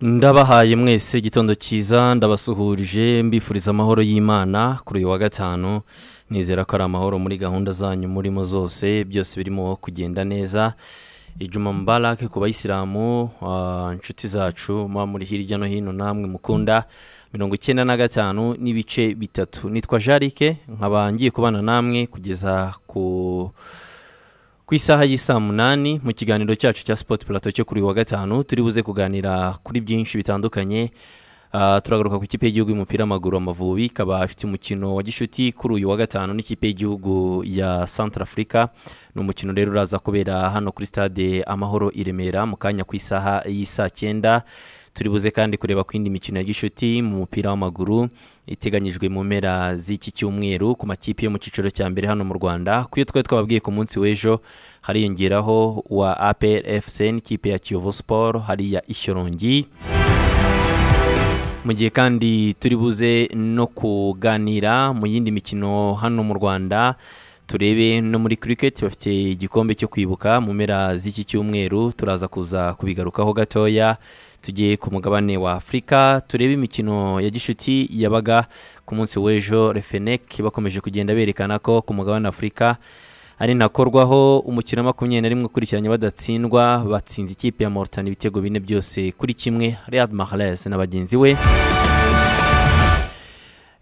ndabahaye mwese igitondo cyiza ndabasuhurije mbifuriza amahoro y'imana kuri uyu wa gatanu. Nizera ko ari amahoro muri gahunda zanyu murimo zose byose birimo kugenda neza. Ijuma mubarake ku bayisilamu inshuti zacu muba muri hirya no hino namwe mukunda. Mirongo icyenda na gatanu n'ibice bitatu. Nitwa jarike nkaba ngiye kubana namwe kugeza ku ku isaha y'isaa munani mu kiganiro cyacu cya sipoti purato cyo kuri wa gatanu turi buze kuganira kuri byinshi bitandukanye. Ah, turagaruka ku ikipe y'igihugu y'umupira w'amaguru amavubi ikaba ifite umukino wa gishuti kuri uyu wa gatanu n'ikipe y'igihugu ya afurika ni umukino rero uraza kubera hano kuri stade amahoro i remera mu kanya ku isaha y'isaa cyenda turi buze kandi kureba ku yindi mikino ya gishuti mu mupira w'amaguru. Iteganyijwe mu mpera z'iki cyumweru ku makipe yo mu cyiciro cya mbere hano mu rwanda. Ku yo twari twababwiye ku munsi w'ejo hariyongeraho wa apr fc n'ikipe ya kiyovu siporo hariya ishyorongi mu gihe kandi turi buze no kuganira mu yindi mikino hano mu rwanda turebe no muri cricket bafite igikombe cyo kwibuka mu mpera z'iki cyumweru turaza kuza kubigarukaho gatoya. Tujye ku mugabane wa afurika turebe imikino ya gishuti yabaga ku munsi w'ejo. Refenek bakomeje kugenda berekana ko ku mugabane wa afurika ari nakorwaho umukino wa makumyabiri na rimwe ukurikiranye badatsindwa batsinze ikipe ya morutani ibitego bine byose kuri kimwe. Riyad Mahrez na bagenzi we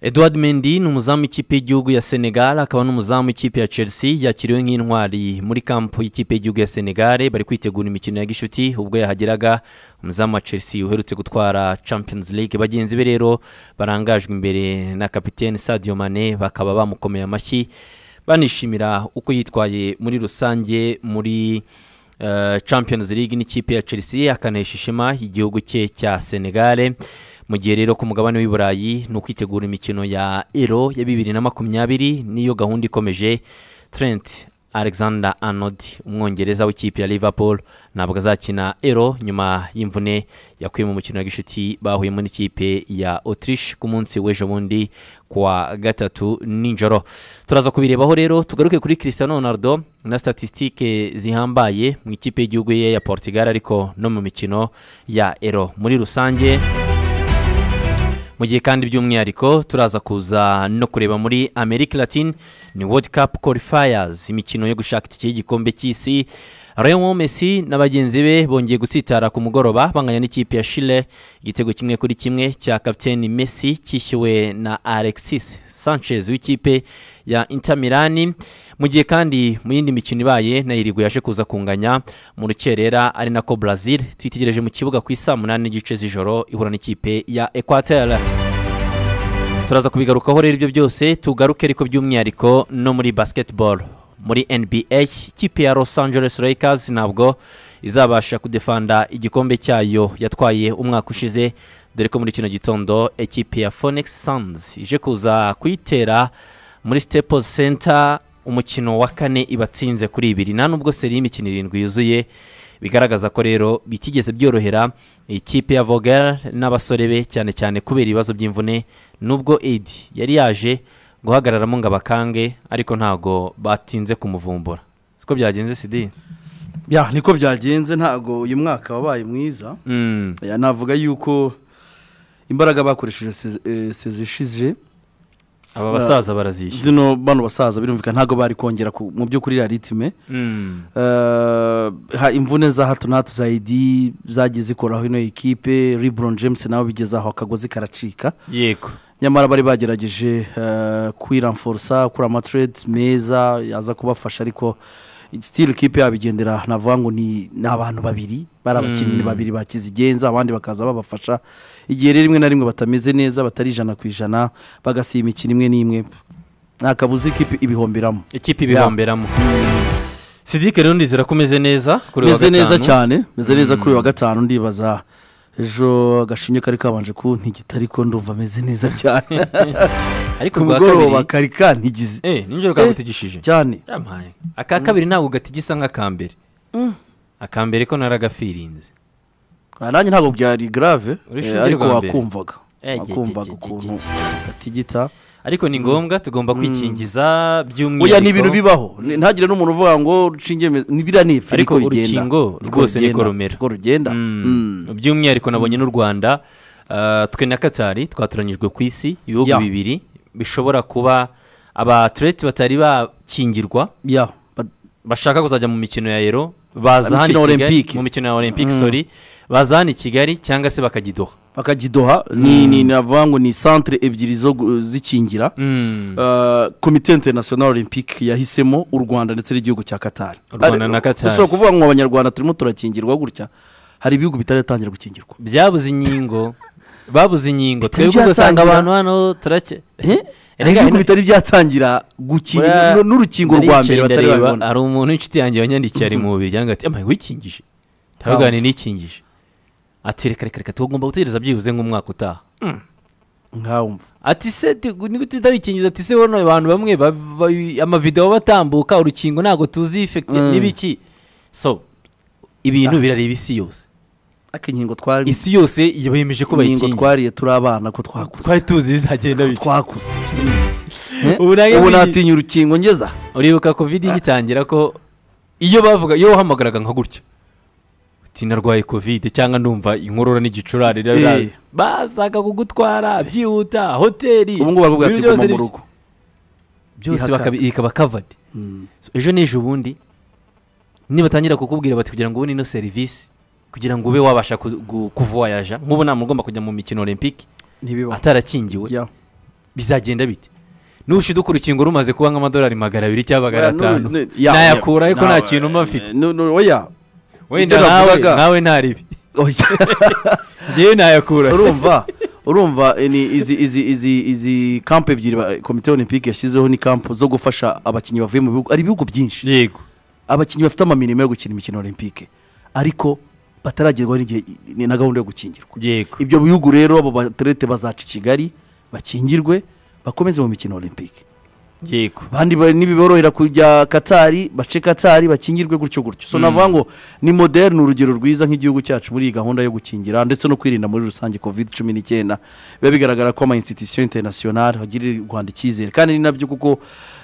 Edouard Mendy ni umuzamu w'ikipe y'igihugu ya Senegal akaba n'umuzamu w'ikipe ya Chelsea yakiriwe nk'intwari muri kampu y'ikipe y'igihugu ya Senegal. Bari kwitegura imikino ya gishuti ubwo yahageraga umuzamu wa Chelsea uherutse gutwara Champions League. Bagenzi be rero barangajwe imbere na kapitene Sadio Mane bakaba bamukomeye amashyi banishimira uko yitwaye muri rusange muri eh, Champions League n'ikipe ya Chelsea akanesha ishema igihugu cye cya Senegal. Mu gihe rero ku mugabane w'i Burayi ni ukwitegura imikino ya Euro ya bibiri na makumyabiri niyo gahunda ikomeje. Trent Alexander Arnold umwongereza w'ikipe ya Liverpool ntabwo azakina Euro nyuma y'imvune yakuye mu mukino wa gishuti bahuyemo n'ikipe ya Autriche ku munsi w'ejo bundi kuwa gatatu nijoro. Turaza kubirebaho rero tugaruke kuri Cristiano Ronaldo na statisitike zihambaye mu ikipe y'igihugu ye ya Portugal ariko no mu mikino ya Euro muri rusange mu gihe kandi by'umwihariko turaza kuza no kureba muri amerika latine ni world cup qualifiers imikino yo gushaka itike y'igikombe cy'isi. Lionel Messi na bagenzi be bongeye gusitara ku mugoroba banganya n'ikipe ya Chile igitego kimwe kuri kimwe cya kapiteni Messi cyishyuwe na Alexis Sanchez w'ikipe ya Inter Milan. Mu gihe kandi mu yindi mikino ibaye na Irigo yaje kuza kunganya mu rukerera ari nako Brazil. Twitegereje mu kibuga ku isaa munani n'igice z'ijoro ihura n'ikipe ya Equateur. Turaza kubigarukaho rero ibyo byose tugaruke ariko by'umwihariko no muri basketball. Muri NBA ikipe ya Los Angeles Lakers ntabwo izabasha kudefanda igikombe cyayo yatwaye umwaka ushize. Dore ko muri kino gitondo ikipe ya Phoenix Suns ije kuza kuyitera muri Staples Center. Umukino wa kane ibatsinze kuri ibiri. Nta nubwo seri y'imikino irindwi yuzuye bigaragaza ko rero bitigeze byorohera ikipe ya Vogel n'abasore be cyane cyane kubera ibibazo by'imvune nubwo Edi yari yaje guhagararamo ngo abakange ariko ntabwo batinze kumuvumbura. Siko byagenze sidi? Ya niko byagenze ntabwo uyu mwaka wabaye mwiza. Mm, Ya, navuga yuko imbaraga bakoresheje eh, sezi ishize aba basaza barazishyura. Zino bano basaza birumvikana ntabwo bari kongera mu by'ukuri iriya ritime Mm, Eh, ha- imvune za hato na hato za edi zagiye zikoraho ino ekipe riburon james nawe bigeze aho akagozi karacika. Yego. Nyamara bari bagerageje eh, kwiramforosa kuri amatiredi meza yaza kubafasha ariko sitiri ikipe yabo igendera navuga ngo ni abantu babiri bari abakinnyi Mm. babiri bakizigenza abandi bakaza babafasha igihe rero rimwe na rimwe batameze neza batari ijana ku ijana bagasiba imikino imwe n'imwe nta kabuza ikipe ibihomberamo ikipe ibihomberamo sidike rero ndizera ko umeze neza kuri wa meze neza gatanu. cyane meze neza Mm. kuri wa gatanu ndibaza ejo agashinge kari kabanje kuntigita ariko ndumva ameze neza cyane. Ariko ku mugoroba kari kantigize. Eh nijoro kagutigishije cyane. Yampaye. Aka kabiri ntabwo gatigisa nk'akambere akambere ko naragafirinze. Ah, nanjye ntabwo byari grave Uri eh, ariko wakumvaga. Eh, akumvaga ge- ge- ge- ukuntu batigita ariko ni ngombwa tugomba kwikingiza oya by'umwihariko ni ibintu bibaho. Ntagire n'umuntu uvuga ngo rushinge biriya ni Ariko urukingo rwose niko rumera. rugenda. Mm. Mm. By'umwihariko nabonye n'u rwanda ah, twe na katari twatoranyijwe ku isi ibihugu bibiri bishobora kuba abatureti batari bakingirwa bashaka kuzajya mu mikino ya ero baza hano i kigali mu mikino ya olympique sorry baza hano i kigali cyangwa se bakagidoha. Bakagidoha ni ni navuga ngo ni centre ebyiri zo zikingira. Mm. Uh, komite international olympique yahisemo u rwanda ndetse n'igihugu cya katari U Rwanda na Qatar. ushobora kuvuga ngo abanyarwanda turimo turakingirwa gutya? Hari ibihugu bitaratangira gukingirwa. Byabuze inkingo. Babuze inkingo. Twebwe ugasanga abantu hano turake hari Erega ibihugu ino- bitari byatangira gukingira n'urukingo rwa mbere batari babibona. hari umuntu w'inshuti yanjye wanyandikiye ari mu mubiri cyangwa ati amaye wikingije? Ntabwo nikingije. Ati reka reka reka tugomba gutegereza byibuze nk'umwaka utaha. Nkawumva ati se ti- ni gute utabikingiza? Ati se wowe abantu bamwe ba- ba- amavidewo batambuka urukingo ntabwo tuzi ifekiti Mm. n'ibiki so ibintu birareba isi yose. Ariko inkingo twari isi yose bemeje ko inkingo bayikingira twariye turi abana ko twakuze. Twari tuzi bizagenda bite? twakuze. Ubu nange ubu natinya urukingo ngeza. Uribuka covid igitangira ko iyo bavuga iyo wahamagaraga nka gutya narwaye covid cyangwa ndumva inkorora n'igicurane Eh. biraza bazaga kugutwara byihuta hoteli ubu ngubu baravuga ati guma mu rugo. Byose bikaba kavadi Mm. So, ejo n'ejo bundi nibatangira kukubwira bati kugira ngo ubone ino serivisi kugira ngo ube wabasha ku- gu- kuvoyaja nk'ubu nta ugomba kujya mu mikino olympique atarakingiwe. Bizagenda bite? Nushiduka urukingo rumaze kuba nk'amadolari magana abiri cyangwa magana atanu. nu- ya- nayakura ariko nta kintu mba mfite. nu- nu- oya wenda nawe nawe ntaribi Oya. ngewe nayakura. Urumva urumva eh, izi kampu ebyiri komite olympique yashyizeho ni kampu zo gufasha abakinnyi bavuye mu bihugu hari ibihugu byinshi. Yego. Abakinnyi bafite amamirimo yo gukina imikino olympique. Ariko bataragerwaho n'igihe ni na gahunda yo gukingirwa. Ibyo bihugu rero abo baterete bazaca i kigali bakingirwe bakomeze mu mikino olympique. Abandi ba- nibiborohera kujya katari bace katari bakingirwe gutyo gutyo. So navuga ngo ni moderne urugero rwiza nk'igihugu cyacu muri iyi gahunda yo gukingira ndetse no kwirinda muri rusange covid cumi n'icyenda. Biba bigaragara ko ama institution international agirira u rwanda icyizere. Kandi ni na byo kuko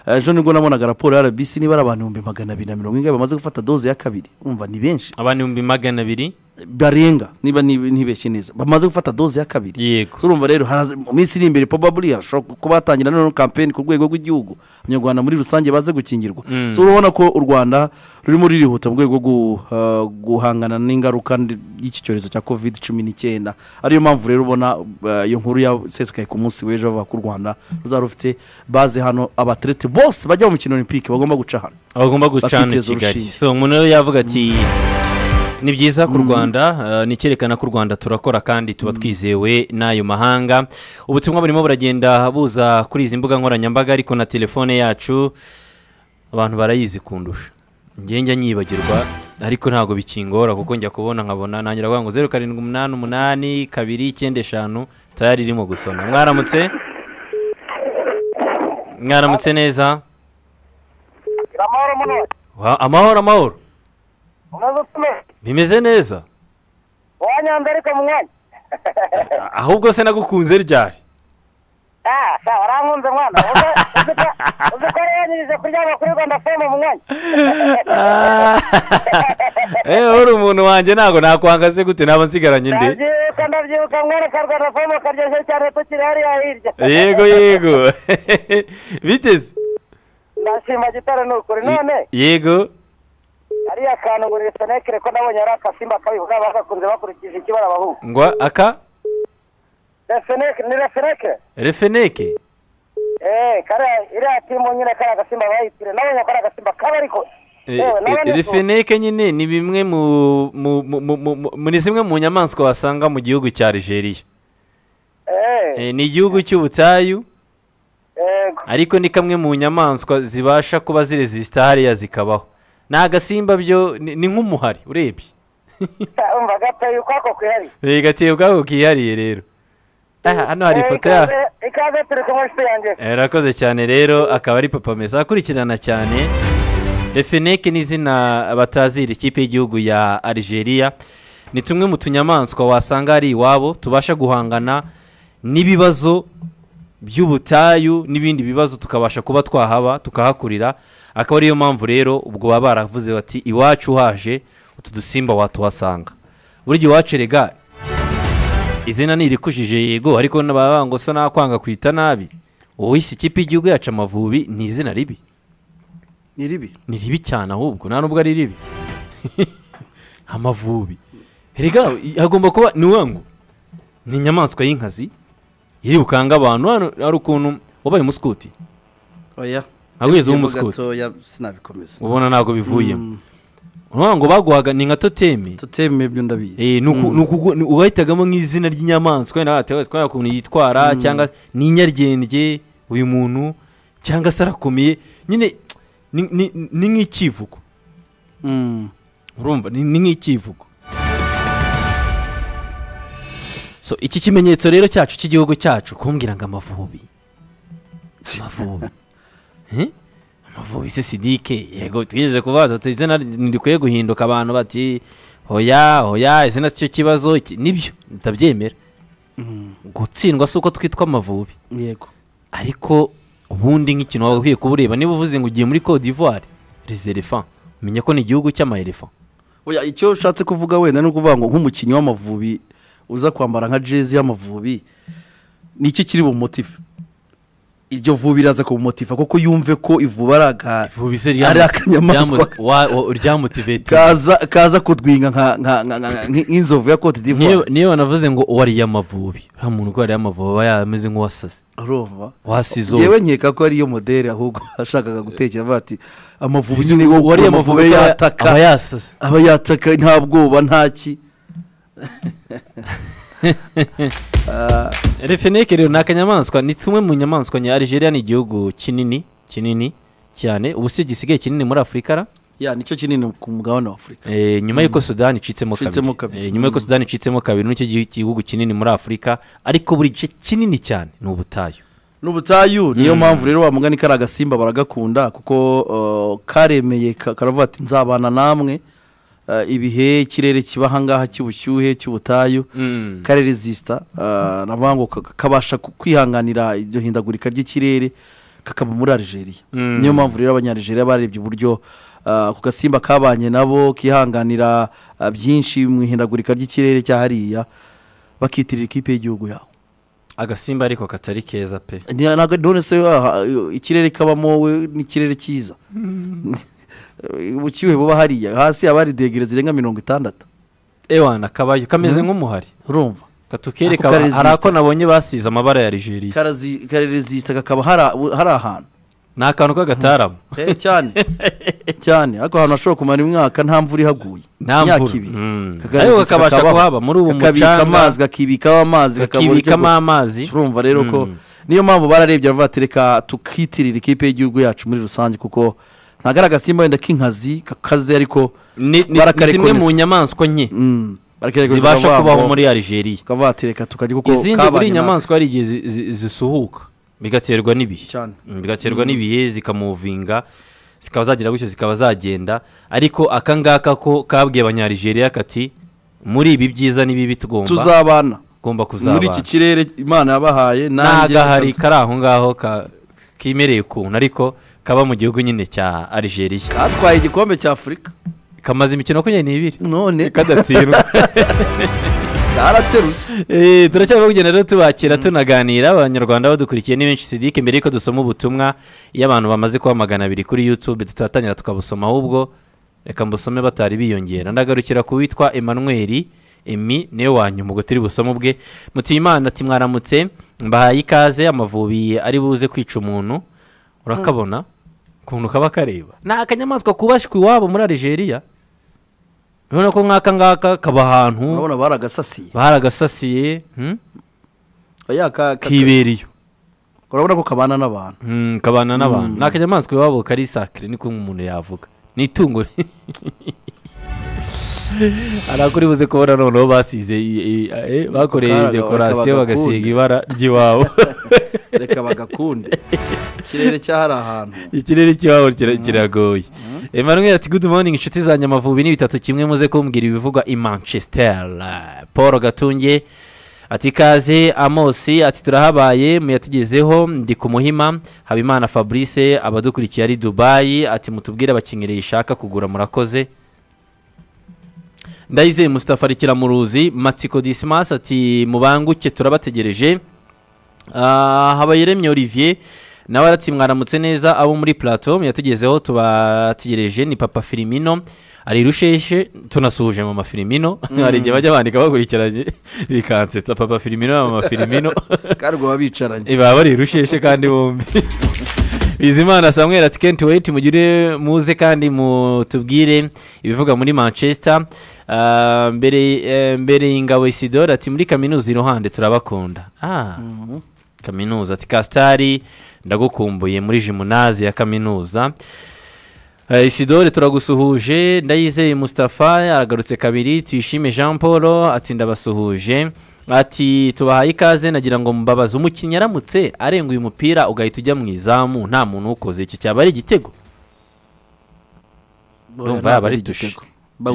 ejo ni bwo nabonaga raporo ya rbc niba ari abantu ibihumbi magana abiri na mirongo ingahe bamaze gufata doze ya kabiri umva ni benshi. Abantu ibihumbi magana abiri? Barenga niba nib- ntibeshye neza. Bamaze gufata doze ya kabiri. Yego. Urumva rero mu minsi iri imbere probably hashobora kuba hatangira noneho kampeni ku rwego rw'igihugu. Abanyarwanda muri rusange baze gukingirwa. Mm. urabona ko u rwanda rurimo rurihuta mu rwego rwo uh, guhangana n'ingaruka y'iki cyorezo cya covid cumi n'icyenda. Ariyo mpamvu rero ubona uh, iyo nkuru yasesekaye ku munsi w'ejo bavuga ko u rwanda ruzaba rufite baze hano abaterete bose bajya mu mikino olympique bagomba guca hano. Bagomba gucana i Bakiteza kigali umuntu rero yavuga ati ni byiza ku rwanda eh, ni icyerekana ko u rwanda turakora kandi tuba twizewe n'ayo mahanga. Ubutumwa burimo buragenda buza kuri izi mbuga nkoranyambaga ariko na telefone yacu abantu barayizi kundusha. Njya nyibagirwa ariko ntabwo bikingora kuko njya kubona nkabona nangira kuvuga ngo zeru karindwi umunani umunani kabiri icyenda eshanu tayari irimo gusona mwaramutse? Mwaramutse neza? Amahoro amahoro. Umaze bimeze neza. Wanyanza ariko mu mwanya ahubwo se nagukunze ryari? Ah warankunze mwana. Uzi ko ko yanyirije kuryama kuri rwanda fm mu mwanya eee uri umuntu wanjye ntabwo nakwanga se gute naba nsigaranye nde? Ndabyibuka ndabyibuka mwana ka rwanda fm karyoshye cyane tukiri hariya hirya. Yego yego. Biteze. Ndashima gitare ni ukuri none? Yego. Ariya kantu ngo ni senekere ko nabonye ari akasimba kabivuga bagakunze bakurikije ikibara abahungu ngo aka? Ni resenekere refeneke eee kariya iriya timu nyine kariya agasimba bayitire nabonye ko ari agasimba kaba ariko. Eh, eh, refeneke nyine ni bimwe mu mu- mu- mu- mu- mu- muri zimwe mu nyamaswa wasanga mu gihugu cya Algeria. Eh, ni igihugu cy'ubutayu ariko ni kamwe mu nyamaswa zibasha kuba zirezisita hariya zikabaho. Ni agasimba byo ni nk'umuhari urebye. Umva gateye ukwako kwihariye. Eh, gateye ubwako kihariye rero. Aha hano hari ifoto ya ikaze turi kumwe inshuti yanjye. Eh, urakoze cyane rero akaba ari papa meza akurikirana cyane refeneke ni izina batazira ikipe y'igihugu ya Algeria. Ni tumwe mu tunyamaswa wasanga ari iwabo tubasha guhangana n'ibibazo by'ubutayu n'ibindi bibazo tukabasha kuba twahaba tukahakurira akaba ariyo mpamvu rero ubwo baba baravuze bati iwacu haje utu dusimba watuhasanga. Burya iwacu rega izina ntirikujije yego ariko baba ngo so nakwanga kwita nabi. Isi ikipe y'igihugu yacu amavubi ni izina ribi? Ni ribi. Ni ribi cyane ahubwo nta nubwo ari ribi. Amavubi. Rega hagomba kuba ni ni inyamaswa y'inkazi? Iri bukanga abantu hano hari ukuntu wabaye umusukuti oya. Ntabwo sinabikomeza ubona ntabwo bivuyemo. Urabona ngo baguhaga ni nka totemi. Tuteme ibyo ndabizi. Eh, ni- uwahitagamo nk'izina ry'inyamaswa wenda twaya ukuntu yitwara cyangwa ni inyaryenge uyu muntu cyangwa se arakomeye. Nyine ni- nk'ikivugo. Mm. urumva ni ni nk'ikivugo. So iki kimenyetso rero cyacu cy'igihugu cyacu kumbwira ngo amavubi. Amavubi. Eh? amavubi se sidike yego twigeze kubaza izina ntirikwiye guhinduka abantu bati hoya hoya izina si cyo kibazo? Nibyo ndabyemera. Gutsindwa si uko twitwa amavubi. Yego. Ariko ubundi nk'ikintu waba ukwiye kuba ureba niba uvuze ngo ugiye muri Côte d'Ivoire reserefa umenya ko ni igihugu cy'amayerefa icyo ushatse kuvuga wenda ni ukuvuga ngo nk'umukinnyi w'amavubi uza kwambara nka jezi y'amavubi ni iki kiri bumumotive iryo vubi riraza kumumotiva kuko yumve ko ivuba ari akanyamaswa. kaza nka- nk'inzovu ya niyo d'ivoire. Niyo banavuze ngo wariye amavubi uriya muntu urwariye amavubi aba yameze nk'uwasaze. Urumva? Wasize yewe nkeka ko ariyo moderi ahubwo ashakaga gutekera avuga ati amavubi nyine uwo wo wariye amavubi aba- yataka. aba yataka nta bwoba nta ki. Refeneke rero ni akanyamaswa ni tumwe mu nyamaswa nya Algeria ni igihugu kinini kinini cyane. Ubu si gisigaye kinini muri afurika ra? Ya ni cyo kinini ku mugabane wa afurika Eh, nyuma y'uko sudani icitsemo kabiri. Eh, nyuma y'uko sudani icitsemo kabiri ni cyo gi- gihugu kinini muri afurika ariko buri gice kinini cyane ni ubutayu. N'ubutayu niyo mpamvu rero wa mugani kari agasimba baragakunda kuko uh, karemeye ka- karavuga ati nzabana namwe. Ibihe ikirere kiba ahangaha cy'ubushyuhe cy'ubutayu kare resisita navuga ngo ka- kabasha kwihanganira iryo hindagurika ry'ikirere kakaba muri Algeria. Mm. niyo mpamvu rero abanyarigeria barebye uburyo ako gasimba kabanye nabo kihanganira byinshi mu ihindagurika ry'ikirere cya hariya bakitirira ikipe y'igihugu yabo. Agasimba ariko katari keza pe. Ni- none se ah, ikirere kabamo we n'ikirere cyiza. ubushyuhe buba hariya. Hasi haba hari degere zirenga mirongo itandatu. Ewana kabayo kameze Mhm. nk'umuhari. Urumva. Katukereka hari ako nabonye basize amabara ya Karazi- karerezisita kakaba hari ahantu. Ni akantu k'agataramu Eh, cyane. Cyane. Ariko ahantu hashobora kumara imyaka nta mvura ihaguye. Imyaka ibiri. Mm. Kakarezista ariko kakabasha kuhaba muri ubu mucanga. amazi kakibikaho amazi kakibikamo amazi. Turumva rero ko niyo mpamvu bararebye baravuga ati reka tukitirira ikipe y'igihugu yacu muri rusange kuko ntabwo ari agasimba wenda k'inkazi kakaze ariko ni zimwe mu nyamaswa nke mm, zibasha kubaho muri Algeria bakavuga ati reka tukajya kuko izindi buri natwe." nyamaswa hari igihe zi- zi- zisuhuka. Bigaterwa n'ibihe. Mm, bigaterwa n'ibihe zikamuvinga zikaba zagira gutyo zikaba zagenda. Ariko aka ngaka ko kabwiye abanyarigeria kati muri ibi byiza n'ibibi tugomba tuzabana. Tugomba muri iki kuzabana kirere imana yabahaye n'agahari kari aho ngaho kimereye ukuntu. Ariko kaba mu gihugu nyine cya Algeria. Katwaye igikombe cya afurika kamaze imikino makumyabiri n'ibiri. None. Kadatsindwa Eh, turacyarimo kugenda rero tubakira tunaganira. Abanyarwanda badukurikiye ni benshi sidike mbere yuko dusoma ubutumwa iyo abantu bamaze kuba magana abiri kuri youtube tutatangira tukabusoma. Ahubwo reka mbusome batari biyongera. Ndagarukira ku witwa emmanuel emi ni we wanyuma ubwo turi busome ubwe mutuyimana ati mwaramutse mbahaye ikaze amavubi ari buze kwica umuntu. Urakabona? Ukuntu kaba kareba ni akanyamaswa kubashywe iwabo muri Algeria. Urabona ko nk'aka ngaka kaba ahantu urabona baragasasiye. Baragasasiye hmm? Kibereye urabona ko kabana n'abantu. Hmm, kabana n'abantu. Ni akanyamaswa iwabo kari sakire niko umuntu yavuga. Ni itungo hari ako buze kubona noneho basize eh, bakoreye dekorasiyo bagasiga ibara ry'iwabo. reka bagakunde. Ikirere cyahari ahantu. Ikirere cy'iwabo kira- kiragoye. Emmanuel ati good morning inshuti za nyamavubi ni bitatu kimwe muze kumbwira ibivugwa i manchester. Paul gatunge ati ikaze amosi ati turahabaye muyatugezeho ndi ku muhima. Habimana fabrice abadukurikiye ari dubayi ati mutubwire abakinnyi ishaka kugura murakoze. Ndayizeye Mustafa ari kiramuruzi matsiko disimasi ati mubanguke turabategereje. Habayiremye olivier nawe aratsi mwaramutse neza abo muri plateau yatugezeho tubategereje ni papa filimino ari rusheshe tunasuhuje mama filimino hari igihe bajya bandika bakurikiranye bikansetsa papa filimino na mama filimino kandi baba bicaranye baba bari rusheshe kandi bombi bizimana samuel ati kenti weyiti mugire muze kandi mutubwire ibivuga muri manchester. Ah, mbere eh, mbere ingabo isidore ati muri kaminuza iruhande turabakunda. Ah. Kaminuza ati kasitari ndagukumbuye muri jimunazi ya kaminuza. Eh, isidore turagusuhuje. Ndayizeye mustapha aragarutse kabiri tuyishime jean paul ati ndabasuhuje. Ati tubahaye ikaze nagira ngo mubabaze umukinnyi aramutse arenga uyu mupira ugahita ujya mu izamu. Nta muntu uwukoze icyo cyaba ari igitego? Urumva yaba ari dushe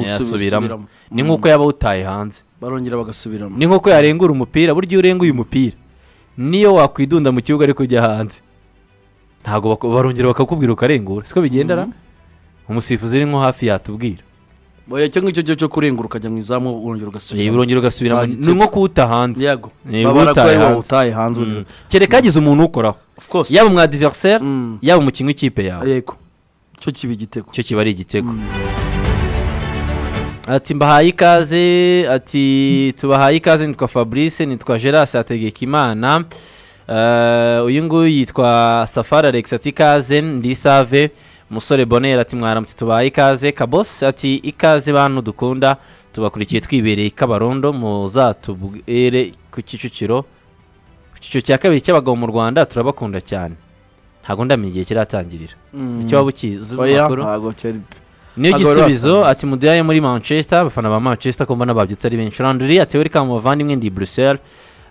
yasubiramo ni nk'uko yaba awutaye hanze. Barongera bagasubiramo ni nk'uko yarengura umupira. Burya iyo urenguye umupira niyo wakwidunda mu kibuga ariko ujya hanze. Ntabwo barongera bakakubwira ukarengura. Siko bigendera? Umusifuzi uri nko hafi yatubwira. Icyo ngicyo cyo- cyo kurengura ukajya mu izamu urongera ugasubiramo. Urongera ugasubiramo ni nko kuwuta hanze. Wawutaye hanze Mm. kereka hagize umuntu ukoraho. Of course. Yaba umu adiveriseri Mm. yaba umukinnyi w'ikipe yawe. Yego. Cyo kiba igitego. Icyo kiba ari igitego. Ati mbahaye ikaze. Ati tubahaye ikaze nitwa fabrice nitwa gerase hategekimana Eh, uyu nguyu yitwa safari alex ati ikaze ndi save. Musore bonera ati mwaramutse tubahaye ikaze. Kabose ati ikaze bantu dukunda tubakurikiye twibereye kabarondo muzatubwere ku kicukiro. Ku cyiciro cya kabiri cy'abagabo mu rwanda turabakunda cyane. Ntabwo ndamenya igihe kiratangirira. Icyo waba ukizi ntabwo cyari niyo Ntabwo gisubizo ati muduhaye muri manchester abafana ba manchester ko mbona babyutse ari benshi. Randuri ati welcome bavandimwe ndi bruxelles.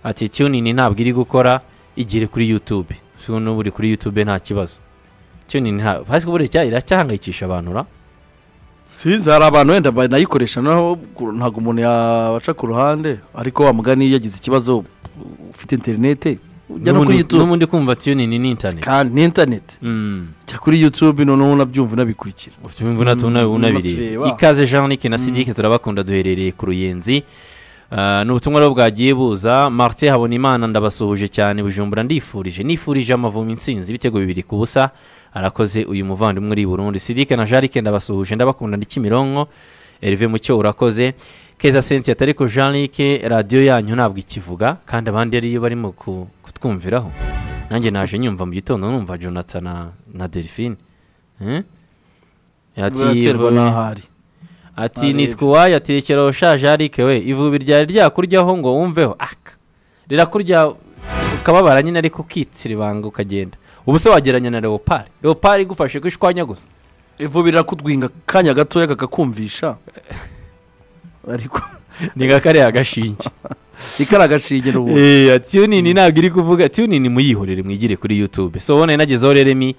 Ati tunini ntabwo iri gukora igire kuri youtube. Si n'ubu uri kuri youtube nta kibazo. Tunini nta hasi buriya cya iracyahangayikisha abantu ra sinzi hari abantu wenda banayikoresha naho ntabwo umuntu yabaca ku ruhande ariko wa mugani yagize ikibazo ufite interinete? Ujya no kuri yutube n'ubundi kumva tunini ni internet. Kandi ni interineti Mm. jya kuri yutube noneho unabyumva unabikurikira. Ufite imvuna tuna unabireba ikaze jean luc na sidike turabakunda duherereye ku ruyenzi. Ah, ni ubutumwa rero bwagiye buza. Martin habonimana ndabasuhuje cyane bujumbura ndifurije. Nifurije amavubi insinzi ibitego bibiri ku busa. Arakoze uyu muvandimwe uri i burundi. Sidike na jarike ndabasuhuje ndabakunda ndi kimironko. Erive mucyo urakoze. Keza senti atari ko jean luc radiyo yanyu ntabwo ikivuga kandi abandi ariyo barimo ku- kutwumviraho nanjye naje nyumva mu gitondo numva jonathan na, na delphine? Ati, nitwa uwayo atekera ushaje arike we ivubi ryari ryakuryaho ngo wumveho? Aka rirakurya ukababara nyine ariko ukitsira ibanga ukagenda. Ubu se wageranya na leopard? Leopard igufashe ko ishwanya gusa. Ivubi rirakudwinga akanya gatoya kakakumvisha. Ariko ni nka kariya gashinge ikari agashinge n'ubundi Eh, ati tunini ntabwo iri kuvuga tunini muyihorere mwigire kuri youtube. So ubona nagezeho reremi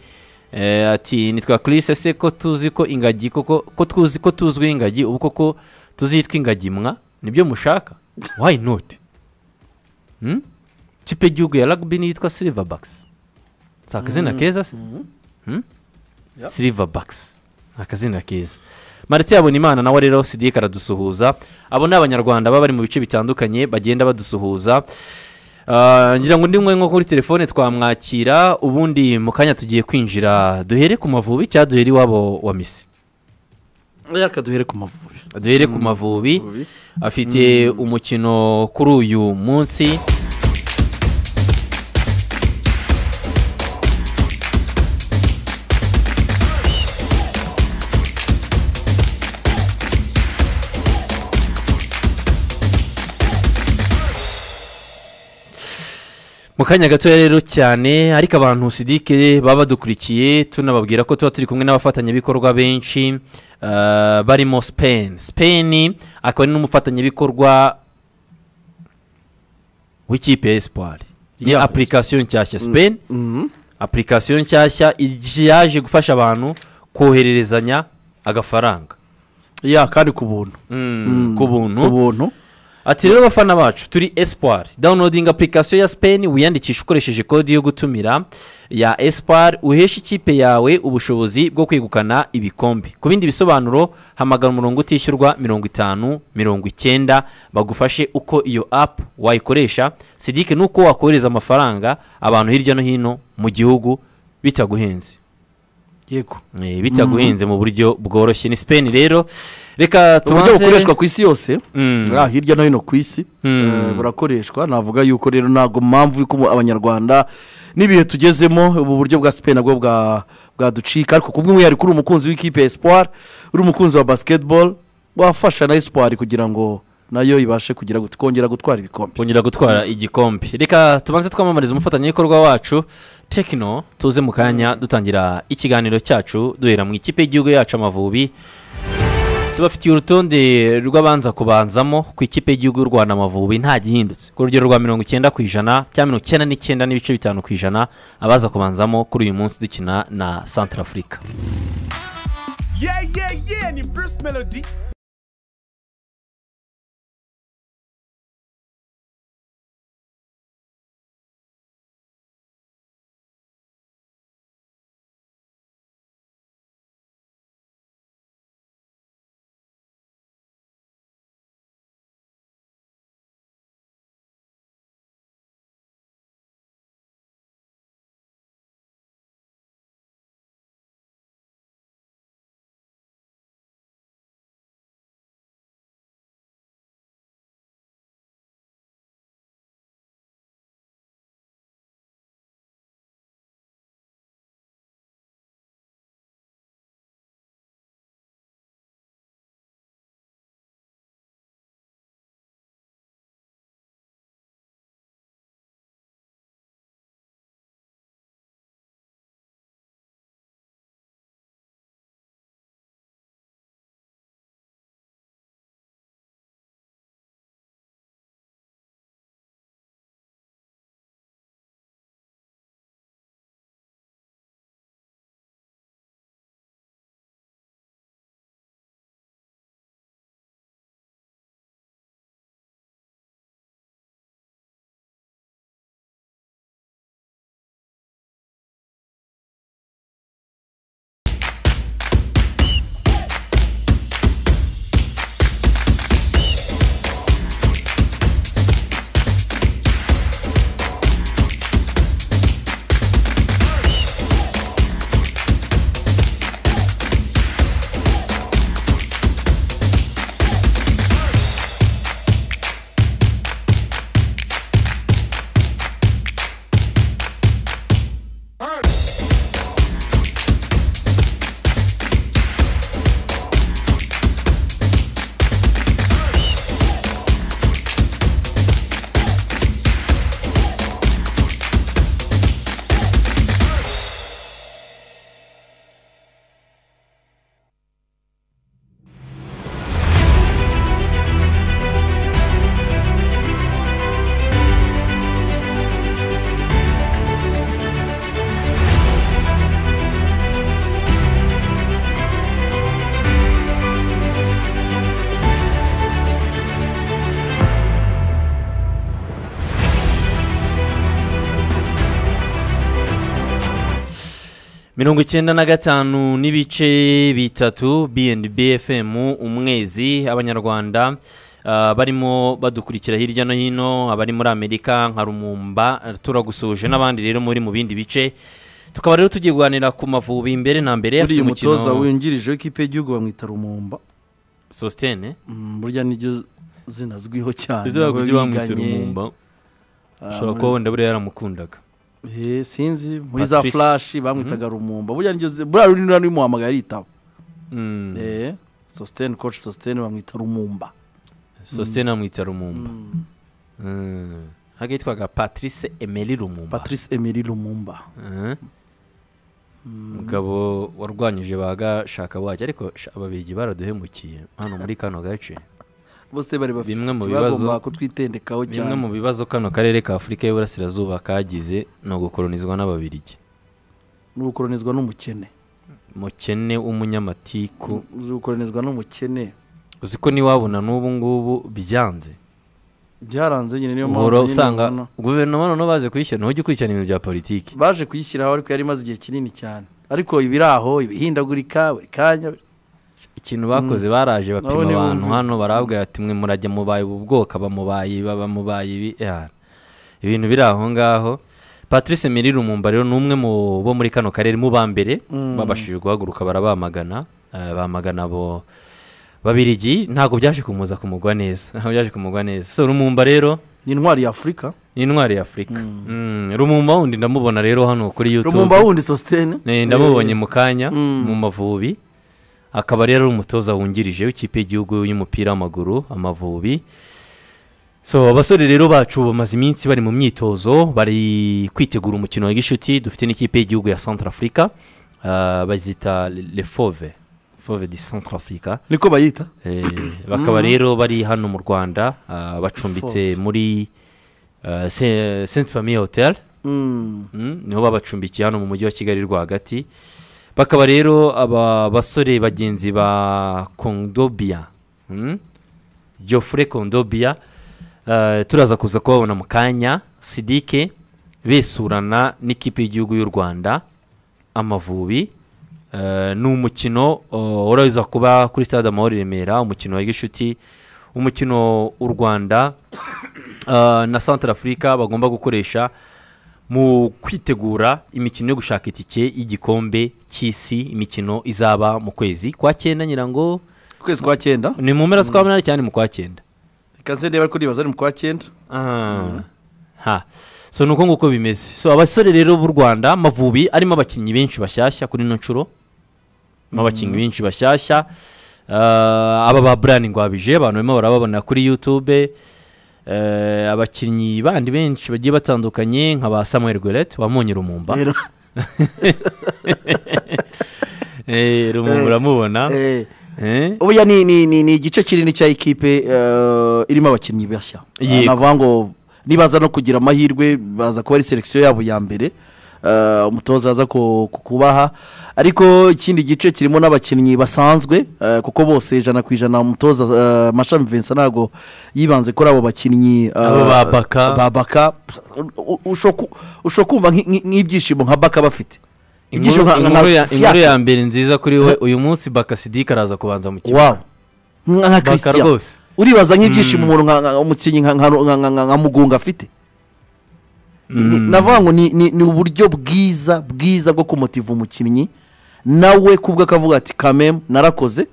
eh, ati nitwa Chris ese ko tuzi ko ingagi koko ko tuzi ko tuzwi ingagi ubu koko tuzitwa ingagi mwa? Nibyo mushaka? Why not? Hmm? kipe y'igihugu ya rugby niyitwa silverbacks si akazina keza se? Yeah. silverbacks ni akazina keza. Marite yabona imana nawe rero sidike aradusuhuza. Abo ni abanyarwanda baba bari mu bice bitandukanye bagenda badusuhuza. Ah, ngira ngo undi mwe nko kuri telefone twamwakira ubundi mu kanya tugiye kwinjira. Duhere ku mavubi cyangwa duhere iwabo wa misi reka duhere ku mavubi. Duhere ku mavubi. Afite umukino kuri uyu munsi. Mu kanya gatoya rero cyane ariko abantu sidike baba badukurikiye tunababwira ko tuba turi kumwe n'abafatanyabikorwa benshi ah, barimo sipeni sipeni akaba ari n'umufatanyabikorwa w'ikipe ya esipuwari ni Yeah. apurikasiyo nshyashya. Sipeni Mhm. apurikasiyo nshyashya yaje gufasha abantu kohererezanya agafaranga. Ya kandi ku buntu. Mm, Mm, ku buntu. Ati rero abafana bacu turi espoir. Downloading application ya spain wiyandikisha ukoresheje kode yo gutumira ya espoir uhesha ikipe yawe ubushobozi bwo kwegukana ibikombe. Ku bindi bisobanuro hamagara umurongo utishyurwa mirongo itanu mirongo icyenda. Bagufashe uko iyo app wayikoresha. Sidike ni uko wakohereza amafaranga abantu hirya no hino mu gihugu bitaguhenze. Yego. Eh, bitaguhenze mu buryo bworoshye. Ni spain rero. Reka uburyo tubanze bukoreshwa ku isi yose. Mm. ah, hirya no hino ku isi. Mm. eh, burakoreshwa. Navuga yuko rero ntabwo mpamvu yuko abanyarwanda n'ibihe tugezemo ubu buryo bwa sipeni nabwo bwa bwaducika. Ariko ku bw'umwihariko uri umukunzi w'ikipe ya espoir uri umukunzi wa basketball wafasha na espoir kugira ngo na yo ibashe kugira kongera gutwara ibikombe. Kongera gutwara igikombe. Reka tubanze twamamariza umufatanyabikorwa wacu tekino tuze mu kanya dutangira ikiganiro cyacu duhera mu ikipe y'igihugu yacu amavubi. Tubafitiye urutonde rw'abanza kubanzamo ku ikipe y'igihugu y'u rwanda amavubi nta gihindutse. Ku rugero rwa mirongo icyenda ku ijana cyangwa mirongo icyenda n'icyenda n'ibice bitanu ku ijana abaza kubanzamo kuri uyu munsi dukina na santara afurika Yeah, yeah, yeah, ni Bruce Melody. Mirongo icyenda na gatanu n'ibice bitatu bnb fm umwezi abanyarwanda ah, barimo badukurikira hirya no hino abari muri amerika nka rumumba turagusuje n'abandi rero muri mu bindi bice. Tukaba rero tugiye kuganira ku mavubi imbere na mbere afite uriya mutoza umukino wungirije w'ikipe y'igihugu bamwita rumumba. Sositene Mm, burya niryo zina azwiho cyane. Ah, ushobora kuba wenda buriya yaramukundaga. Eh, sinzi. Muri za flash bamwitaga rumumba. Burya niryo zi- buriya ruri nura n'imuhamagara yitaba Mm. eh sositene koci sositene bamwita rumumba. Sositene amwita rumumba. Mm. haga yitwaga patrice emeli rumumba. Patrice emery rumumba. Mhm. umugabo warwanyije bagashaka wajya ariko ababigi baraduhemukiye. Hano muri kano gace. Bose bari bafite Bimwe mu bibazo- kutwitendekaho bimwe cyane. mu bibazo kano karere ka afurika y'uburasirazuba kagize ni ugukolonizwa n'ababirigi ni ugukoronizwa n'umukene. Mukene w'umunyamatiku. Uzi gukoronizwa n'umukene? Uzi ko niwabona n'ubu ngubu byanze? Byaranze nyine niyo nyine usanga guverinoma noneho baje kuyishyira ntujye ukurikirana ibintu bya politiki. Baje kuyishyiraho ariko yari imaze igihe kinini cyane. Ariko ibiri aho ibihindagurika buri kanya ikintu bakoze baraje bapima abantu hano barabwira ati mwe murajya mubaye ubu bwoko bamubaye baba mubaye ibi ya. ibintu biri aho ngaho. Patrice miri rumumba rero ni umwe mu bo muri kano karere mu ba mbere babashije guhaguruka barabamagana eh, bamagana abo babirigi. Ntabwo byaje kumuza kumugwa neza. Ntabwo byaje kumugwa neza. So rumumba rero ni intwari ya afurika ni intwari ya afurika Mm, rumumba wundi ndamubona rero hano kuri youtube. Rumumba wundi sositene Eh, ndamubonye mu kanya Mm. mu mavubi. Akaba rero ari umutoza wungirije w'ikipe y'igihugu y'umupira w'amaguru amavubi. So abasore rero bacu bamaze iminsi bari mu myitozo bari kwitegura umukino wa gishuti dufite n'ikipe y'igihugu ya centre africa Ah, bazita le fove di centre africa. Niko bayita? Eh, bakaba rero bari hano mu rwanda ah, bacumbitse muri ah, Saint Sainte famille hotel. Mm. Mm, ni ho babacumbikiye hano mu mujyi wa kigali rwagati. Bakaba rero aba basore bagenzi ba kondobia mm? geoffrey kondobia uh, turaza kuza kubabona mu kanya sidike besurana n'ikipe y'igihugu y'u rwanda amavubi uh, ni umukino uh, uraza kuba kuri stade amahoro i remera umukino wa gishuti umukino u rwanda na centre afurika bagomba gukoresha mu kwitegura imikino yo gushaka itike y'igikombe cy'isi imikino izaba mu kwezi kwa cyenda nyirango? Ukwezi kwa cyenda. Ni mu mpera z'ukwa munani cyane mu kwa cyenda. Ikaze niba ariko nibaza ari mu kwa cyenda. Ah. ha. So ni uko nguko bimeze. So abasore rero b'u rwanda amavubi arimo abakinnyi benshi bashyashya kuri ino nshuro. Harimo abakinnyi benshi bashyashya. Ah, aba ba burani ngwabije abantu barimo barababona kuri yutube abakinnyi bandi benshi bagiye batandukanye nka ba samuel goret wamunye rumumba. Eh, rumumba Eh, uramubona. Eh, Eh? ubuya ni ni ni ni igice kinini cya ekipe eh, irimo abakinnyi bashya. Navuga ngo nibaza no kugira amahirwe baza kuba ari selekisiyo yabo ya mbere. eh, umutoza aza ku- ku- kubaha. Ariko ikindi gice kirimo n'abakinnyi basanzwe eh, kuko bose ijana ku ijana umutoza eh, mashami vincent ntabwo yibanze kuri abo bakinnyi eh, ba Baka. baka. Ushobora ku- ushobora kumva nk'i- nk'i- nk'ibyishimo nka baka bafite. Inkuru ya- mbere nziza kuri we uyu munsi bakasidike araza kubanza mu kibuga. Nka baka christian. uribaza nk'ibyishimo umuntu nka- nka- umukinnyi nka- mugunga afite? Mm. Navuga ngo ni uburyo bwiza bwiza bwo kumotiva umukinnyi. Nawe kubwo akavuga ati kamemu narakoze.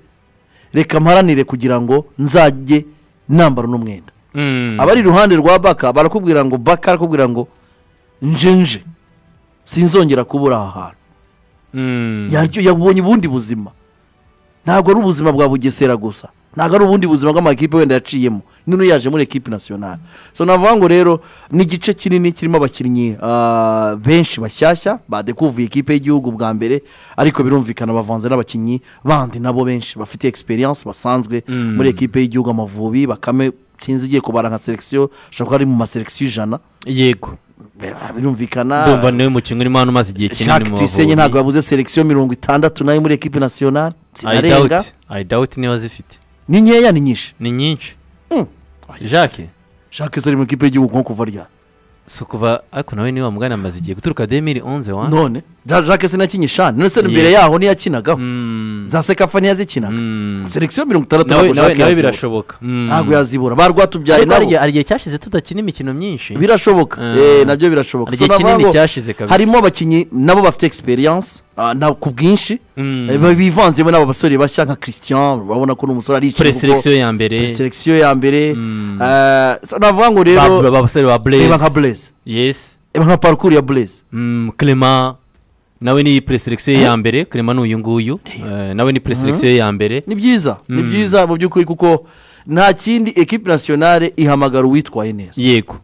Reka mparanire kugira ngo nzajye nambara n'umwenda. Mm. abari iruhande rwa baka barakubwira ngo baka arakubwira ngo nje nje. Sinzongera kubura aha hantu. Mm. yabonye ubundi buzima. Ntabwo ari ubuzima bwa bugesera gusa. Ntabwo ari ubundi buzima bw'amakipe wenda yaciyemo. Nino yaje muri ekipi nasiyonari so navuga ngo rero ni igice kinini kirimo abakinnyi ah, benshi bashyashya badekuvuye ekipe y'igihugu bwa mbere ariko birumvikana bavanze n'abakinnyi bandi nabo benshi. Bafite egisperiyanse basanzwe Mm. muri ekipe y'igihugu amavubi bakame sinzi igiye kubara nka selekisiyo ashobora kuba ari mu maselekisiyo ijana. Yego. Birumvikana. Ndumva ni we mukinnyi urimo hano umaze igihe kinini mu tuyisenge ntabwo yabuze selekisiyo mirongo itandatu na yo muri ekipi nasiyonari sinarenga doubt I doubt niba zifite ni nkeya ni nyinshi. Ni nyinshi. Mm. jacques. Jacques zari mu ikipe y'igihugu nko kuva ryari si ukuva ariko nawe niba mugana amaze igihe guturuka demiri onze wa none. Ja- jacques sinakinye shani none se mbere yaho niyakinagaho Mm. za sekafa ntiyazikinaga. Mm. selekisiyo mirongo itandatu nawe nawe nawe birashoboka. Ntabwo yazibura. Ba rwatubyaye ariko hari igihe- cyashize tudakina imikino myinshi. Birashoboka. Ah. Nabyo birashoboka. Hari igihe kinini cyashize kabisa. harimo abakinnyi nabo bafite egisperiyanse ku bwinshi. Bivanzemo n'abo basore bashya nka christian urabona ko ni umusore aricaye preselekisiyo ya mbere. selekisiyo ya mbere. Mm. Eh, navuga ngo rero ba- basore ba reba nka blaze blaze yes. Reba nka parukuru ya blaze Mm, clement nawe ni preselekisiyo ya mbere clement ni uyu nguyu. Eh, nawe ni preselekisiyo ya mbere. Ni byiza ni Mm. byiza mu by'ukuri kuko nta kindi ekipi nasiyonari ihamagara uwitwaye neza. Yego.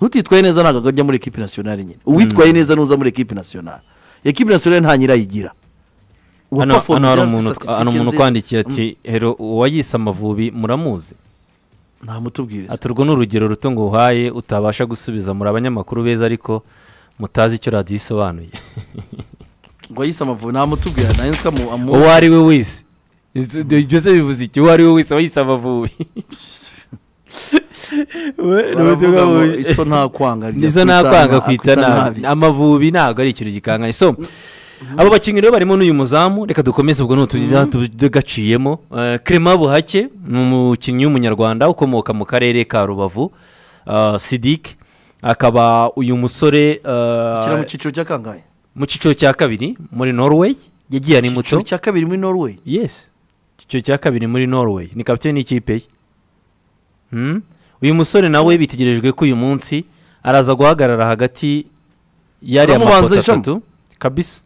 Ntutitwaye neza ntabwo ajya muri ekipi nasiyonari nyine. Uwitwaye neza nuza muri ekipi nasiyonari ekipi nasiyonari nta nyirayigira. Hano hari umuntu hano umuntu ukwandikiye ati hero uwayise amavubi muramuzi. Ntamutubwiriza ati urwo ni urugero ruto ngo uhaye utabasha gusubiza muri abanyamakuru beza ariko mutazi icyo radiyo isobanuye. Ngo yise amavubi ntamutubwira nawe nzi ko amu- amu- uwo ari we wese. Ibyo- ibyo se bivuze iki uwo ari we wese wayise amavubi. Iso nta kwanga. Kwita nabi. Amavubi ntabwo ari ikintu gikanganye so abo bakinnyi rero barimo n'uyu muzamu reka dukomeze ubwo n'utujya tugaciyemo Clement buhake ni umukinnyi w'umunyarwanda ukomoka mu karere ka rubavu. Uh, sidik akaba uyu musore kira mu cyiciro cya kangahe? mu cyiciro cya kabiri muri norway. Yagiye ari muto. Icyiciro cya kabiri muri norway? Yes. Icyiciro cya kabiri muri norway. Ni kapitene y'ikipe ye. Hmm? uyu musore nawe bitegerejwe ko uyu munsi araza guhagarara hagati y'ariya mapoto atatu. Kabisa.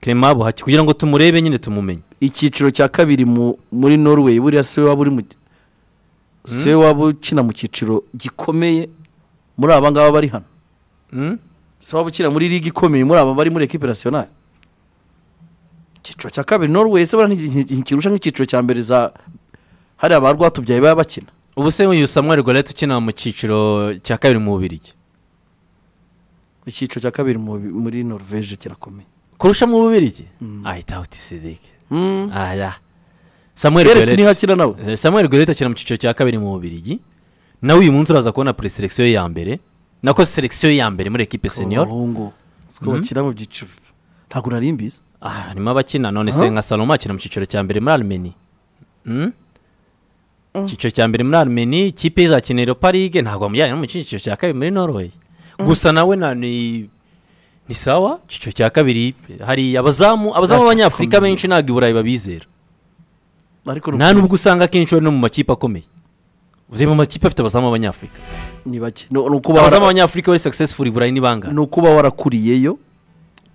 Clement buhake kugira ngo tumurebe nyine tumumenye. Icyiciro cya kabiri mu- muri norway buriya si we waba uri mu si we waba ukina mu cyiciro gikomeye muri aba ngaba bari hano? Hmm? si waba ukina muri ligue ikomeye muri aba bari muri ekipe nasiyonari icyiciro cya kabiri norway se ntikirusha nk'icyiciro cya mbere za hariya ba rwatubyaye baba bakina. Ubu se uyu samuel golete ukina mu cyiciro cya kabiri mu bubirigi icyiciro cya kabiri mu- muri norvege kirakomeye. Kurusha mu bubirigi ahita uti sidike Mm. aya samuel Gerrit ni ho akina nawe Eh, samuel golete akina mu cyiciro cya kabiri mu bubirigi nawe uyu munsi uraza kubona preselekisiyo ye ya mbere. Nako selekisiyo ya mbere muri ekipe senior. Abahungu siko bakina mu byiciro. Ntabwo nari mbizi. Ah harimo abakina. None se nka salomo akina mu cyiciro cya mbere muri armeni. Hmm? icyiciro cya mbere muri armeni ikipe izakinira league ntabwo bamujyanye no mu cyiciro cya kabiri muri norway. Gusa nawe na ni ni sawa? Icyiciro cya kabiri hari abazamu abazamu b'abanyafurika benshi ntabwo i burayi babizera. Nta nubwo usanga akenshi bari no mu makipe akomeye. Ureba mu makipe afite abazamu b'abanyafurika? Ni bake. Abazamu b'abanyafurika bari successful i burayi ni bangana ni ukuba warakuriyeyo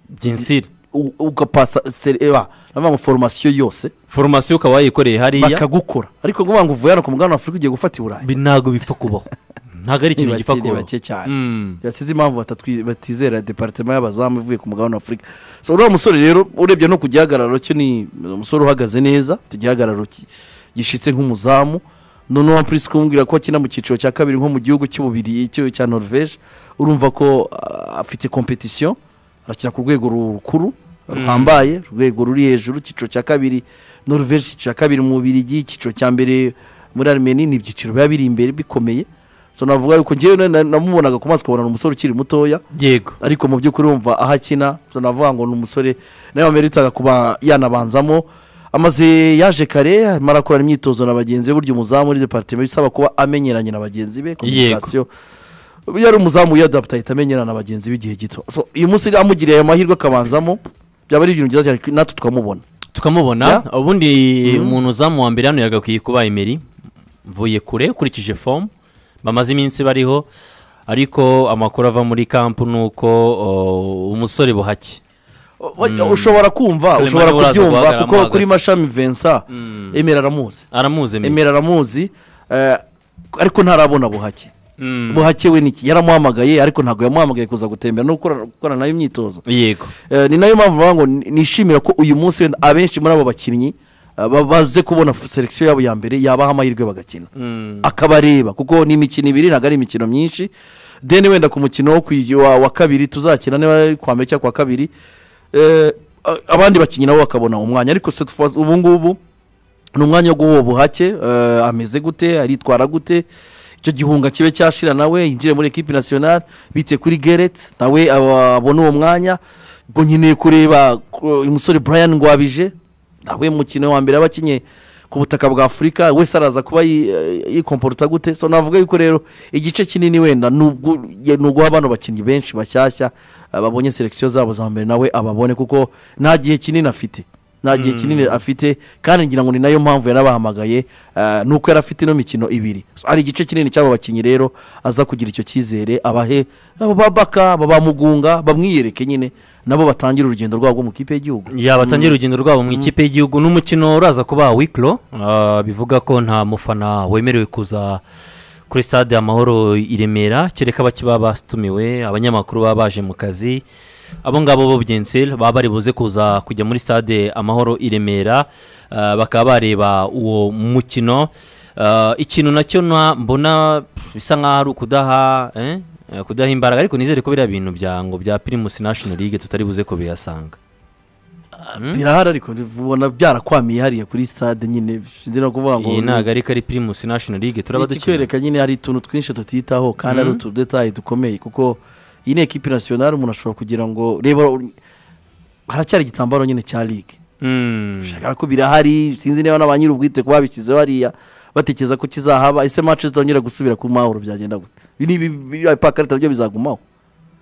byensiri u- ugapasa seri- eba navuga ngo foromasiyo yose foromasiyo ukaba wayikoreye hariya. bakagukora. Ariko ngo uvuye hano ku mugabane wa afurika ugiye gufata i burayi. Ntabwo bipfa kubaho. ntabwo ari ikintu gipfa kubaho bake cyane. Mm. basize impamvu batizera deparitema y'abazamu ivuye ku mugabane wa afurika. So uriya musore rero urebye no ku gihagararo cyo ni umusore uhagaze neza afite igihagararo gishitse nk'umuzamu. Noneho ampurisi kumbwira ko akina mu cyiciro cya kabiri nko mu gihugu cy'ububiri cya norvege urumva ko ah, afite kompetisiyo arakina ku rwego rukuru ruhambaye urwego ruri hejuru icyiciro cya kabiri norvege icyiciro cya kabiri mu bubirigi icyiciro cya mbere muri armeni ni ibyiciro biba biri imbere bikomeye. So navuga yuko ngewe na- na- namubonaga ku maso ukabona ni umusore ukiri mutoya. Yego. Ariko mu by'ukuri wumva aho akina navuga ngo ni umusore nawe wameritaga kuba yanabanzamo. Amaze yaje kare arimo arakorana imyitozo na bagenzi be burya umuzamu muri deparitema bisaba kuba amenyeranye na bagenzi be kominikasiyo iyo ari umuzamu wiyadaputa ahita amenyerana na bagenzi be igihe gito. So uyu munsi amugiriye ayo mahirwe akabanzamo byaba ari ibintu byiza cyane natwe tukamubona. Tukamubona. Ubundi umuntu uzamu wa mbere hano yagakwiye kuba emeri mvuye kure ukurikije fomu bamaze iminsi bariho ariko amakuru ava muri kampu ni uko umusore buhake. Ushobora kumva ushobora kubyumva kuko kuri mashami vensa emera aramuzi. Emera aramuzi eh, ariko ntarabona buhake. Mm. buhake we niki? Yaramuhamagaye ariko ntabwo yamuhamagaye kuza gutembera. No gukora gukorana na yo imyitozo. Yego. Eh, ni na yo mpamvu bavuga ngo ni- nishimira ko uyu munsi wenda abenshi muri abo bakinnyi ba- baze kubona selekisiyo yabo ya mbere yabaha amahirwe bagakina. Akabareba kuko ni imikino ibiri ntabwo ari imikino myinshi. Deni wenda ku mukino wa, kabiri tuzakina niba ari kwa mbere cyangwa kwa kabiri eh, abandi bakinnyi nabo bakabona umwanya. Ariko ubu ngubu ni umwanya wo guha buhake eh, ameze gute aritwara gute icyo gihunga kibe cyashira nawe yinjire muri ekipi nasiyonari bite kuri gereti nawe abone uwo mwanya. Ubwo nkeneye kureba ku- uyu musore brian ngwabije nawe mu mukino wa mbere abakinye ku butaka bwa afurika wese araza kuba yi- yikomporuta gute? So navuga yuko rero igice kinini wenda ni uguha bano bakinnyi benshi bashyashya babonye selekisiyo zabo za mbere nawe ababone kuko nta gihe kinini afite. Nta gihe kinini afite kandi ngira ngo ni na yo mpamvu yarabahamagaye eh, nuko yari afite ino mikino ibiri. Hari igice kinini cy'abo bakinnyi rero aza kugira icyo cyizere abahe abo ba baka aba ba mugunga bamwiyereke nyine nabo batangire urugendo rwabo mu kipe y'igihugu. Yabatangira urugendo rwabo mu ikipe y'igihugu. Ni umukino uraza kuba wikiro bivuga ko nta mufana wemerewe kuza kuri stade amahoro i remera. Kereka bake baba batumiwe abanyamakuru baba baje mu kazi. Abo ngabo bo byensel baba bari buze kuza kujya muri stade amahoro i remera ah, bakaba bareba uwo mukino. Ah, ikintu na cyo na- mbona bisa nk'aho ari ukudaha eh, kudaha imbaraga ariko nizere ko biriya bintu bya ngo bya primus national league tutari buze ko biyasanga. Birahari ariko ubona byarakwamiye hariya kuri stade nyine. No kuvuga ngo iyi ntabwo ari kari pirimusi national league turaba dukina ikikwereka nyine hari utuntu twinshi tutitaho kandi ari utu detaye dukomeye kuko iyi ni ekipi nasiyonari umuntu ashobora kugira ngo reba haracyari igitambaro nyine cya ligue Mm. bigaragara ko birahari sinzi niba na ba nyir'ubwite kuba babishyizeho hariya batekereza ko kizahaba ese match zitongera gusubira ku mahoro byagenda gute? Ibi ni ibi pakarita byo bizagumaho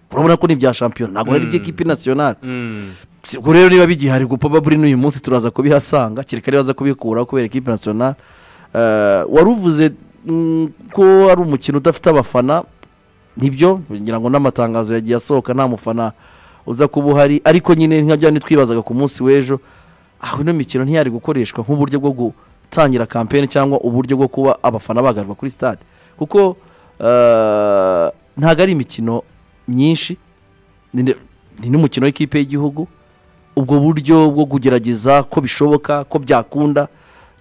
urabona ko ni ibya shampiyona ntabwo ari iby'ekipi nasiyonari Mm. Si- ubwo rero niba bigihari gupa buri n'uyu munsi turaza kubihasanga kereka niba baza kubikuraho kubera ekipi nasiyonari Eh, wari uvuze mm, ko ari umukino udafite abafana ni byo ngira ngo n'amatangazo yagiye asohoka nta mufana uza kuba uhari. Ariko nyine nka bya twibazaga ku munsi w'ejo. Aho ino mikino ntiyari gukoreshwa nk'uburyo bwo gutangira kampeni cyangwa uburyo bwo kuba abafana bagarurwa kuri stade. Kuko eh, ntabwo ari imikino myinshi. Ni n'umukino w'ikipe y'igihugu. Ubwo buryo bwo kugerageza ko bishoboka ko byakunda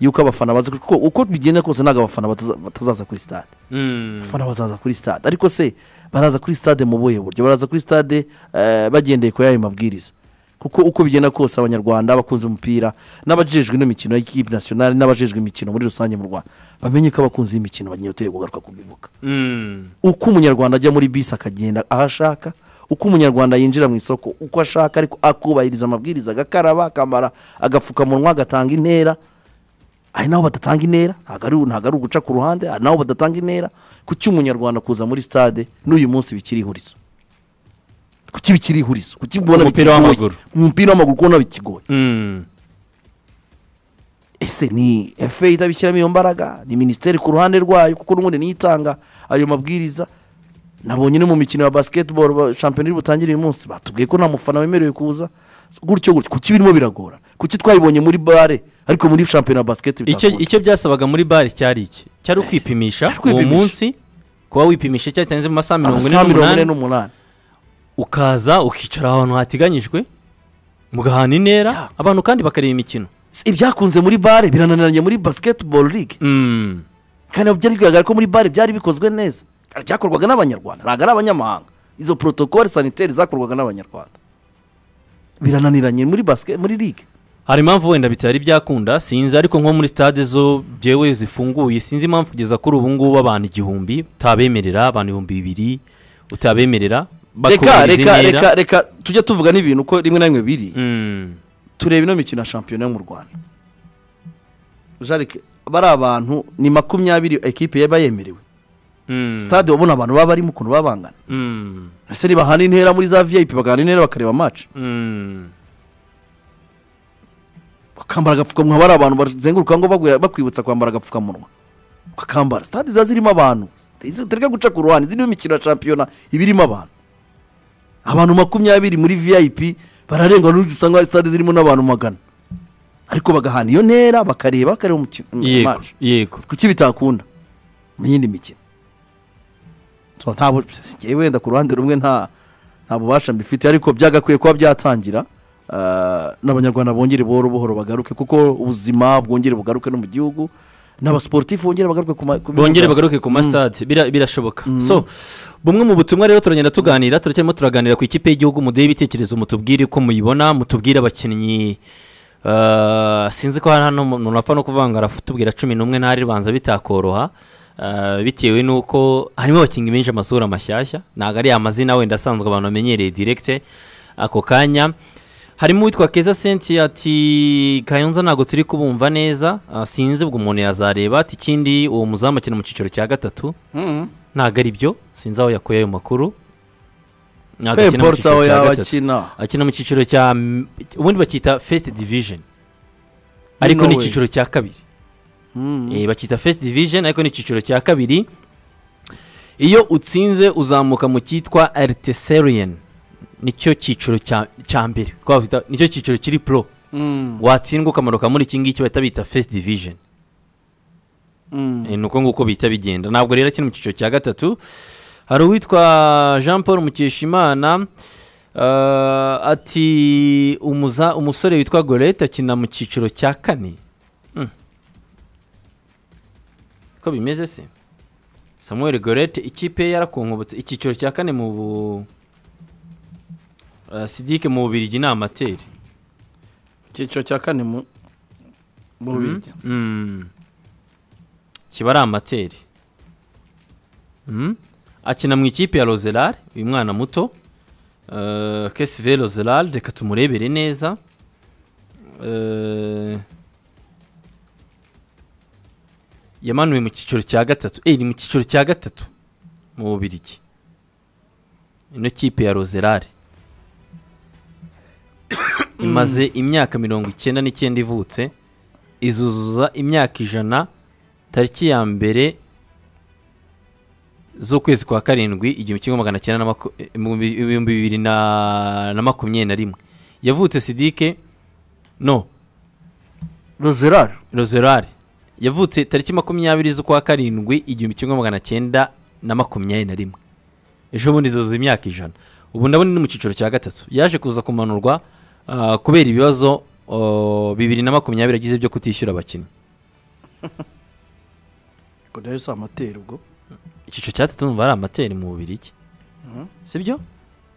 yuko abafana baza kuko uko bigenda kose ntabwo abafana bataza- batazaza kuri stade. Mm. abafana bazaza kuri stade. Ariko se baraza kuri stade mu buhe buryo? Baraza kuri stade eh, bagendeye kuri ayo mabwiriza. Kuko uko bigenda kose abanyarwanda abakunze umupira n'abajejwe ino mikino y'ikipe nasiyonari n'abajejwe imikino muri rusange mu rwanda bamenye ko abakunzi b'imikino banyoteye kugaruka ku bibuga. Mm. uko umunyarwanda ajya muri bisi akagenda aho ashaka uko umunyarwanda yinjira mu isoko uko ashaka ariko akubahiriza amabwiriza agakaraba akambara agapfukamunwa agatanga intera hari n'aho badatanga intera ntabwo ari uguca ku ruhande hari n'aho badatanga intera. Kuki umunyarwanda kuza muri stade n'uyu munsi bikiri ihurizo? Kuki bikiri ihurizo? Kuki ubona Umupira w'amaguru. umupira w'amaguru kubona bikigoye. Mm. ese ni efe itabishyiramo iyo mbaraga? Ni minisiteri ku ruhande rwayo kuko n'ubundi niyo itanga ayo mabwiriza? Nabonye no mu mikino ya basiketiboro ba- shampiyona iri butangire uyu munsi. Batubwiye ko nta mufana wemerewe kuza. Gutyo gutyo kuki birimo biragora? Kuki twabibonye muri bare? Ariko muri shampiyona basiketi icyo byasabaga muri bare cyari iki? Cyari ukwipimisha Cyari uwo munsi? Kuba wipimisha cyatanze mu masaha mirongo ine n'umunani? ukaza ukicara ahantu hateganyijwe? Mugahana intera? Abantu kandi bakareba imikino. Ibyakunze muri bare birananiranye muri basiketiboro ligue Mm. kandi byari bigaragara ko muri bare byari bikozwe neza. Byakorwaga n'abanyarwanda. Ntabwo ari abanyamahanga. Izo porotokole saniteri zakorwaga n'abanyarwanda. Birananiranye muri basike muri ligue hari impamvu wenda bitari byakunda sinzi ariko nko muri stade zo byewe zifunguye sinzi impamvu kugeza kuri ubu ngubu abantu igihumbi utabemerera abantu ibihumbi bibiri utabemerera reka reka reka reka tujye tuvuga n'ibintu uko rimwe na rimwe biri Mm. tureba ino mikino ya shampiyona yo mu rwanda bari abantu ni makumyabiri ekipe yaba yemerewe Mm. stade ubona abantu baba barimo ukuntu baba bangana Mm. ese nibahana intera muri za vip bagahana intera bakareba Mm. Bakambara agapfukamunwa bari abantu bazenguruka ngo bakwibutsa kwambara agapfukamunwa. Ukakambara stade ziba zirimo abantu. Tureke guca ku ruhande izi niyo mikino ya shampiyona iba irimo abantu. Abantu makumyabiri muri vip bararenga n'ujya usanga hari stade zirimo n'abantu magana. Ariko bagahana iyo ntera bakareba bakareba umukino yego kuki bitakunda? Mu yindi mikino. So ntabwo wenda ku ruhande rumwe nta nta bubasha mbifite ariko byagakwiye kuba byatangira. N'abanyarwanda bongere buhoro buhoro bagaruke kuko ubuzima bwongere bugaruke no mu gihugu n'abasiporutifu bongere bagaruke ku bongere bagaruke ku masitade. Bira- birashoboka. So bumwe mu butumwa rero turagenda tuganira turacyarimo turaganira ku ikipe y'igihugu muduhe ibitekerezo mutubwire uko muyibona mutubwire abakinnyi. Ah, sinzi ko hari hano umuntu apfa no kuvuga ngo aratubwira cumi n'umwe ntari ribanza bitakoroha. Ah, bitewe n'uko harimo abakinnyi benshi amasura mashyashya ntabwo ari amazina wenda asanzwe abantu bamenyereye direkite ako kanya. Harimo uwitwa keza senti ati kayonza ntabwo turi kubumva neza. Ah, sinzi ubwo umuntu yazareba. Ati ikindi uwo muzamu akina mu cyiciro cya gatatu. Mhm. ntabwo ari byo. Sinzi aho yakuye ayo makuru. Ntabwo akina mu cyiciro cya gatatu. akina mu cyiciro cya ubundi bacyita fesiti divijeni ariko ni icyiciro cya kabiri. Eh, bacyita fesiti divijeni ariko ni icyiciro cya kabiri. Iyo utsinze uzamuka mu cyitwa eriteseriyeni ni cyo cyiciro cya mbere. Nicyo cyiciro kiri pro. Mhm. watsindwa ukamanuka muri iki ngiki bahita bita fesiti divijeni Mhm. ni uko nguko bihita bigenda. Ntabwo rero akiri mu cyiciro cya gatatu. Hari uwitwa jean paul mukeshimana ah, ati umuza umusore witwa gorete akina mu cyiciro cya kane. Hmm. ko bimeze se? Samuel gorete ikipe yarakonkobotse icyiciro cya kane mu sidike mu bubirigi ni amateri? Icyiciro cya kane mu mu Bubiligi. Mm. kiba ari amateri. Mm. akina mu ikipe ya rozeral uyu mwana muto. Uh, kesive rozeral reka tumurebere neza. Eh, yamanuwe mu cyiciro cya gatatu. Eh, ni mu cyiciro cya gatatu mu bubirigi ino kipe ya rozeral imaze imyaka mirongo icyenda n'icyenda ivutse izuzuza imyaka ijana tariki ya mbere z'ukwezi kwa karindwi igihumbi kimwe magana cyenda ibihumbi bibiri na makumyabiri na rimwe. Yavutse sidike no. Rozerari rozerari yavutse tariki makumyabiri z'ukwa karindwi igihumbi kimwe magana cyenda na makumyabiri na rimwe. Ejo bundi zuzuza imyaka ijana. Ubu ndabona ni mu cyiciro cya gatatu. Yaje kuza kumanurwa kubera ibibazo bibiri na makumyabiri agize byo kutishyura abakinnyi na yo si amateri ubwo. Icyiciro cya gatatu numva ari amateri mu bubirigi sibyo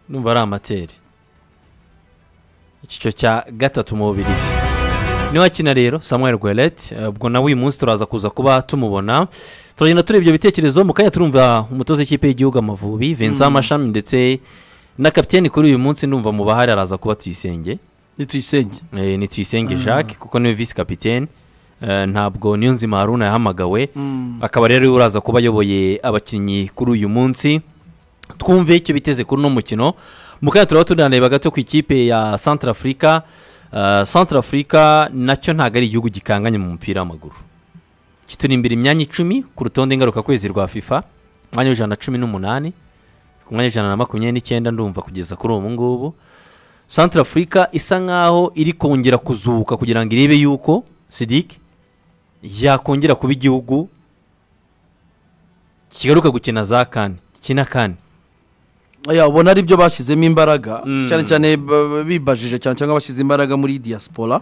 numva ari amateri. Icyiciro cya gatatu mu bubirigi ni we akina rero samuel gueret ubwo nawe uyu munsi turaza kuza kuba tumubona. Turagenda tureba ibyo bitekerezo mu kanya turumva umutoza w'ikipe y'igihugu amavubi vincent mashami ndetse na kapiteni kuri uyu munsi ndumva mu bahari araza kuba tuyisenge. Nituyisenge Eh, ni tuyisenge jacques kuko ni we visi kapitene Eh, ntabwo niyo nzima haruna yahamagawe. Akaba rero uraza kuba ayoboye abakinnyi kuri uyu munsi. Twumve icyo biteze kuri uno mukino. Mu kanya turaba tunareba gato ku ikipe ya centre afurika centre afurika na cyo ntabwo ari igihugu gikanganye mu mupira w'amaguru. Kituri imbere imyanya icumi ku rutonde ngarukakwezi rwa fifa umwanya w'ijana na cumi n'umunani. Ku mwanya w'ijana na makumyabiri n'icyenda ndumva kugeza kuri ubu ngubu. Centre afurika isa nkaho iri kongera kuzuka kugira ngo irebe yuko sidike yakongera kuba igihugu kigaruka gukina za kane kina kane. Ubona ari byo bashyizemo imbaraga Mm. cyane cyane ba- ba- bibajije cyane cyangwa bashyize imbaraga muri diaspora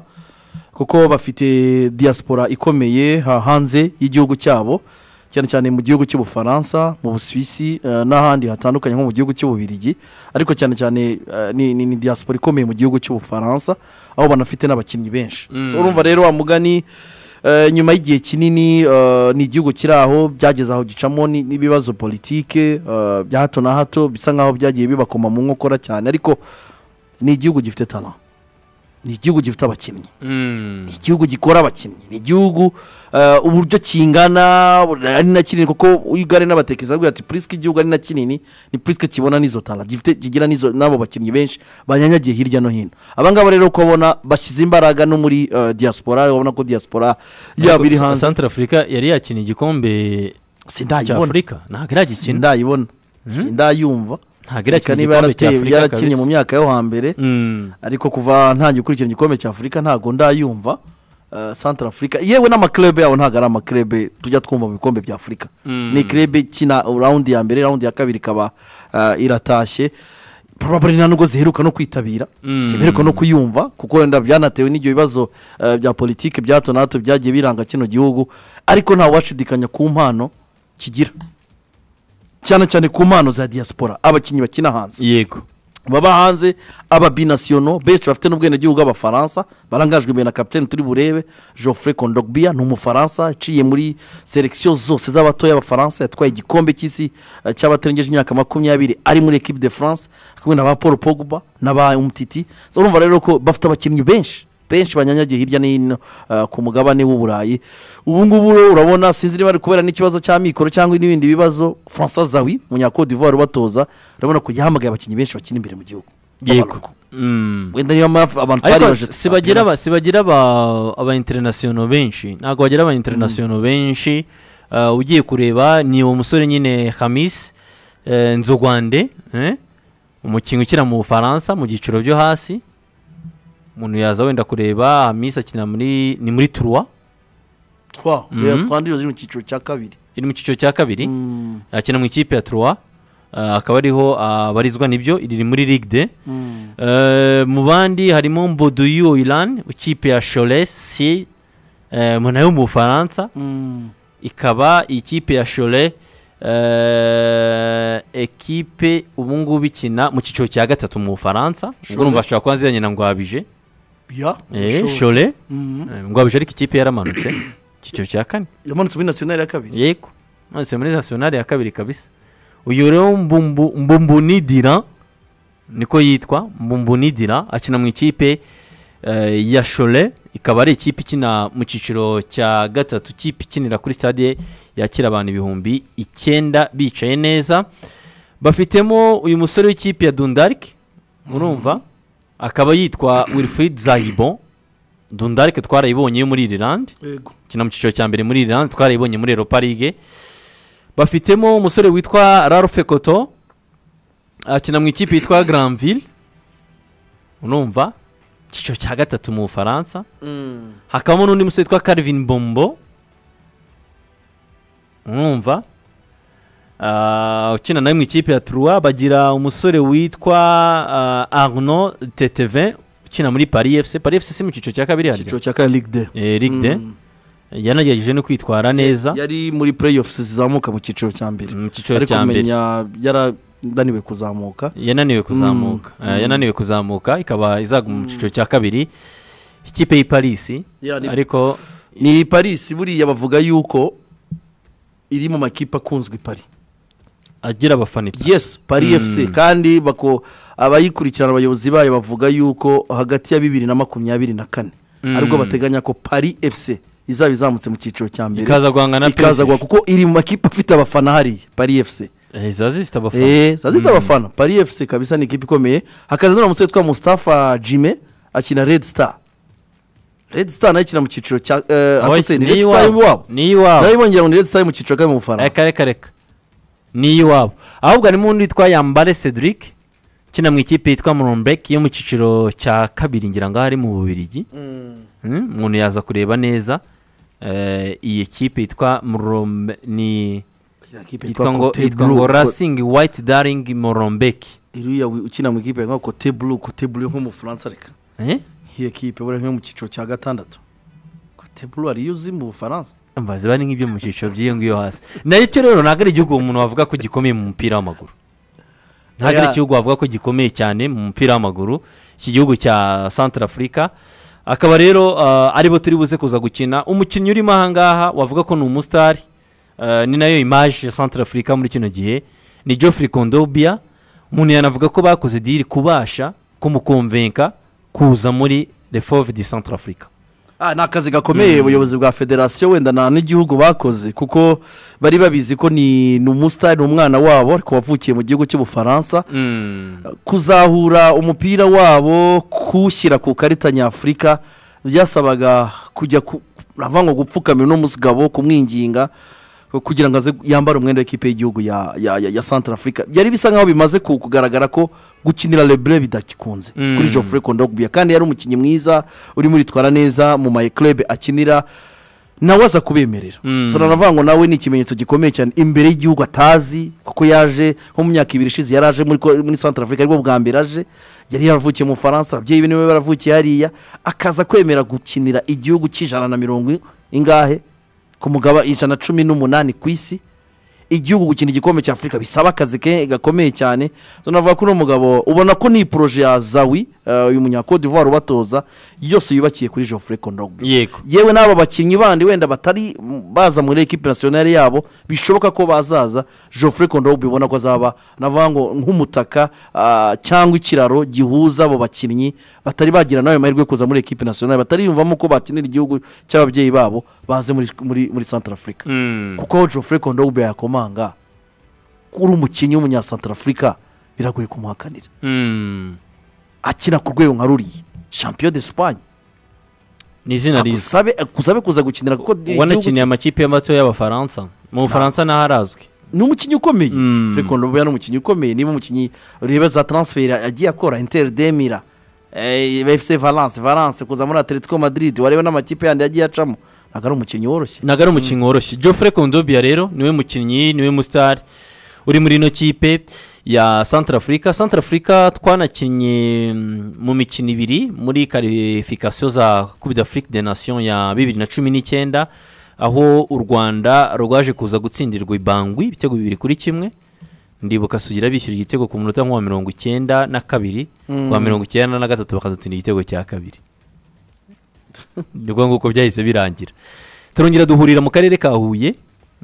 kuko bafite diaspora ikomeye ha- hanze y'igihugu cyabo. Cyane cyane mu gihugu cy'ubufaransa mu busuwisi eh, n'ahandi hatandukanye nko mu gihugu cy'ububirigi ariko cyane cyane eh, ni, diaspora ikomeye mu gihugu cy'ubufaransa aho banafite n'abakinnyi benshi. Mm. urumva rero wa mugani eh, nyuma y'igihe kinini ni igihugu kiri aho byageze aho gicamo ni- n'ibibazo politike bya hato na hato bisa nkaho byagiye bibakoma mu nkokora cyane. Ariko ni igihugu gifite tana ni igihugu gifite abakinnyi. Mm. ni igihugu gikora abakinnyi. Ni igihugu eh, uburyo kingana ari na kinini kuko iyo ugane n'abatekereza bavuga ati purisike igihugu ari na kinini ni purisike kibona n'izo gifite kigira n'abo bakinnyi benshi banyanyagiye hirya no hino. Aba ngaba rero uko ubona bashyize imbaraga no muri eh, diaspora urabona ko diaspora yaba iri hanze. Centre afurika yari yakina igikombe sindayibona. Sindayibona. Sindayumva. Ntabwo irakina igikombe cya yarateye- afurika yarakinnye mu myaka yo hambere Mm. ariko kuva ntangiye gukurikirana igikombe cya afurika ntabwo ndayumva uh, centre afurika yewe n'amaklebe yabo ntabwo ari amaklebe tujya twumva mu bikombe bya afurika Mm. ni klebe ikina rawundi ya mbere rawundi ya kabiri ikaba uh, iratashye probably nta nubwo ziheruka no kwitabira Mm. ziheruka no kuyumva kuko wenda byanatewe n'ibyo bibazo uh, bya politiki bya hato na hato byagiye biranga kino gihugu ariko nta washidikanya ku mpano kigira cyane cyane ku mpano za diaspora abakinnyi bakina hanze. Yego. Baba hanze ababinasiyono benshi bafite n'ubwenegihugu bw'abafaransa barangajwe imbere na kapitene turi burebe geoffrey kondogbia ni umufaransa yaciye muri selekisiyo zose z'abatoya b'abafaransa yatwaye igikombe cy'isi eh, cy'abatarengeje imyaka makumyabiri ari muri equipe de france kumwe na ba paul pogba na ba umutiti urumva rero ko bafite abakinnyi benshi. Benshi banyanyagiye hirya no hino eh, ku mugabane w'uburayi ubu ngubu urabona sinzi niba ari kubera n'ikibazo cya mikoro cyangwa n'ibindi bibazo francois zawi umunyakode d'ivoire ubatoza urabona ko yahamagaye abakinnyi benshi bakina imbere mu gihugu. Yego. Mm. wenda niyo mpamvu abantu ariko twaribaje si bagira aba- international benshi. Ntabwo bagira aba international benshi. Uh, ugiye kureba ni uwo musore nyine hamis eh, nzogwande eh? umukinnyi ukina mu bufaransa mu byiciro byo hasi. Umuntu yaza wenda kureba hamis akina muri ni muri turuwa twa twandiriye ziri mu cyiciro cya kabiri. Iri mu cyiciro cya kabiri? Mm, akina mu ikipe ya turuwa uh, akaba ariho abarizwa ni byo iri muri ligue de mm. Eh, mu bandi harimo mboduyu iran ikipe ya shoresi na yo mu bufaransa. Mm. ikaba ikipe ya shore ekipe ubu ngubu ikina mu cyiciro cya gatatu mu bufaransa. Ubwo numva ashobora kuba aziranye na ngwabije. Ya Eh, Shore. shore Mhm. Eh, ngo abije ariko ikipe yaramanutse icyiciro cya kane? Yamanutse muri nasiyonari ya kabiri. Yego manutse muri nasiyonari ya kabiri kabisa. Uyu rero mbumbu mbumbunidira niko yitwa mbumbunidira akina mu ikipe eh, ya shore ikaba ari ikipe ikina mu cyiciro cya gatatu. Ikipe ikinira kuri stade yakira abantu ibihumbi icyenda bicaye neza. Bafitemo uyu musore w'ikipe ya dundarike urumva? Akaba yitwa wilfried zahibon dundarike twarayibonye muri irilande ikina mu cyiciro cya mbere muri irilande twarayibonye muri europa league. Bafitemo umusore witwa ralph koto akina mu ikipe yitwa granville. Urumva icyiciro cya gatatu mu bufaransa. Hakabamo n'undi musore witwa Calvin Bombo. Urumva ukina nawe mu ikipe ya Troyes bagira umusore witwa Arnaud Tetevin ukina muri Paris FC Paris FC si mu cyiciro cya kabiri icyiciro harya cya kabiri ligue de Eh, Ligue de Mm. yanagerageje no kwitwara neza yari muri playoffs zizamuka mu cyiciro cya mbere mu cyiciro cya mbere umenya yarananiwe kuzamuka yananiwe kuzamuka yananiwe kuzamuka ikaba izaguma mu cyiciro cya kabiri ikipe y'i Paris Ya, ni- ariko. Ni paris buriya bavuga yuko. Iri mu makipe akunzwe i paris. Agira abafana yes paris fc kandi bako abayikurikirana abayobozi bayo bavuga yuko hagati ya bibiri na makumyabiri na kane. Mm. ari bwo bateganya ko paris fc izaba izamutse mu cyiciro cya mbere. Ikaza guhangana na gwa kuko iri mu makipe afite abafana hariya paris fc Eh, ziba zifite abafana. Eh, ziba zifite abafana. Paris fc kabisa ni ikipe ikomeye. Hakaza musore witwa mustafa jime akina red star. Red star na yo ikina mu cyiciro cya eh, ni ni red star iwabo. y'iwabo na yo bongera ngo ni red star yo mu cyiciro kabiri mu bufaransa. Reka reka reka. Ni iwabo ahubwo harimo undi witwa yambare cedric ukina mu ikipe yitwa murombek yo mu cyiciro cya kabiri ngira ngo ari mu bubirigi. Umuntu yaza kureba neza iyi kipe yitwa murombe ni yitwa ngo yitwa ngo Ko- racing white daring morombek iriya ukina mu ikipe nka kote bulu kote mu bufaransa reka. Eh? iyo kipe buriya mu cyiciro cya gatandatu. Kote bulu ariyo uzi mu bufaransa. Umva, ziba ari nk'ibyo mu cyiciro by'iyo hasi. Nacyo rero ntabwo ari igihugu umuntu wavuga ko gikomeye mu mupira w'amaguru. Ntabwo ari igihugu wavuga ko gikomeye cyane mu mupira w'amaguru. Iki gihugu cya santara afurika akaba rero ah, ari bo turi buze kuza gukina. Umukinnyi urimo ahangaha wavuga ko ni umusitari ah, ni na yo imaje ya santara afurika muri kino gihe ni geoffrey kondobia. Umuntu yanavuga ko bakoze diri kubasha kumukomvenka kuza muri refove di santara afurika ni akazi gakomeye ubuyobozi bwa federasiyo wenda nta n'igihugu bakoze kuko bari babizi ko ni umusitari umwana wabo ariko wavukiye mu gihugu cy'ubufaransa. Kuzahura umupira wabo kuwushyira ku karita nyafurika byasabaga kujya ngo gupfukamira uno mugabo kumwinginga. Kugira ngo aze yambare umwenda w'ikipe y'igihugu ya ya ya, santara afurika byari bisa nkaho bimaze ku- kugaragara ko gukinira lebure bidagikunze Mm. kuri geoffrey kondogubia kandi yari umukinnyi mwiza urimo uritwara neza mu mayikurebe akinira nawe aza kubemerera. Mm. so naravuga ngo nawe ni ikimenyetso gikomeye cyane. Imbere y'igihugu atazi kuko yaje nko mu myaka ibiri ishize yari aje muri santara afurika ari bwo bwa mbere aje. Yari yaravukiye mu bufaransa ababyeyi be ni we baravukiye hariya. Akaza kwemera gukinira igihugu cy'ijana na mirongo ingahe? Ku mugaba ijana na cumi n'umunani ku isi igihugu gukina igikombe cya afurika bisaba akazi gakomeye cyane. So navuga ko uno mugabo ubona ko ni poroje ya zawi. Eh, uyu munyakode d'ivoire ubatoza yose yubakiye kuri geoffrey kondogbe yego. Yewe n'aba bakinnyi bandi wenda batari baza muri ekipe nasiyonari yabo bishoboka ko bazaza geoffrey kondogbe ubona ko azaba navuga ngo nk'umutaka ah, cyangwa ikiraro gihuza abo bakinnyi batari bagira nawe mahirwe yo kuza muri ekipe nasiyonari batariyumvamo ko bakinira igihugu cy'ababyeyi babo baze muri muri muri santara afurika Mm. kuko aho geoffrey kondogbe yakomanga uri umukinnyi w'umunyasantara afurika biragoye kumuhakanira Mm. Akina ku rwego nka ruriya. Champion d'espagne ni izina riza. Akusabe kuza gukinira kuko wanakiniye amakipe y'amato y'abafaransa mu bufaransa naho arazwi. Ni umukinnyi ukomeye. Mm. Geoffrey Kondogbe ni umukinnyi ukomeye. Niba umukinnyi ureba za transfer agiye akora inter demira fc valence valence kuza muri atletico madrid. Wareba n'amakipe yandi yagiye acamo. Ntabwo ari umukinnyi woroshye. Ntabwo ari umukinnyi woroshye. Geoffrey kondobia rero ni we mukinnyi ni we musitari uri muri ino kipe. Ya santara afurika santara afurika twanakinnye mm, mu mikino ibiri muri karifikasiyo za coupe d'afrique de nation ya bibiri na cumi n'icyenda aho u rwanda rwaje kuza gutsindirwa ibangwi ibitego bibiri kuri kimwe. Ndibuka sugira bishyura igitego ku munota nk'uwa mirongo icyenda na kabiri Mm. kuwa mirongo icyenda na gatatu bakadutsinda igitego cya kabiri. Nibwo nguko byahise birangira. Turongera duhurira mu karere ka huye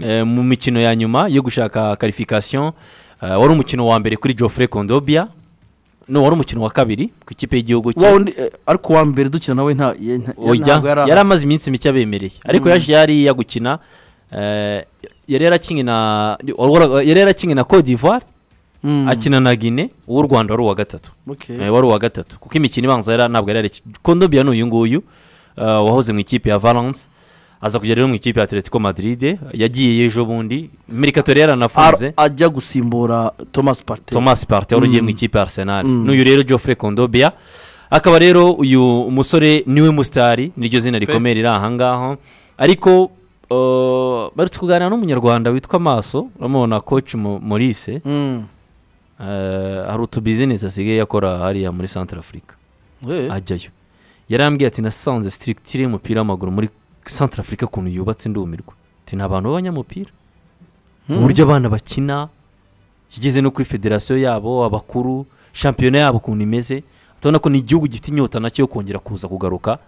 eh, mu mikino ya nyuma yo gushaka karifikasiyo wari umukino wa mbere kuri Geoffrey kondobia no wari umukino wa kabiri ku ikipe y'igihugu cye eh, ariko uwa mbere dukina nawe yari amaze iminsi mike abemereye. Ariko yaje yari yagukina eh, yari yarakinye na d'Ivoire Mm. akina na Guinea uw'u Rwanda wari uwa gatatu. Eh, wari uwa gatatu. Kuko imikino ibanza ntabwo yari yariki kondobia ni uyu nguyu eh, wahoze mu ikipe ya valence. Aza kujya rero mu ikipe ya atletico madrid yagiye ejo bundi. Merikato yari yaranafunze Ar- ajya gusimbura thomas partey. Thomas parte wari ugiye mu ikipe ya arsenal. N'uyu rero geoffrey kondobia akaba rero uyu musore ni we musitari niryo zina rikomeye riri aha ngaho. Ariko uh, baretse kuganira n'umunyarwanda witwa maso uramubona coach Mo- maurice Mm. eh, hari utubizinesi asigaye akora hariya muri centre afurika Eh. ajyayo. Yarambwiye ati nasanze sitirigitire y'umupira w'amaguru muri centre afurika ukuntu yubatse ndumirwa. Ni abantu b'abanyamupira uburyo abana bakina kigeze no kuri federasiyo yabo abakuru shampiyona yabo ukuntu imeze tubona ko ni igihugu gifite inyota na cyo yo kongera kuza kugaruka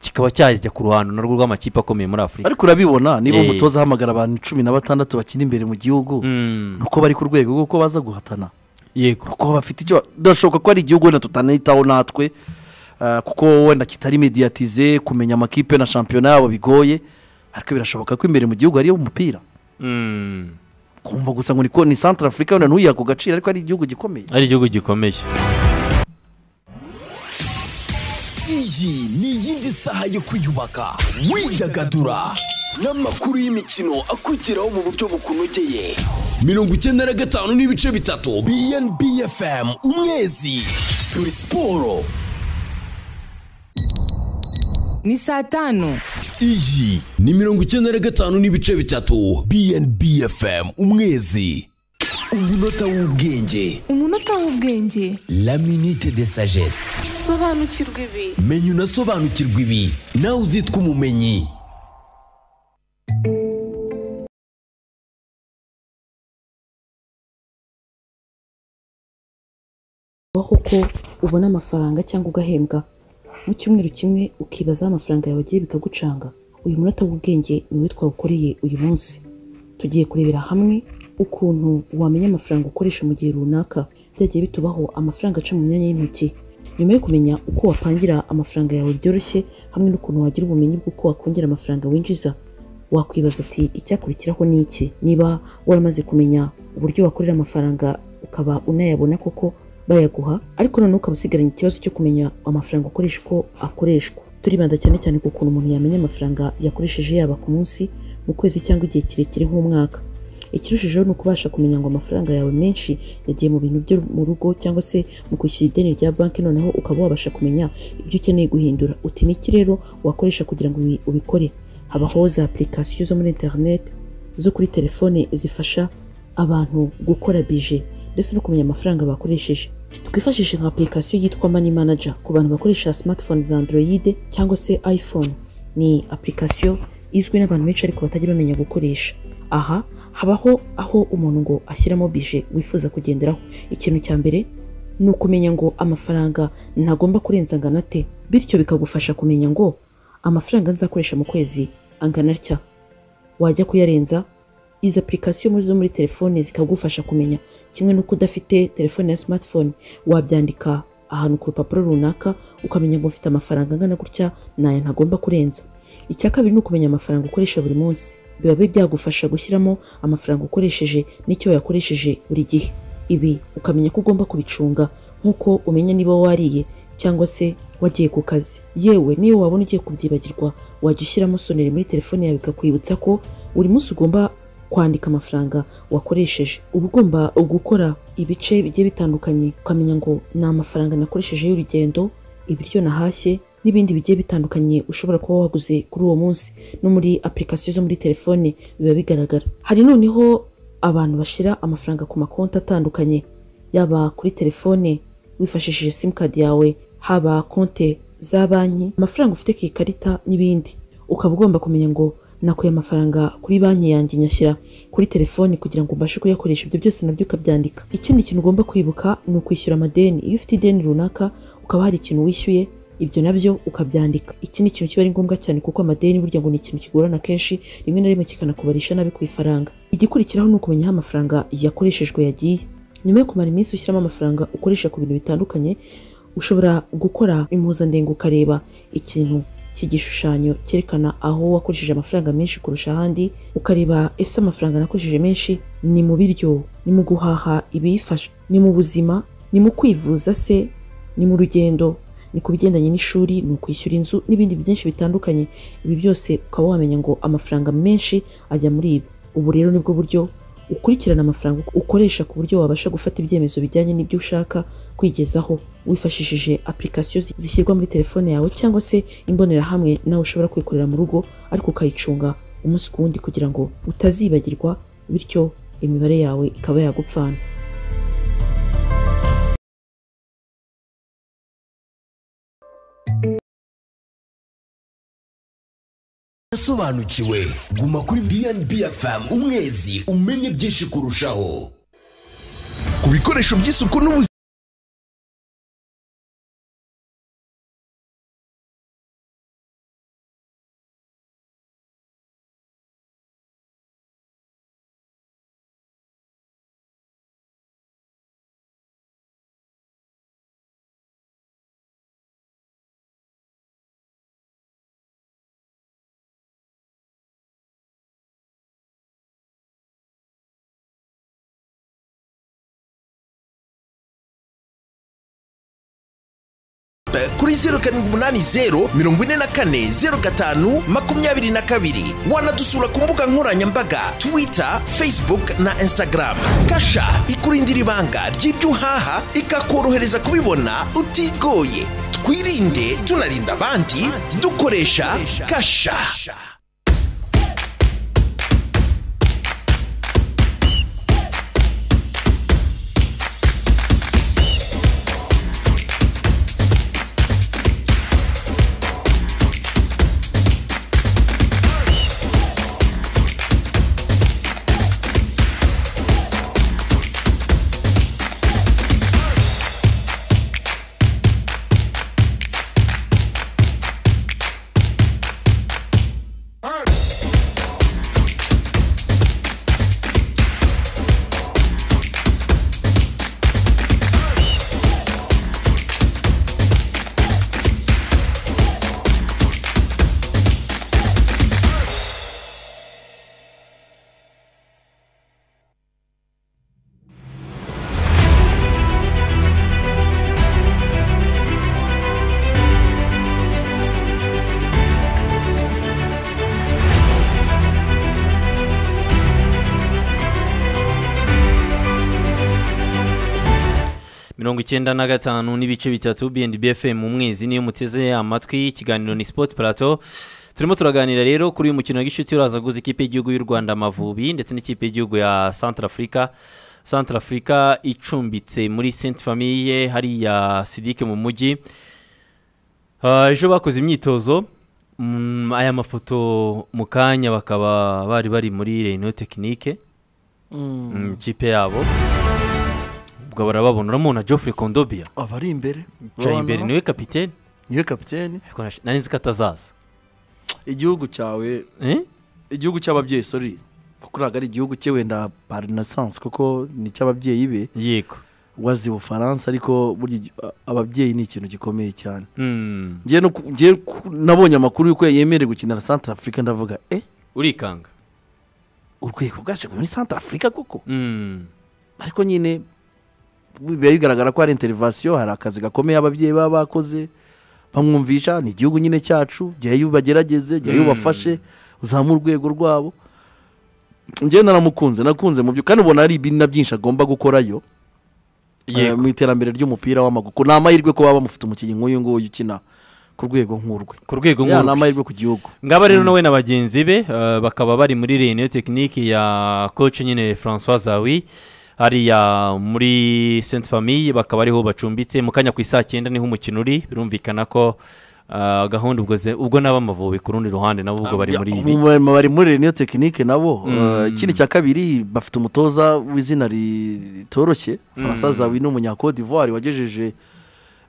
kikaba cyajya ku ruhando narwo rw'amakipe akomeye muri afurika ariko urabibona niba Eh. umutoza ahamagara abantu cumi na batandatu bakina imbere mu gihugu Mm, nuko bari ku rwego rw'uko baza guhatana. Yego. Kuko bafite icyo birashoboka ko ari igihugu wenda tutanitaho natwe kuko wenda kitari mediyatize kumenya amakipe na shampiyona yabo bigoye ariko birashoboka ko imbere mu gihugu hariyo umupira. Mm, kumva gusa ngo ni ko ni santara afurika wenda ntuyiha ako gaciro ariko ari igihugu gikomeye. Ari igihugu gikomeye. Iyi ni iyindi saha yo kwiyubaka. Widagadura. N'amakuru y'imikino akugeraho mu buryo bukunogeye. Mirongo icyenda na gatanu n'ibice bitatu. Bnb fm umwezi. Turi siporo ni saa tanu iyi ni mirongo icyenda na gatanu n'ibice bitatu. Bnb fm umwezi. Umunota w'ubwenge. Umunota w'ubwenge. La minute de sagesse. Sobanukirwa ibi. Menya unasobanukirwa ibi. Nawe uzitwa umumenyi. Aho ko ubona amafaranga cyangwa ugahembwa. Mu cyumweru kimwe ukibazaho amafaranga yawe agiye bikagucanga uyu munota w'ubwenge ni we twawukoreye uyu munsi. Tugiye kurebera hamwe ukuntu wamenya amafaranga ukoresha mu gihe runaka. Byagiye bitubaho amafaranga aca mu myanya y'intoki. Nyuma yo kumenya uko wapangira amafaranga yawe byoroshye hamwe n'ukuntu wagira ubumenyi bw'uko wakongera amafaranga winjiza wakwibaza ati icyakurikiraho ni iki? Niba waramaze kumenya uburyo wakorera amafaranga ukaba unayabona koko bayaguha ariko noneho ukaba usigaranye ikibazo cyo kumenya amafaranga ukoresha uko akoreshwa. Turibanda cyane cyane ku kuntu umuntu yamenya amafaranga yakoresheje yaba ku munsi mu kwezi cyangwa igihe kirekire nk'umwaka. Ikirushijeho ni ukubasha kumenya ngo amafaranga yawe menshi yagiye mu bintu byo mu rugo cyangwa se mu kwishyura ideni rya banki noneho ukaba wabasha kumenya ibyo ukeneye guhindura. Uti niki rero wakoresha kugira ngo ubi- ubikore? Habaho za apurikasiyo zo muri interineti zo kuri telefone zifasha abantu gukora bije ndetse no kumenya amafaranga bakoresheje. Twifashishe nka apurikasiyo yitwa mani manager ku bantu bakoresha smartphone za android cyangwa se iphone. Ni apurikasiyo izwi n'abantu benshi ariko batajya bamenya gukoresha. Aha habaho aho umuntu ngo ashyiramo bije wifuza kugenderaho. Ikintu cya mbere ni ukumenya ngo amafaranga ntagomba kurenza angana ate bityo bikagufasha kumenya ngo amafaranga nzakoresha mu kwezi angana atya. Wajya kuyarenza izi muri zo muri telefone zikagufasha kumenya kimwe n'uko udafite telefone ya smartphone wabyandika ahantu ku rupapuro runaka ukamenya ngo ufite amafaranga angana gutya naya ntagomba kurenza. Icya kabiri ni ukumenya amafaranga ukoresha buri munsi. Biba byagufasha gushyiramo amafaranga ukoresheje n'icyo wayakoresheje buri gihe. Ibi ukamenya ko ugomba kubicunga nk'uko umenya niba wariye cyangwa se wagiye ku kazi. Yewe niyo wabona ugiye kubyibagirwa wajya ushyiramo soneri muri telefone yawe ikakwibutsa ko buri munsi ugomba kwandika amafaranga wakoresheje. Uba ugomba gukora ibice bigiye bitandukanye ukamenya ngo ni amafaranga nakoresheje y'urugendo ibiryo nahashye n'ibindi bigiye bitandukanye ushobora kuba waguze kuri uwo munsi. No muri apurikasiyo zo muri telefone biba bigaragara. Hari noneho abantu bashyira amafaranga ku makonti atandukanye yaba kuri telefone wifashishije simukadi yawe haba konti za banki amafaranga ufite ku ikarita n'ibindi. Ukaba ugomba kumenya ngo nakuye amafaranga kuri banki yanjye nyashyira kuri telefoni kugira ngo mbashe kuyakoresha. Ibyo byose na byo ukabyandika. Ikindi kintu ugomba kwibuka ni ukwishyura amadeni. Iyo ufite ideni runaka ukaba hari ikintu wishyuye ibyo na byo ukabyandika. Iki ni ikintu kiba ari ngombwa cyane kuko amadeni burya ngo ni ikintu kigorana kenshi rimwe na rimwe kikanakubarisha nabi ku ifaranga. Igikurikiraho ni ukumenya aho amafaranga yakoreshejwe yagiye. Nyuma yo kumara iminsi ushyiramo amafaranga ukoresha ku bintu bitandukanye ushobora gukora impuzandengo ukareba ikintu cy'igishushanyo cyerekana aho wakoresheje amafaranga menshi kurusha ahandi ukareba ese amafaranga nakoresheje menshi ni mu biryo ni mu guhaha ibiyifasha ni mu buzima ni mu kwivuza se ni mu rugendo ni ku bigendanye n'ishuri ni ukwishyura inzu n'ibindi byinshi bitandukanye. Ibi byose ukaba wamenya ngo amafaranga menshi ajya muri ibi. Ubu rero ni bwo buryo ukurikirana amafaranga ukoresha ku buryo wabasha gufata ibyemezo bijyanye n'ibyo ushaka kwigezaho wifashishije application zi- zishyirwa muri telefone yawe cyangwa se imbonerahamwe nawe ushobora kwikorera mu rugo ariko ukayicunga umunsi ku wundi kugira ngo utazibagirwa bityo imibare yawe ikaba yagupfana. Yasobanukiwe guma kuri bnb fm umwezi umenye byinshi kurushaho. Ku bikoresho by'isuku n'ubuzima kuri zeru karindwi umunani zeru mirongo ine na kane zeru gatanu makumyabiri na kabiri. Wanadusura ku mbuga nkoranyambaga twitter facebook na instagram. Kasha ikurindira ibanga ry'ibyo uhaha ikakorohereza kubibona utigoye. Twirinde tunarinda abandi dukoresha kasha. Icyenda na gatanu n'ibice bitatu bnb fm mu mwezi niyo muteze amatwi ikiganiro ni sport plateau. Turimo turaganira rero kuri uyu mukino wa gishuti uraza guza ikipe y'igihugu y'u rwanda amavubi ndetse n'ikipe y'igihugu ya centre africa. Centre africa icumbitse muri sainte famille hariya sidike mu mujyi. Ah, ejo bakoze imyitozo. Mm, aya mafoto mu kanya bakaba bari bari muri reyino tekinike Mm, ikipe yabo. Ubwo barababona uramubona geoffrey kondobia abari imbere. Yicaye imbere ni we kapitene ni we nash- nari nzi ko atazaza. Igihugu cyawe Eh? igihugu cy'ababyeyi sori kuko ntabwo ari igihugu cye wenda par naissance kuko ni icy'ababyeyi be. Yego. Wazi ubufaransa ariko burya ababyeyi ni ikintu gikomeye cyane. Mm, ku- nabonye amakuru y'uko yemerewe gukinira centre africa ndavuga eh? Urikanga. Urwego bwaje muri centre africa koko? Mm, ariko nyine biba bigaragara ko hari interivasiyo hari akazi gakomeye ababyeyi baba bakoze bamwumvisha ni igihugu nyine cyacu jyayo ubagerageze jyayo Mm. ubafashe uzamure urwego rwabo. Njyewe naramukunze nakunze mu byo kandi ubona hari ibindi na byinshi agomba gukorayo eh, yego. mu iterambere ry'umupira w'amaguru. Ni amahirwe ko baba bamufite umukinnyi nk'uyu nguyu ukina ku rwego nk'urwe. Ku rwego Ya, ni amahirwe ku gihugu. Ngaba rero nawe na bagenzi be eh, bakaba bari muri reyino tekinike ya coach nyine francois zawi. Hariya muri sainte famille bakaba ariho bacumbitse. Mu kanya ku isaa cyenda ni ho umukino uri. Birumvikana ko eh, gahunda ubwo naba amavubi ku rundi ruhande nabo ubwo bari muri ibi Mu- bari muri reniyo tekinike nabo eh, ikindi cya kabiri bafite umutoza w'izina ritoroshye faransa zawi ni umunyakode d'ivoire wagejeje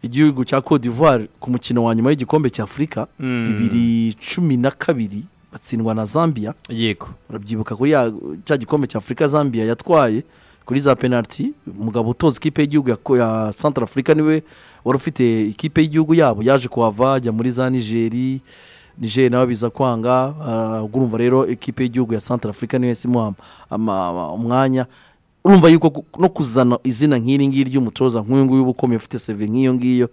igihugu cya d'ivoire ku mukino wa nyuma w'igikombe cya afurika Mm. bibiri cumi na kabiri batsindwa na zambia. Yego. Urabyibuka kuri ya- cya gikombe cya afurika zambia yatwaye. Kuri za penaliti umugabo utoza ikipe y'igihugu ya, centre afurika ni we wari ufite ikipe y'igihugu yabo yaje kuhava ajya muri za nigeri nigeri nawe biza kwanga ah, ubwo urumva rero ikipe y'igihugu ya centre afurika niyo yahise imuha ama- ama- umwanya urumva yuko no kuzana izina nk'iri ngiri ry'umutoza nk'uyu nguyu uba ukomeye ufite seve nk'iyo ngiyo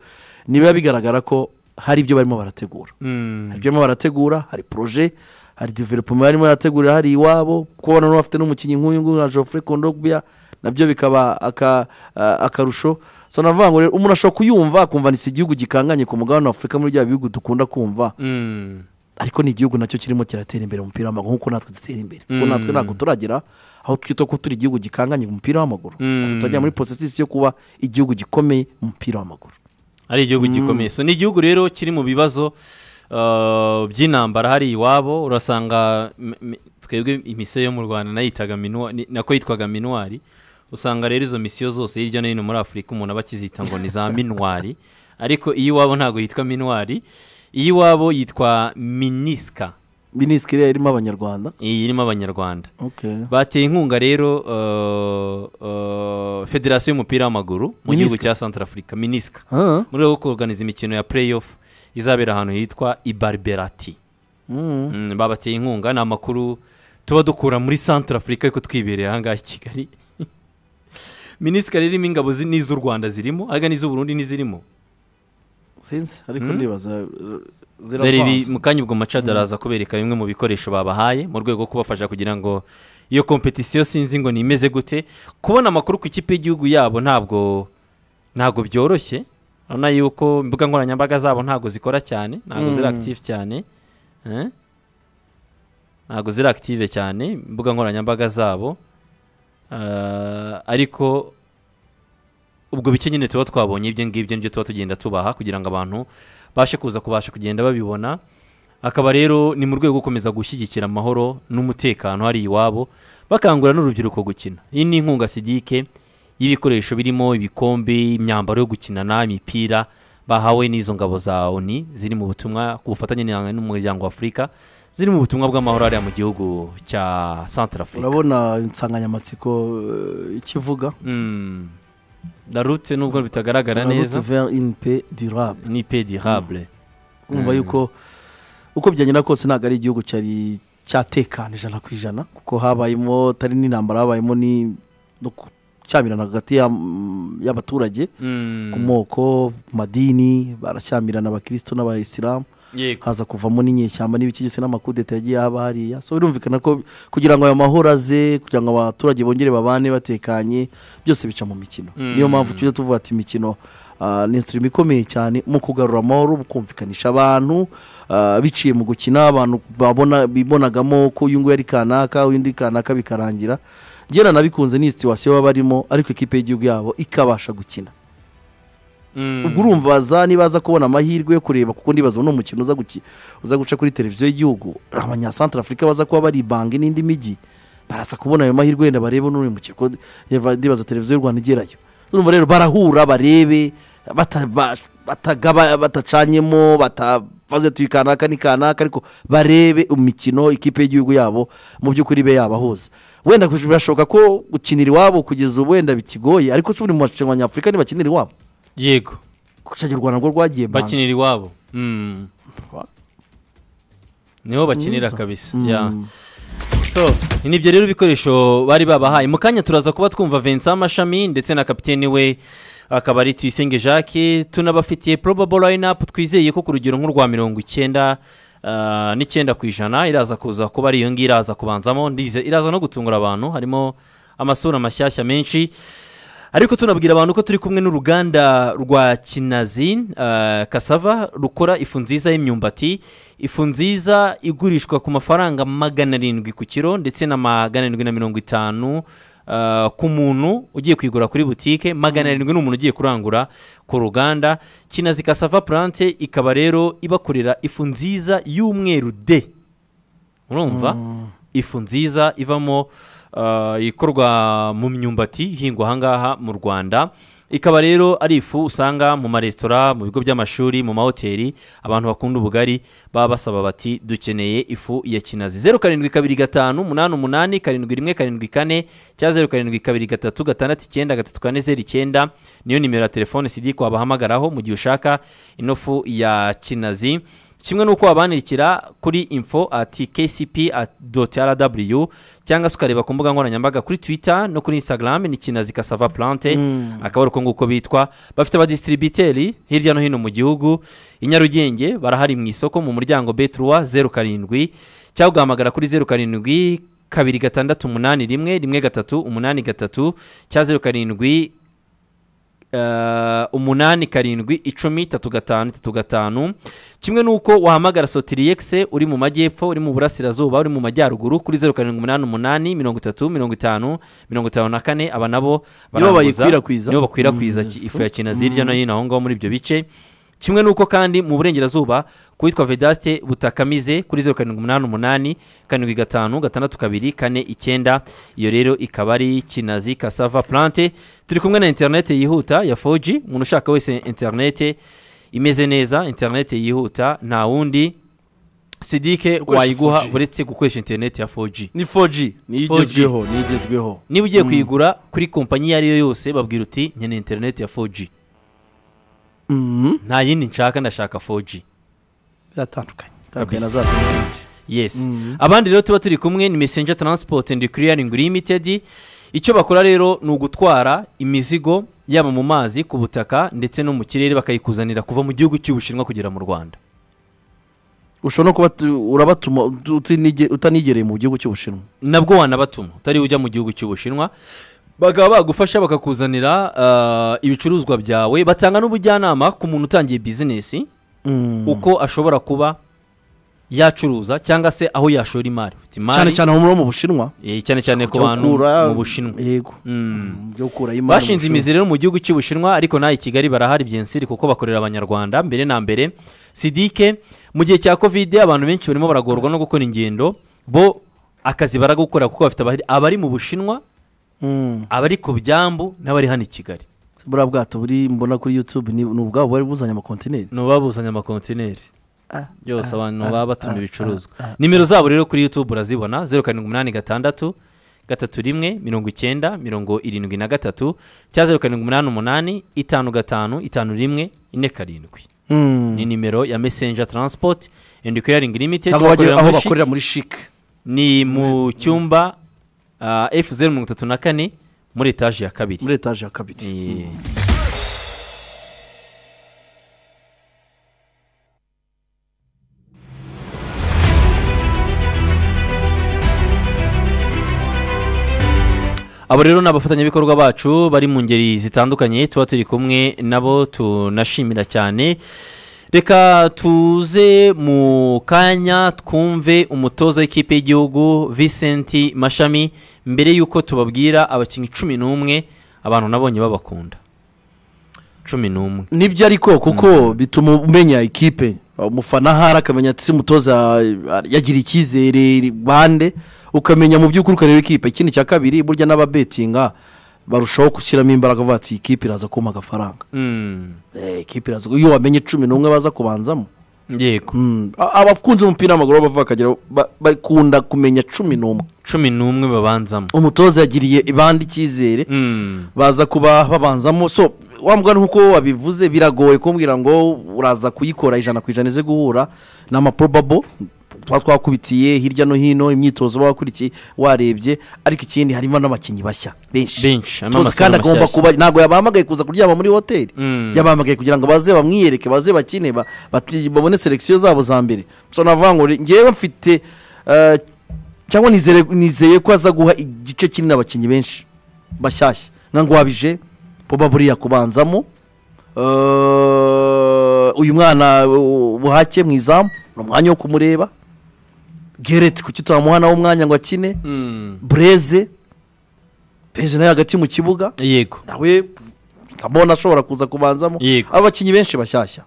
nibiba bigaragara ko hari ibyo barimo barategura Mm. hari ibyo barimo barategura hari poroje hari development barimo barategurira hari iwabo n'ubu bafite n'umukinnyi nk'uyu nguyu nka Geoffrey Kondogbia na byo bikaba ah, akarusho. So navuga ngo rero umuntu ashobora kuyumva akumva ni si igihugu gikanganye ku mugabane wa afurika muri bya bihugu dukunda kumva. Mm. ariko ni igihugu na cyo kirimo kiratera imbere mu mupira w'amaguru nk'uko natwe dutera imbere. Kuko Mm. natwe ntabwo turagera aho twita ko turi igihugu gikanganye mu mupira w'amaguru. Mm. tutajya muri posesisi yo kuba igihugu gikomeye mu mupira w'amaguru. Ari igihugu gikomeye. So ni igihugu rero kiri mu bibazo uh, by'intambara. Hari iwabo urasanga twebwe imisiyo yo mu rwanda nako yitwaga minuwari usanga rero izo misiyo zose hirya no hino muri afurika umuntu aba akizita ngo ni za minwari ariko iyo iwabo ntabwo yitwa minwari iyo iwabo yitwa minisika minisitiri irimo abanyarwanda iyi irimo abanyarwanda okay. bateye inkunga rero uh, uh, federasiyo y'umupira w'amaguru mu gihugu Minisika? cya santara afurika minisika Ah. mu rwego rwo kuganiza imikino ya playoff izabera ahantu hitwa ibarberati Mm. Mm, babateye inkunga ni amakuru tuba dukura muri santara afurika ariko twibereye ahangaha i kigali minisika rero irimo ingabo n'iz'u rwanda zirimo aga n'iz'uburundi n'izirimo sinzi ariko Mm. ndibaza ziravanze mu kanya ubwo macada araza kubereka bimwe mu bikoresho babahaye mu rwego rwo kubafasha kugira ngo iyo kompetisiyo sinzi ngo ni imeze gute kubona amakuru ku ikipe y'igihugu yabo ntabwo ntabwo byoroshye urabona yuko imbuga nkoranyambaga zabo ntabwo zikora cyane ntabwo ziri Mm. active cyane eh? ntabwo ziri active cyane imbuga nkoranyambaga zabo ariko ubwo bike nyine tuba twabonye ibyo ngibyo ni byo tuba tugenda tubaha kugira ngo abantu bashe kuza kubasha kugenda babibona. Akaba rero ni mu rwego rwo gukomeza gushyigikira amahoro n'umutekano hari iwabo bakangurira n'urubyiruko gukina. Iyi ni inkunga sidike y'ibikoresho birimo ibikombe imyambaro yo gukinana imipira bahawe n'izo ngabo za oni ziri mu butumwa ku bufatanye n'umuryango wa afurika. Ziri mu butumwa bw'amahoro hariya mu gihugu cya santara afurika urabona insanganyamatsiko uh, ikivuga? Mm. la route nubwo bitagaragara neza. vers une paix durable. Ni pe durable. Urumva yuko uko byagenda kose ntabwo ari igihugu cyari cyatekana ijana ku ijana kuko habayemo atari n'intambara habayemo ni no gucyamirana hagati ya- y'abaturage. Mm. ku moko ku madini barashyamirana abakirisitu n'abayisilamu haza kuvamo n'inyeshyamba n'ibiki byose n'amakudeta yagiye haba hariya so birumvikana ko kugira ngo ayo mahoro aze kugira ngo abaturage bongere babane batekanye byose bica mu mikino Mm. niyo mpamvu tujya tuvuga ati imikino ah, ni insitirima ikomeye cyane mu kugarura amahoro mu kumvikanisha abantu ah, biciye mu gukina abantu babona bibonagamo ko uyu nguyu ari kanaka undi kanaka bikarangira ngera nabikunze ni situwasiyo baba barimo ariko ikipe y'igihugu yabo ikabasha gukina. Ubwo urumva baza nibaza kubona amahirwe yo kureba kuko ndibaza uno mukino uza guca kuri televiziyo y'igihugu. Abanyasantara afurika baza kuba bari bange n'indi mijyi baraza kubona ayo mahirwe yenda barebe n'uyu mukino ndibaza televiziyo y'u rwanda igerayo. Urumva rero barahura barebe batacanyemo batavuze tuyi kanaka ni kanaka ariko barebe imikino ikipe y'igihugu yabo mu by'ukuri ibe yabahuza wenda birashoboka ko gukinira iwabo kugeza ubu wenda bikigoye ariko si buri mu nyafurika ntibakinira iwabo. Yego. Kuko u rwanda rwo rwagiye banki bakinira iwabo. Mm. ni ho bakinira kabisa. Ya so ni byo rero ibikoresho bari babahaye. Mu kanya turaza kuba twumva Vincent amashami ndetse na kapitene we akaba ari tuyisenge jacques. Tunabafitiye probable line up twizeye ko ku rugero nk'urwa mirongo icyenda ah, n'icyenda ku ijana iraza kuza kuba ari iyo ngiyo iraza kubanzamo. Iraza no gutungura abantu. Harimo amasura mashyashya menshi. Ariko tunabwira abantu ko turi kumwe n'uruganda rwa kinazi uh, kasava rukora ifu nziza y'imyumbati. Ifu nziza igurishwa ku mafaranga magana arindwi ku kiro ndetse na magana arindwi na mirongo itanu uh, ku muntu ugiye kuyigura kuri butike magana arindwi ni umuntu ugiye kurangura ku ruganda. Kinazi kasava purante ikaba rero ibakorera ifu nziza y'umweru de urumva? Ifu nziza ivamo ikorwa mu myumbati ihingwa ahangaha mu rwanda. Ikaba rero ari ifu usanga mu maresitora mu bigo by'amashuri mu mahoteli abantu bakunda ubugari baba basaba bati dukeneye ifu ya kinazi. Zeru karindwi kabiri gatanu umunani umunani karindwi rimwe karindwi kane cyangwa zeru karindwi kabiri gatatu gatandatu icyenda gatatu kane zeru icyenda. Niyo nimero ya telefone sidiko wabahamagaraho mu gihe ushaka ino fu ya kinazi. Kimwe n'uko wabandikira kuri info ati kcp doti rw cyangwa se ukareba ku mbuga nkoranyambaga kuri twitter no kuri instagram ni kinazi kasava plante akaba ari uko nguko bitwa. Bafite abadisitiribiteri hirya no hino mu gihugu. I nyarugenge barahari mu isoko mu muryango beturuwa zeru karindwi. Cyangwa ugahamagara kuri zeru karindwi kabiri gatandatu umunani rimwe rimwe gatatu umunani gatatu cyangwa zeru karindwi umunani karindwi icumi tatu gatanu tatu gatanu. Kimwe n'uko wahamagara sotiriyekise uri mu majyepfo uri mu burasirazuba uri mu majyaruguru kuri zeru karindwi umunani umunani mirongo itatu mirongo itanu mirongo itanu na kane aba nabo baranguza, nibo bakwirakwiza ki- ifu ya kinazi hirya no hino aho ngaho muri ibyo bice. Kimwe n'uko kandi mu burengerazuba kuwitwa vedaste butakamize kuri zeru karindwi umunani umunani karindwi gatanu gatandatu kabiri kane icyenda. Iyo rero ikaba ari kinazi kasava plante. Turi kumwe na interinete yihuta ya 4G umuntu ushaka wese interinete imeze neza interinete yihuta nta wundi. Sidike wayiguha 4G. uretse gukoresha interinete ya 4G ni 4G ni 4G. igezweho ni igezweho. Niba ugiye kuyigura kuri kompanyi iyo ari yo yose babwira uti nkeneye interinete ya 4G Mhm. Nta yindi nshaka ndashaka 4G biratandukanye na za zindi yes. Abandi rero tuba turi kumwe ni messenger transport and clearing limited. Icyo bakora rero ni ugutwara imizigo yaba mu mazi ku butaka ndetse no mu kirere bakayikuzanira kuva mu gihugu cy'ubushinwa kugera mu rwanda. Ushobora no kuba tu- urabatuma utanigereye mu gihugu cy'ubushinwa nabwo wanabatuma. Utari ujya mu gihugu cy'ubushinwa bakaba bagufasha bakakuzanira ah, ibicuruzwa byawe batanga n'ubujyanama ku muntu utangiye bizinesi uko ashobora kuba yacuruza cyangwa se aho yashora imari. Cyane cyane aho mu bushinwa. Eh, cyane cyane ku bantu mu bushinwa. yego. Mm. Mm, bashinze imizi rero mu gihugu cy'ubushinwa ariko n'aha i kigali barahari byensiri kuko bakorera abanyarwanda mbere na mbere. Sidike mu gihe cya kovide abantu benshi barimo baragorwa no gukora ingendo bo akazi baragukora kuko bafite abari- mu bushinwa Mm. Abari ku byambu n'abari hano i kigali. Buriya bwato buri mbona kuri youtube ni ubwabo bari buzanye amakontineri? Ni ubabuzanya amakontineri. Ah, byose ah, abantu ah, baba batuma ibicuruzwa. nimero zabo rero kuri youtube urazibona zeru karindwi umunani gatandatu gatatu rimwe mirongo icyenda mirongo irindwi na gatatu cyangwa zeru karindwi umunani umunani itanu gatanu itanu rimwe ine karindwi. Mm. ni nimero ya messenger transport and clearing limited. Cyangwa bajye bakorera aho bakorera muri shike ni mu cyumba ah, f zeru mirongo itatu na kane muri etaje ya kabiri. Muri etaje ya kabiri. Eh, abo rero ni abafatanyabikorwa bacu bari mu ngeri zitandukanye tuba turi kumwe nabo tunashimira cyane. Reka tuze mu kanya twumve umutoza w'ikipe y'igihugu Vincent mashami mbere y'uko tubabwira abakinnyi cumi n'umwe abantu nabonye babakunda. Cumi n'umwe. Nibyo ariko kuko bituma umenya ikipe. Umufana ahari akamenya ati "Si umutoza yagira icyizere bande. Ukamenya mu by'ukuri ukareba ikipe. Ikindi cya kabiri burya n'ababetinga barushaho gushyiramo imbaraga bavuga ati ikipe iraza kumpa agafaranga. Mm, Eh, ikipe iraza iyo wamenye cumi n'umwe baza kubanzamo. Yego. Mm. A- abakunzi b'umupira w'amaguru bavuga bakagera ba- bakunda kumenya cumi n'umwe. Cumi n'umwe babanzamo. Umutoza yagiriye ibandi icyizere. Mm, baza kuba babanzamo. So wa mugani nk'uko wabivuze biragoye kumbwira ngo uraza kuyikora ijana ku ijana ize guhura ni amaporobabo tuba twakubitiye hirya no hino imyitozo baba wakurikiye warebye ariko ikindi harimo n'abakinnyi bashya benshi. Tuzi kandi agomba kuba ntabwo yabahamagaye kuza kuryama muri hoteli Mm. yabahamagaye kugira ngo baze bamwiyereke baze bakine babone selekisiyo zabo za mbere. Navuga ngo ngewe mfite eh, cyangwa nizeye ko aza guha igice kinini abakinnyi benshi bashyashya. Nka ngwabije poba buriya kubanzamo Eh, uyu mwana uh, buhake mu izamu ni umwanya wo kumureba. Gereti kuki utamuha nawe umwanya ngo akine? Mm, bureze bureze nawe hagati mu kibuga. Yego. Nawe ndabona ashobora kuza kubanzamo. Yego. abakinnyi benshi bashyashya.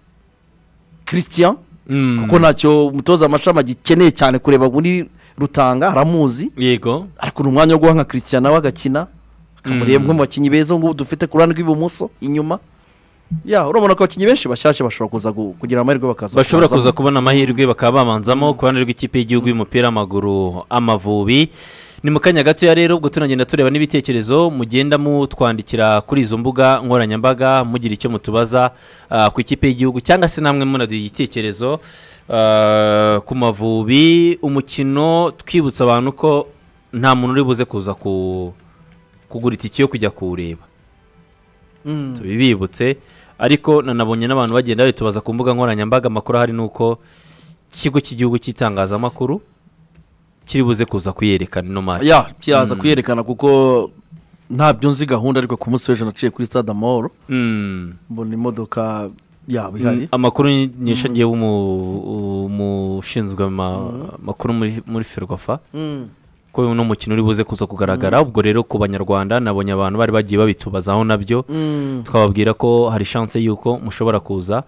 Christian Mm, kuko ntacyo umutoza amashami agikeneye cyane kureba muri rutanga aramuzi yego. Ariko ni umwanya wo guha nka christian nawe agakina. Akamureba nko mu bakinnyi beza ngubu dufite ku ruhande rw'ibumoso inyuma. Ya urabona ko abakinnyi benshi bashyashya bashobora kuza kugira amahirwe bakaza bashobora kuza kubona amahirwe bakaba babanzamo ku ruhande rw'ikipe y'igihugu y'umupira w'amaguru amavubi. Ni mu kanya gatoya rero ubwo tunagenda tureba n'ibitekerezo mugenda mutwandikira kuri izo mbuga nkoranyambaga mugira icyo mutubaza ah, ku ikipe y'igihugu cyangwa se namwe munaduha igitekerezo ah, ku mavubi. Umukino twibutsa abantu ko nta muntu uri buze kuza ku- kugura itike yo kujya kuwureba tubibibutse. Ariko nanabonye n'abantu bagenda babitubaza ku mbuga nkoranyambaga amakuru ahari ni uko ikigo cy'igihugu cy'itangazamakuru kiri buze kuza kuyerekana ino mari ya kiraza kuyerekana kuko ntabyo nzi gahunda ariko ku munsi w'ejo naciye kuri stade amahoro. Mbona imodoka yabo ihari. Amakuru nyinshi agiye umushinzwe amakuru muri- muri ferwafa. Mm. Ko uno mukino uri buze kuza kugaragara ubwo rero ku banyarwanda nabonye abantu bari bagiye babitubazaho na byo Mm. twababwira ko hari chance y'uko mushobora kuza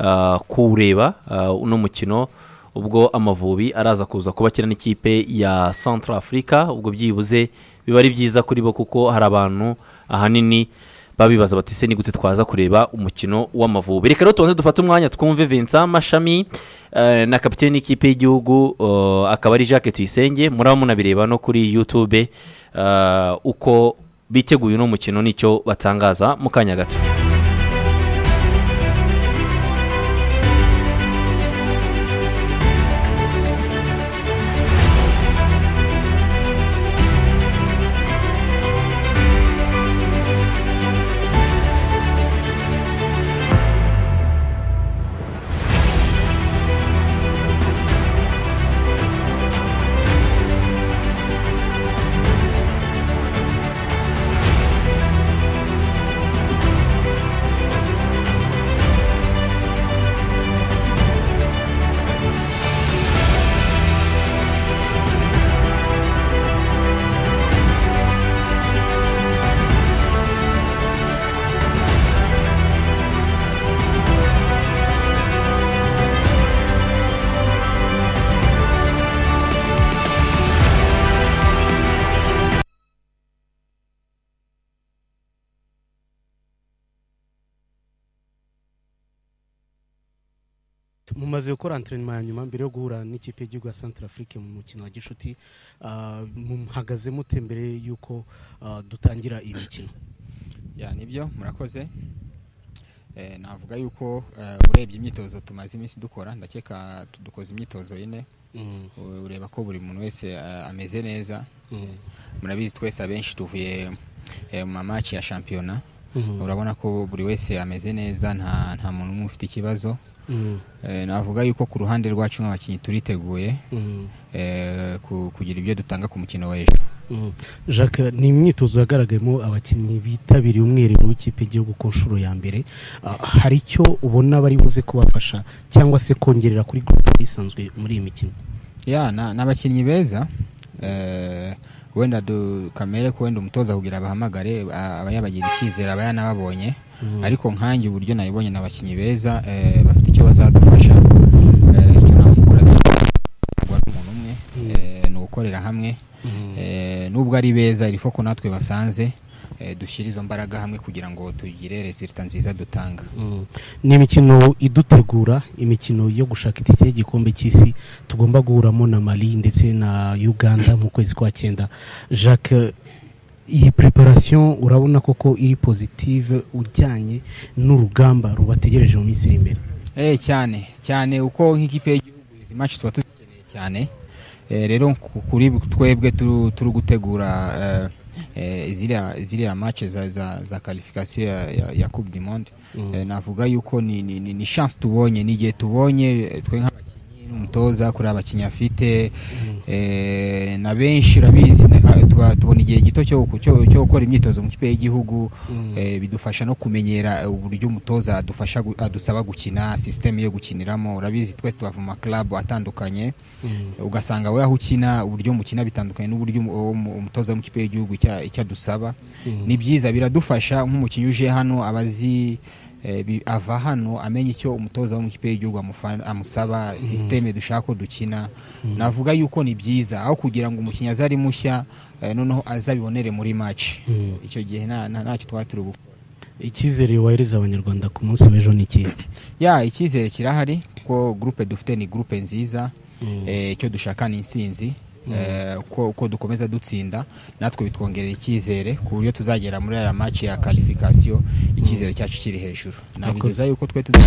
ah, kuwureba ah, uno mukino ubwo amavubi araza kuza kubakira n'ikipe ya central africa ubwo byibuze biba ari byiza kuri bo kuko hari abantu ahanini babibaza bati se gute twaza kureba umukino w'amavubi? Reka rero tubanze dufate umwanya twumve Vincent Mashami eh, na kapiteni y'ikipe y'igihugu eh, akaba ari Jacques Tuyisenge. Muraba munabireba no kuri YouTube eh, uko biteguye uno mukino ni cyo batangaza mu kanya gato. Mumaze gukora anterinoma ya nyuma mbere yo guhura n'ikipe y'igihugu ya santara afurike mu mukino wa gishuti ah, muhagaze mute mbere y'uko ah, dutangira iyi mikino ya ni byo murakoze Eh, navuga yuko eh, urebye imyitozo tumaze iminsi dukora ndakeka dukoze imyitozo ine Mm. Ureba ko buri muntu wese eh, ameze neza Mm. murabizi twese abenshi tuvuye mu mamaci ya shampiyona Mhm. urabona ko buri wese ameze neza nta muntu umwe ufite ikibazo navuga yuko ku ruhande rwacu nk'abakinnyi turiteguye Mm. eh, ku- kugira ibyo dutanga ku mukino w'ejo Mm. jacques ni imyitozo yagaragayemo abakinnyi bitabiriye umwiherero w'ikipe y'igihugu ku nshuro ya mbere Ah, hari icyo ubona bari buze kubafasha cyangwa se kongerera kuri gurupe isanzwe muri iyi mikino ya na- ni abakinnyi beza eh, wenda kamere ko wenda umutoza kugira abahamagare a- aba yabagira icyizere aba yanababonye. Mm. ariko nkanjye uburyo nabibonye ni abakinnyi beza eh, bafite icyo bazadufasha. Eh, icyo navuga n'umuntu umwe eh, ni ugukorera hamwe. Eh, nubwo ari beza irifo ko natwe basanze dushyire izo mbaraga hamwe kugira ngo tugire resulta nziza dutanga. Mm. ni imikino idutegura imikino yo gushaka itike y'igikombe cy'isi tugomba guhuramo na mali ndetse na uganda mu kwezi kwa cyenda. Jacques iyi preparation urabona koko iri positive ujyanye n'urugamba rubategereje mu minsi iri imbere? Eh, cyane cyane uko nk'ikipe y'igihugu izi match tuba tuzikeneye cyane. Eh, rero ku- kuri twebwe turi gutegura eh, eh, zile ziriya match za za, za qualification ya, ya, ya coupe du monde Mm. eh, navuga yuko ni, ni, ni, ni chance tubonye nije tubonye eh, n'umutoza kuri abakinnyi afite eh, na benshi urabizi tuba- tubona igihe gito cyo gukora imyitozo mu kipe y'igihugu Mm. eh, bidufasha no kumenyera eh, uburyo umutoza adufasha adusaba gukina sisiteme yo gukiniramo urabizi twese tuba mu maklabu atandukanye Mm. ugasanga we aho ukina uburyo mukina bitandukanye n'uburyo umutoza mu kipe y'igihugu icyo adusaba Mm. ni byiza biradufasha nk'umukinnyi uje hano aba azi bi- ava hano amenya icyo umutoza wo mu kipe y'igihugu amusaba sisiteme dushaka ko dukina navuga yuko ni byiza aho kugira ngo umukinnyi aze ari mushya eh, noneho azabibonere muri match. Icyo gihe nta- nta- ntacyo twaba turi gukora icyizere wahereza abanyarwanda ku munsi w'ejo ni ikihe ya icyizere kirahari kuko gurupe dufite ni gurupe nziza. Eh, icyo dushaka ni intsinzi. Eh, uko uko dukomeza dutsinda natwe bitwongerera icyizere ku buryo tuzagera muri aya match ya qualification icyizere cyacu kiri hejuru. Nabizeza yuko twe tuza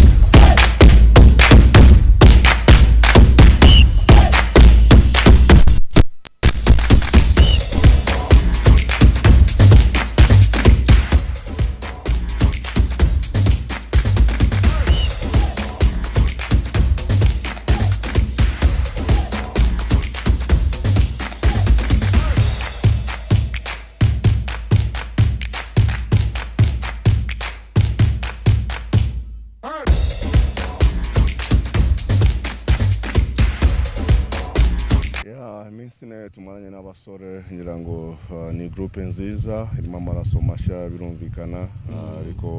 tumaranye n'abasore ngira ngo uh, ni gurupe nziza irimo amaraso mashya birumvikana uh, ariko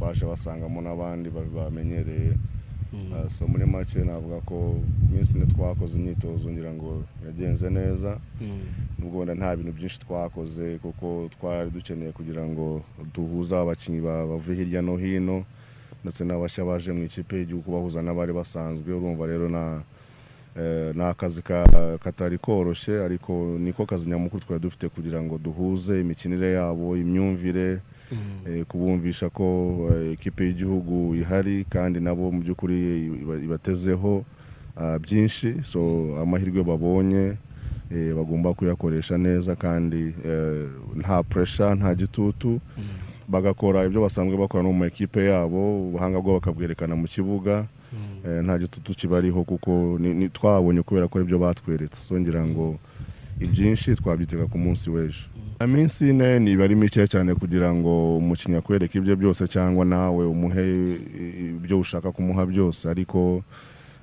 baje basangamo n'abandi ba- bamenyereye. Uh, so muri make navuga ko iminsi ine twakoze imyitozo ngira ngo yagenze neza. Nubwo wenda nta bintu byinshi twakoze kuko twari dukeneye kugira ngo duhuze abakinnyi ba- bavuye hirya no hino ndetse n'abashya baje mu ikipe y'igihugu bahuza n'abari basanzwe. Urumva rero na ni akazi ka- katari koroshye ariko niko kazi nyamukuru twari dufite kugira ngo duhuze imikinire yabo imyumvire eh, kubumvisha ko eh, ikipe y'igihugu ihari kandi nabo mu by'ukuri iba- ibatezeho ah, byinshi. So amahirwe babonye eh, bagomba kuyakoresha neza kandi eh, nta puresha nta gitutu. Bagakora ibyo basanzwe bakora no mu ekipe yabo ubuhanga bwabo bakabwerekana mu kibuga. eh, nta gitutu kibariho kuko twabonye kubera ko ari byo batweretse. So ngira ngo ibyinshi twabyitega ku munsi w'ejo. Iminsi ine niba ari mike cyane kugira ngo umukinnyi akwereke ibyo byose cyangwa nawe umuhe ibyo ushaka kumuha byose. Ariko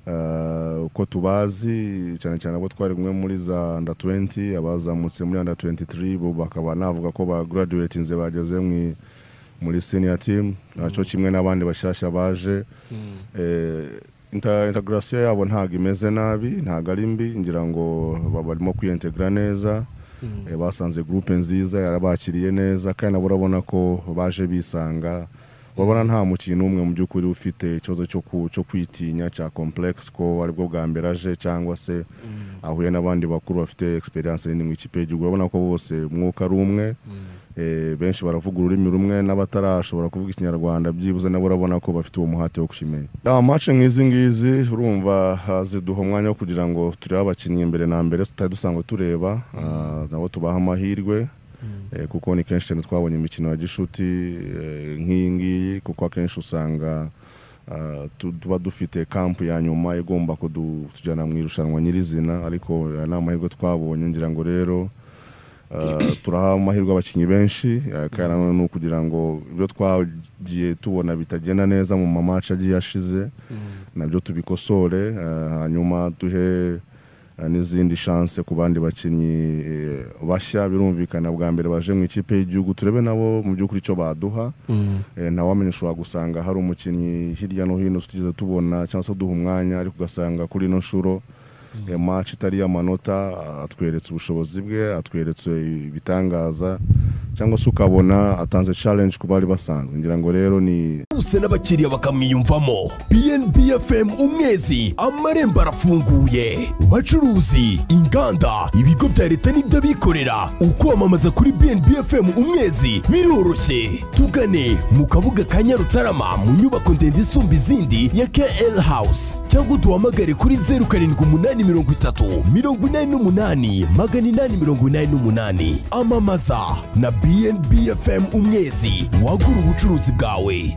eh, uko tubazi cyane cyane abo twari kumwe muri za under 20 abazamutse muri under 23 bo bakaba navuga ko ba graduatinze bageze mu muri senior team naco kimwe n'abandi bashyashya baje. Eh, inter- integration yabo ntabwo imeze nabi ntabwo ari mbi ngira ngo ba- barimo kwiyentegra neza. Eh, basanze groupe nziza yarabakiriye neza kandi nabo urabona ko baje bisanga. Babona nta mukinnyi n'umwe mu by'ukuri ufite ikibazo cyo kwitinya cya complex ko ari bwo bwa mbere aje cyangwa se ahuye n'abandi bakuru bafite experience nini mu ikipe y'igihugu. Urabona ko bose umwuka ari umwe. Eh, benshi baravuga ururimi rumwe n'abatarashobora kuvuga ikinyarwanda byibuze nabo urabona ko bafite uwo muhate wo kushimenya ya mace nk'izi ngizi urumva ah, ziduha umwanya wo kugira ngo turebe abakinnyi mbere na mbere tutari dusanzwe tureba ah, nabo tubaha amahirwe Eh, kuko ni kenshi cyane twabonye imikino ya gishuti eh, nk'iyi ngiyi kuko akenshi usanga ah, tu- tuba dufite kampu ya nyuma igomba kutujyana mu irushanwa nyirizina ariko ni amahirwe twabonye ngira ngo rero turaha amahirwe abakinnyi benshi uh, kandi ni ukugira ngo ibyo twagiye tubona bitagenda neza mu mamaci agiye ashize na byo tubikosore uh, hanyuma duhe uh, n'izindi chance ku bandi bakinnyi eh, bashya birumvikana bwa mbere baje mu ikipe y'igihugu turebe nabo mu by'ukuri icyo baduha. Eh, ntawamenya ushobora gusanga hari umukinnyi hirya no hino tutigeze tubona cyangwa se duha umwanya ariko ugasanga kuri ino nshuro eh, match itari iy'amanota atweretse ubushobozi bwe atweretse ibitangaza. Cyangwa se ukabona atanze challenge ku bari basanzwe. Ngira ngo rero ni bose n'abakiriya bakamwiyumvamo. Bnb fm umwezi amarembo arafunguye. Bacuruzi inganda ibigo bya leta n'ibyo ukwamamaza kuri bnb fm umwezi biroroshye. Tugane mu kabuga ka nyarutarama mu nyubako ndende isumba izindi ya kl house. Cyangwa duhamagare kuri zeru karindwi umunani mirongo itatu mirongo inani n'umunani magana inani mirongo inani n'umunani. Amamaza na bnb fm umwezi. Wagura ubucuruzi bwawe.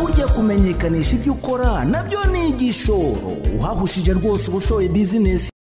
Burya kumenyekanisha ibyo ukora na byo ni igishoro. Uhahushije rwose uba ushoye bizinesi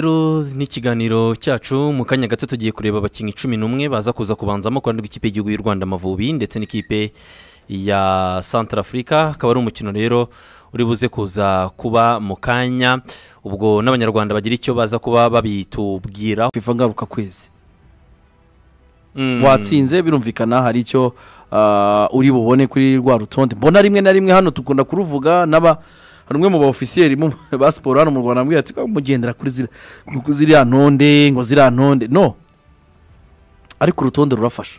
rero n'ikiganiro cyacu mu kanya gato tugiye kureba abakinnyi cumi n'umwe baza kuza kubanzamo ku ruhande rw'ikipe y'igihugu y'u rwanda amavubi ndetse n'ikipe ya santara afurika akaba ari umukino rero uri buze kuza kuba mu kanya. Ubwo n'abanyarwanda bagira icyo baza kuba babitubwira. Fifa ngaruka kwezi. Watsinze birumvikana hari icyo ah, uri bubone kuri rwa rutonde. Mbona rimwe na rimwe hano dukunda kuruvuga n'aba hari umwe mu ba ofisiyeri ba siporo hano mu rwanda ambwira ati "Ko mugendera kuri ziriya- ntonde ngo ziriya ntonde. No. Ariko urutonde rurafasha.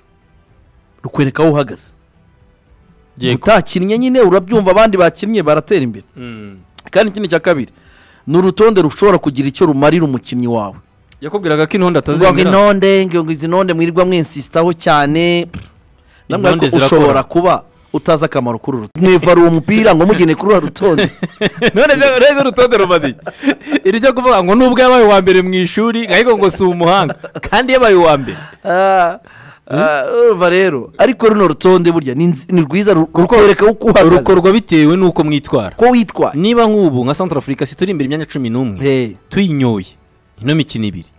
Rukwereka aho uhagaze. Utakinnye nyine urabyumva abandi bakinnye baratera imbere. Kandi ikindi cya kabiri ni urutonde rushobora kugira icyo rumarira umukinnyi wawe. Yakubwiraga ko intonde ngo atazemera intonde ngo izi ntonde mwirirwa mwinsistaho cyane. Namwe ushobora kuba utazi akamaro k'uru rutonde. Mwivara uwo mupira ngo mugene kuri uru rutonde. None rero urutonde rumaze iri ryo kuvuga ngo nubwo yabaye uwa mbere mu ishuri ariko ngo si umuhanga kandi yabaye uwa mbere. Ah, urumva rero ariko runo rutonde burya ni rwiza ru- rukwereka uko uhagaze. rukorwa bitewe n'uko mwitwara. Ko witwara niba nk'ubu nka santara afurika si turi imbere imyanya cumi n'umwe tuyinyoye. Ino mikino ibiri.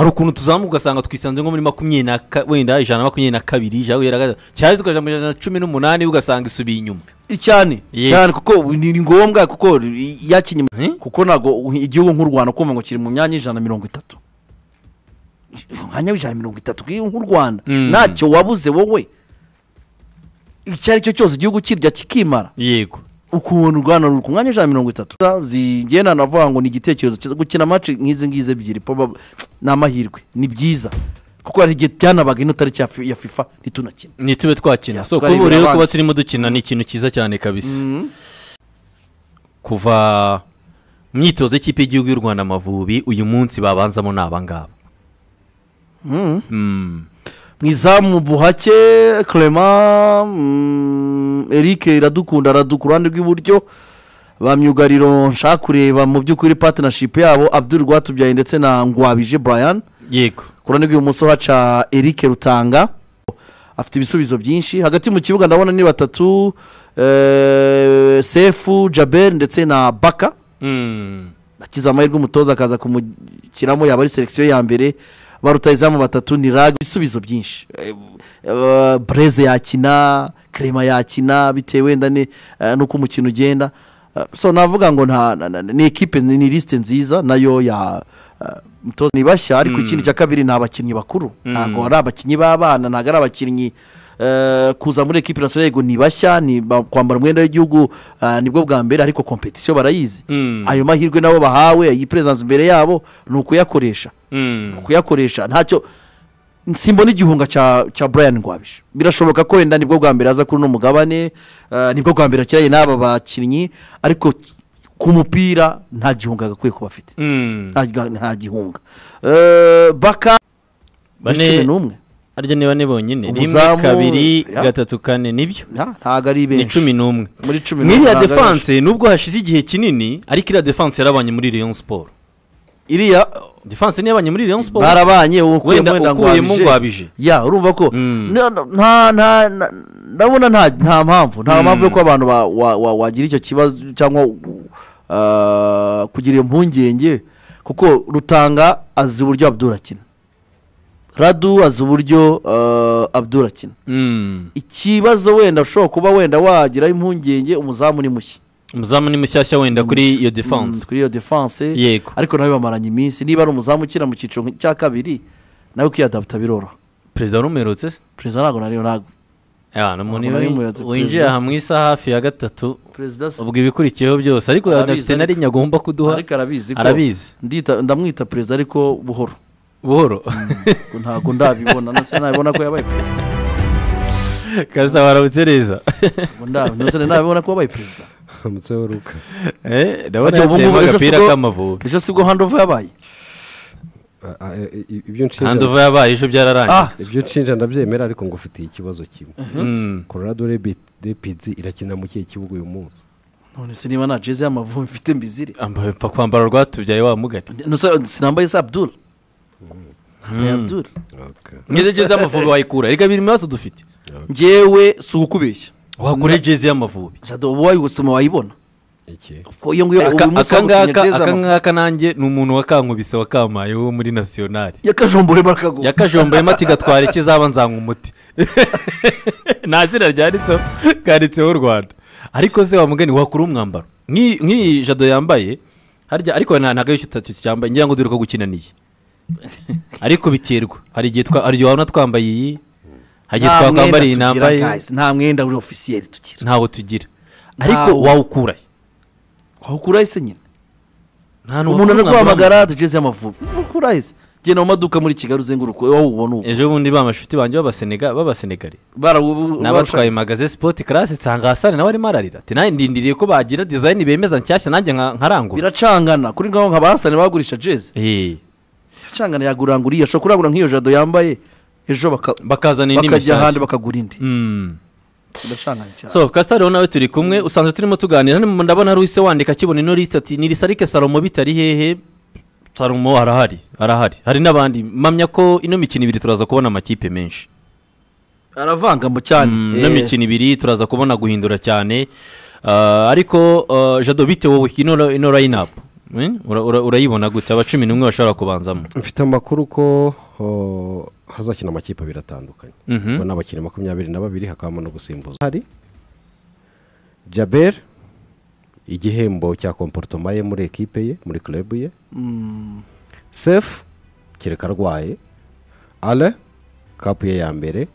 Hari ukuntu tuzamuka ugasanga twisanze nko muri makumyabiri na wenda ijana na makumyabiri na kabiri ijana guhera gatatu cyangwa tukaja mu ijana na cumi n'umunani ugasanga isubiye inyuma. Cyane cyane kuko ni ngombwa kuko yakinye kuko ntabwo igihugu nk'u rwanda kumva ngo kiri mu myanya y'ijana na mirongo itatu. Umwanya w'ijana na mirongo itatu nk'u rwanda. Mm. ntacyo wabuze wowe. Icyo ari cyo cyose igihugu kirya kikimara. Yego. Ukuntu u rwanda ruri ku mwanya w'ijana na mirongo itatu. Zigenda navuga ngo ni igitekerezo cyiza. Gukina amaci nk'izi ngizi ebyiri ni amahirwe. Ni byiza. Kuko hari igihe byanabaga ino tariki ya fi- ya fifa ntitunakina ntitube twakina. So kuba rero kuba turimo dukina ni ikintu cyiza cyane kabisa. Kuva mu myitozo y'ikipe y'igihugu y'u rwanda amavubi uyu munsi babanzamo ni abangaba. Mm. Mu izamu buhake clement mm, eric iradukunda aradu ku ruhande rw'iburyo ba myugariro nshaka kureba mu by'ukuri partnership yabo abdul rwatubyaye ndetse na ngwabije brian. Yego. Ku ruhande rw'ibumoso haca eric rutanga. Afite ibisubizo byinshi. Hagati mu kibuga ndabona ni batatu eh, sefu jabel ndetse na baka. Mm. akiza amahirwe umutoza akaza kumukiramo yaba ari selekisiyo ya mbere. Ba rutayizamu batatu ni rag ibisubizo byinshi Eh, eh, breze yakina krema yakina bitewe wenda eh, n'uko umukino ugenda so navuga ngo ni ekipe ni lisite nziza na yo ya umutoza ni bashya ariko Mm. ikindi cya kabiri ni abakinnyi bakuru Mm. ntabwo ari abakinnyi b'abana ntabwo ari abakinnyi kuza muri ekipe nasiyonari yego ni bashya ni ba- kwambara umwenda w'igihugu eh, ni bwo bwa mbere ariko kompetisiyo barayizi. Mm. ayo mahirwe nabo bahawe iyi perezidansi imbere yabo ni ukuyakoresha. Mm. kuyakoresha ntacyo simbona igihunga cya cya brian ngwabije birashoboka ko wenda ni bwo bwa mbere aza kuri uno mugabane eh, ni bwo bwa mbere akiranye n'aba bakinnyi ariko ku mupira nta gihunga agakwiye kuba afite. Mm. nta ga- nta gihunga. Eh, baka Bane- cumi n'umwe. Arya ni bane bonyine. Rimwe kabiri gatatu kane ni byo? Ntabwo ari ni benshi cumi n'umwe. Muri cumi muri iriya ntabwo ari defanse nubwo hashize igihe kinini ariko iriya defanse yarabanye muri Rayon Sport. Iriya defanse niyo yabanye muri Rayon Sport? Barabanye wenda ukuyemo ngwabije. ya urumva ko nta- ndabona nta mpamvu. Nta Mm. mpamvu yuko abantu ba- wa- wa- wagira icyo kibazo cyangwa uh, kugira iyo mpungenge kuko rutanga azi uburyo abdul akina. Radu azi uburyo uh, abdul akina. Mm. ikibazo wenda ushobora kuba wenda wagiraho impungenge umuzamu ni mushya. Umuzamu ni mushyashya wenda kuri iyo defanse Mm, kuri iyo defanse yego. Ariko nawe bamaranye iminsi. Niba ari umuzamu ukina mu cyiciro cya kabiri nawe ukiyadaputa biroroha perezida warumerutse se? Perezida ntabwo nari ntabwo winjiye aha mu isaha hafi ya gatatu. Ubwo ibikurikiyeho byose. Ariko Arabizi, anafite na rimwe agomba kuduha. Arabizi ndamwita perezida ariko buhoro. Buhoro ntabwo ndabibona nose nabibona ko yabaye perezida kaza waramutse neza Ngo nda- nose nabibona ko yabaye perezida uramutse w'uruka Eh, ndabona yateyemo agapira k'amavubi ejo sibwo handover yabaye ibyo nshinja Handover yabaye ejo byararangiye. ibyo nshinja ndabyemera ariko ngo ufitiye ikibazo kimwe. Mhm. colorado rapids irakina mu kihe kibuga uyu munsi? None se niba nta jeze y'amavubi mfite mbizire. Ambaye mpfa kwambara rwatubyaye wa mugari. Sinambaye se Mm. abdul. Ngize jezi y'amavubi wayikura. Reka biri mu bibazo dufite ngewe si ukubeshya wakura jezi y'amavubi. Jado uba wayigusoma wayibona? Ko iyo nguyo Aka- uyu munsi aka ngaka bagutumye Jeze aka amafu- ngaka nanjye ni umuntu wakankubise wakampaye wo muri nasiyonari yakajomboye bakaguha yakajomboyemo ati gatwara ikizaba nzanywa umuti. Nta zina ryanditseho kanditseho u rwanda. Ariko se wa mugani wakura umwambaro. Nk'iyi jado yambaye harya ariko nta ntabwo ari icyo cyambaye ngira ngo dore ko gukinaniye ariko biterwa. Hari igihe twa hari igihe wabona twambaye iyi hari igihe twakwambara iyi nambaye nta mwenda uri ofisiyeri tugira. Ntawo tugira. Ariko wawukura wawukura ese nyine? Umuntu ari guhamagara tugeze amavubi. Wawukura ese genda mu maduka muri kigali uzenguruka wowe ubona ubu. Ejo bundi ba mashuti banjye b'abasenega b'abasenegari n'abatwaye magaze sipoti karasi nsanga hasane nawe arimo ararira. Ati nawe ndindiriye ko bagira dizayini bemeza nshyashya nanjye nka- nkarangura. Biracangana. Kuri ngaho nka basane bagurisha jeze biracangana yagura ngo uriya ashobora kurangura nk'iyo jado yambaye ejo baka- bakazana indi bakajya ahandi bakagura indi. Mm. cyane. So kasitari nawe turi kumwe. Usanzwe turimo tuganira. Hano ndabona hari uhise wandika akibona ino lisiti ati ni risarike salomo bitari hehe? Salomo arahari arahari. Hari n'abandi. Mpamya ko ino mikino ibiri turaza kubona amakipe menshi. Aravangamo cyane. Mm, Eh, ino mikino ibiri turaza kubona guhindura cyane. Ah, ariko ah, jado bite wowe? Ino ino layinapu urayibona gute aba cumi n'umwe bashobora kubanzamo. Mfite amakuru ko hazakina amakipe abiri atandukanye. Mhm. ubwo ni abakinnyi makumyabiri na babiri hakabamo no gusimbuza hari jaber igihembo cya komporutoma ye muri ekipe ye muri club ye. Mm, sefu kereka arwaye ale kapu ye ya mbere.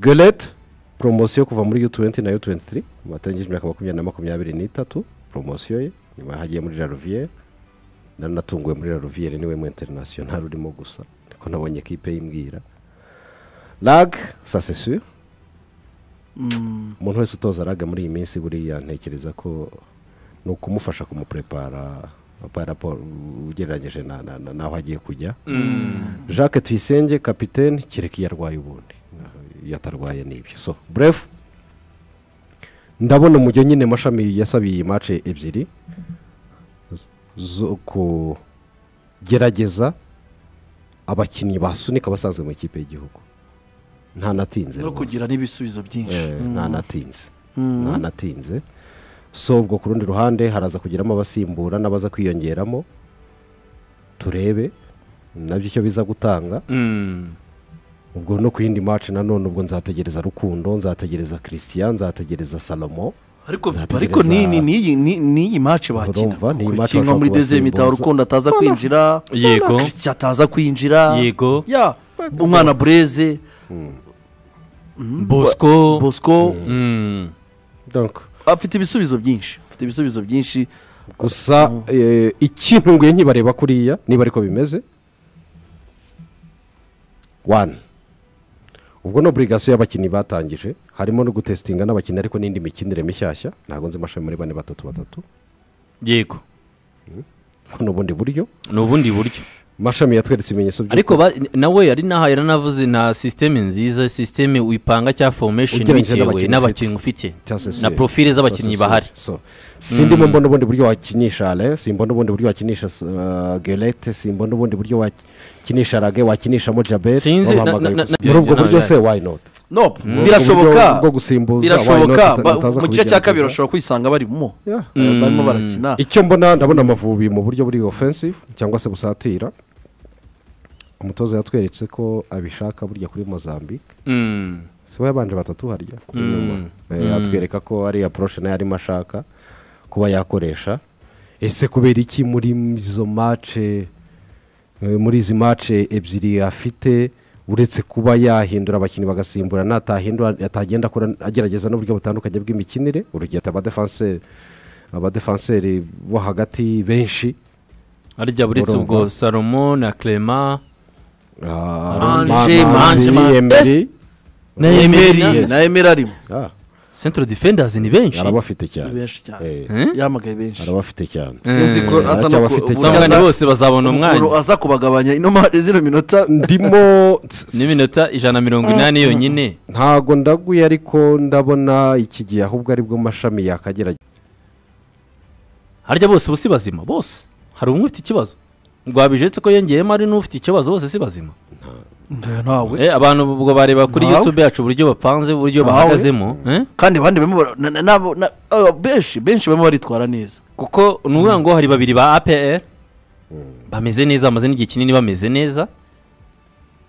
Gerete poromosiyo kuva muri u20 na u23 mu batarangije imyaka makumyabiri na makumyabiri n'itatu poromosiyo ye. Nyuma hagiye muri la roviyere nanatunguwe muri la roviyere ni we mu interinasiyonari urimo gusa niko nabonye ekipe yimbwira lag sasesiyo mm, umuntu wese utoza raga muri iyi minsi buriya ntekereza ko ni ukumufasha kumuprepara pa raporo ugereranyije na- na- na- n'aho agiye kujya. Mm. jacques tuyisenge kapitene kereka iyo arwaye ubundi. Iyo atarwaye n'ibyo so burefu ndabona umujyo nyine mashami yasabiye iyi mace ebyiri. Zo kugerageza abakinnyi basunika basanzwe mu ikipe y'igihugu. Ntanatinze no kugira n'ibisubizo byinshi. Eh, Mm. ntanatinze Mm. ntanatinze so ubwo ku rundi ruhande haraza kugiramo abasimbura n'abaza kwiyongeramo. Turebe na byo icyo biza gutanga. Mm. ubwo no ku yindi maci nanone ubwo nzategereza rukundo nzategereza christian nzategereza salomo ariko nzategereza- ariko ni- ni- n'iyi ni- n'iyi maci bakina Urumva, ni iyi match kinwa muri dezemita urukundo ataza kwinjira Yego. christian ataza kwinjira Yego. ya umwana bureze bosco bosco Mm. donc afite ibisubizo byinshi afite ibisubizo byinshi gusa eh, ikintu nguye nkibareba kuriya niba ariko bimeze wani ubwo ni oburigasiyo y'abakinnyi batangije harimo no gutesitinga n'abakinnyi ariko n'indi mikinire mishyashya ntabwo nzi amashami muri bane batatu batatu. Yego. Ni ubundi buryo? Ni ubundi buryo. Mashami yatweretse ibimenyetso by'uko- ariko nawe yari naha yaranavuze nta sisiteme nziza sisiteme wipanga formation Ugereranyije bitewe n'abakinnyi ufite. na cyangwa z'abakinnyi bahari. Sindimo Mm. mbona ubundi buryo wakinisha ale? Simbona ubundi buryo wakinisha uh, gerete simbona ubundi buryo wakinisha rage wakinishamo jaberi Sinzi, muri ubwo buryo se why not? No Mm. birashoboka. birashoboka. Mu gice cya kabiri bashobora kwisanga barimo Yeah. Eh, barimo barakina. Icyo mbona ndabona amavubi mu buryo buri offensive cyangwa se busatira. Umutoza yatweretse ko abishaka burya kuri mozambique. Mm. si we yabanje batatu harya Mm. inyuma. Eh, Mm. ko ari approche na yo arimo ashaka. Kuba yakoresha. Ese kubera iki muri izo mace eh, muri izi mace ebyiri afite uretse kuba yahindura abakinnyi bagasimbura natahindura atagenda akora agerageza n'uburyo butandukanye bw'imikinire urugero abadefanseri abadefanseri bo hagati benshi. Harya buretse ubwo salomo na clement Ah, Manje, Manzi, Manje, Emery. na emeri na Emery arimo. Ah, central defenders ni benshi. Arabafite cyane. cyane. Eh, Eh? yamagaye benshi. Arabafite cyane. Sinzi ko Eh, aza no aracyabafite ku- cyane. uburyo Abangani aza- bose bazabona umwanya. aza kubagabanya. Ino zino minota ndimo n'iminota ijana na mirongo inani yonyine. Ntago ndaguye ariko ndabona iki gihe ahubwo ari bwo mashami yakagerageza harya bose ubu si bazima? Bose. Hari umwe ufite ikibazo? Rwabijetse ko yongeyemo ari n'ufite ikibazo bose si bazima? Eh, abantu ubwo bareba kuri Ntawe. youtube yacu uburyo bapanze uburyo bahagazemo eh? kandi abandi ah, benshi benshi barimo baritwara neza. Kuko ni ukuvuga ngo hari babiri ba apr bameze neza bamaze n'igihe kinini bameze neza.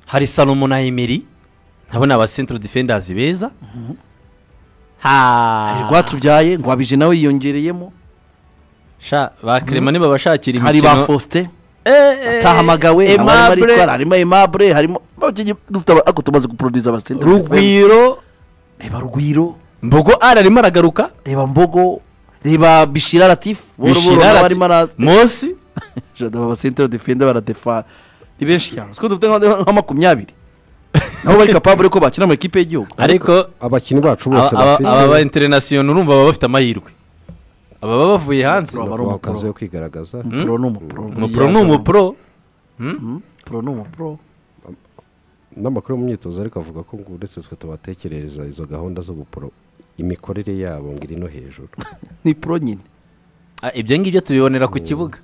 Hari salomo na emeri nabo ni aba central defenders beza. Hari rwatubyaye ngo wabije nawe yiyongereyemo. Sha ba Clement nibabashakira hari ba imikino. Faustin. eh, atahamagawe Aimable. abari baritwara harimo aimable harimo dufite ako tumaze guproduza abasente rugwiro. Reba rugwiro. Mbogo ara arimo aragaruka. Reba mbogo. Reba bishira latifu Bishira nawe Latif- arimo araza Mosi. Jada abasente defenda baradefa ni benshi cyane. Siko dufite nka makumyabiri. Nabo bari kapabure ko bakina mu ikipe y'igihugu. Ariko abakinnyi bacu bose aba- bafite aba ba international urumva baba bafite amahirwe. Aba baba bavuye hanze. Akazi yo kwigaragaza. Umupro ni umupro umupro ni umupro umupro ni umupro n'amakuru yo mu myitozo ariko avuga ko ngo uretse twe tubatekerereza izo gahunda zo guporo imikorere yabo ngo iri no hejuru. Ni pro nyine. Ah, ibyo ngibyo tubibonera ku kibuga.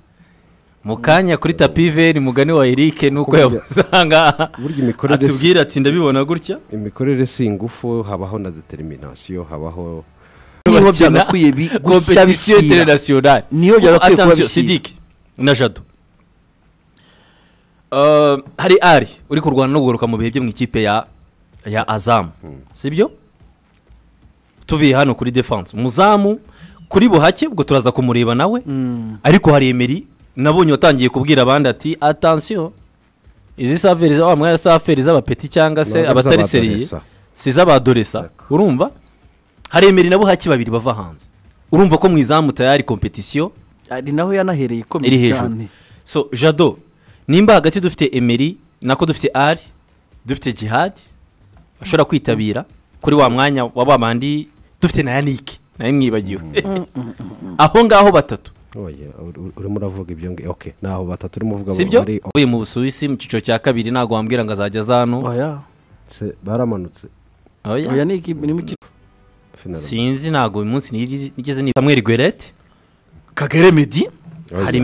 Mu kanya kuri tapi veri mugani wa eric nuko yavuze aha burya imikorere si- atubwira ati ndabibona gutya? imikorere si ingufu habaho na determination habaho ni ho byagakwiye bi- gushya competition bishyira internationale niyo byagakwiye kuba Sidiki na jado Uh, hari ari uri kurwana no kugaruka mu bihe bye mu ikipe ya ya azamu sibyo tuvuye hano kuri defense umuzamu kuri buhake ubwo turaza kumureba nawe ariko hari emeri nabonye watangiye kubwira abandi ati atansiyo izi saferi za wa mwanya saferi z'abapeti cyangwa se abatari seriye si iz'abadoresa urumva hari emeri na buhake babiri bava hanze. Urumva ko mu izamu tayari kompetisiyo ari naho yanahereye ikomeye cyane. So jado nimba hagati dufite emeri nako dufite ari dufite jihadi bashobora kwitabira kuri wa mwanya wa ba bandi dufite na yanike nawe mwibagiwe aho ngaho batatu. Urimo uravuga ibyo ngi okay naho batatu urimo uvuga sibyo bari- uvuye mu busuwisi mu cyiciro cya kabiri ntabwo wambwira ngo azajya aza hano? Oya. Se baramanutse. Oya. oya ni ikipe ni mu Final. Sinzi ntabwo uyu munsi nigeze- ni samuel gwerete kagere medi? Hari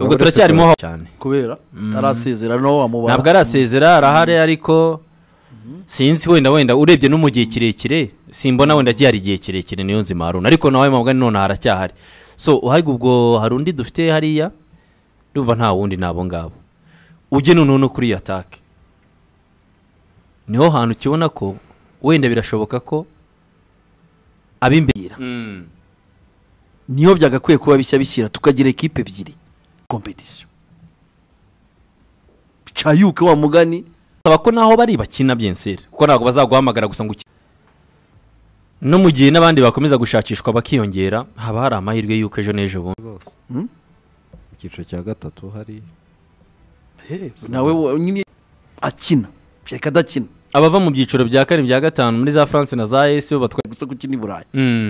ubwo turacyarimo aho cyane. Kubera? Arasezera nawe wamubara ntabwo arasezera arahari ariko sinzi wenda wenda urebye no mu gihe kirekire simbona wenda gihari igihe kirekire niyo nzima haruna. Ariko nawe mabwa none haracyahari. So uhari ubwo hari undi dufite hariya? Ndumva nta wundi ni abo ngabo. Ujye noneho no kuri iyi atake ni ho hantu ukibona ko wenda birashoboka ko ab'imbere niyo byagakwiye kuba bishya bishyira tukagira ekipe ebyiri. Kompetisiyo cayuke wa mugani. Saba ko naho bari bakina byenseri kuko ntabwo bazaguhamagara gusa ngo ukine. No mu gihe n'abandi bakomeza gushakishwa bakiyongera haba hari amahirwe y'uko ejo n'ejo bundi. Mu cyiciro cya gatatu hari nawe akina. Reka adakina. Abava mu byiciro bya kane bya gatanu muri za france na za esi bo batwara gusa gukina i burayi?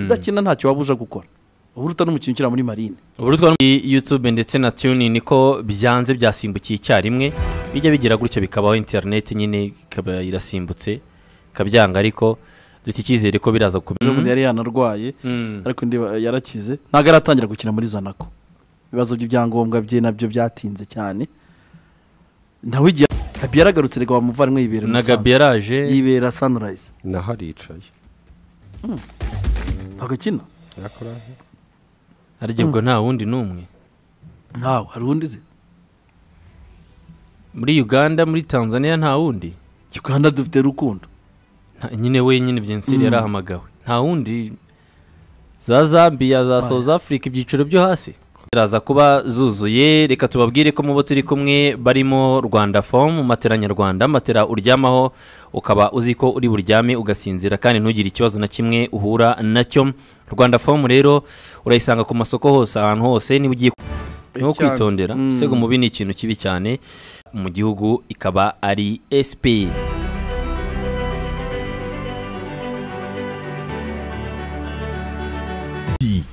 Udakina ntacyo waba uje gukora. Ubu uruta n'umukinnyi ukina muri marine. Ubu twari muri youtube ndetse na tuni niko byanze byasimbukiye icyarimwe. Bijya bigira gutya bikabaho interineti nyine ikaba irasimbutse ikabyanga ariko dufite icyizere ko biraza gukomeza ejo bundi yari yanarwaye Mm. ariko ndi yarakize. Ntabwo aratangira gukina muri zanako ibibazo by'ibyangombwa bye na byo byatinze cyane. Nawe igihe gabi yaragarutse reka wamuvanywe yibera na gabi yaraje yibera sunrise. Naho aricaye agakina. Yakora harya ubwo nta wundi n'umwe ntawe hari undi ze muri uganda muri tanzania nta wundi? Uganda dufite rukundo nyine wenyine byensiri Mm. yarahamagawe nta wundi. Za zambia za south africa ibyiciro byo hasi. Ziraza kuba zuzuye. Reka tubabwire ko mu bo turi kumwe barimo rwanda fomu matera nyarwanda. Matera uryamaho ukaba uzi ko uri buryame ugasinzira kandi ntugire ikibazo na kimwe uhura na cyo. Rwanda fomu rero urayisanga ku masoko hose ahantu hose niba ugiye ni ho kwitondera. Mm. sego mubi ni ikintu kibi cyane mu gihugu ikaba ari sp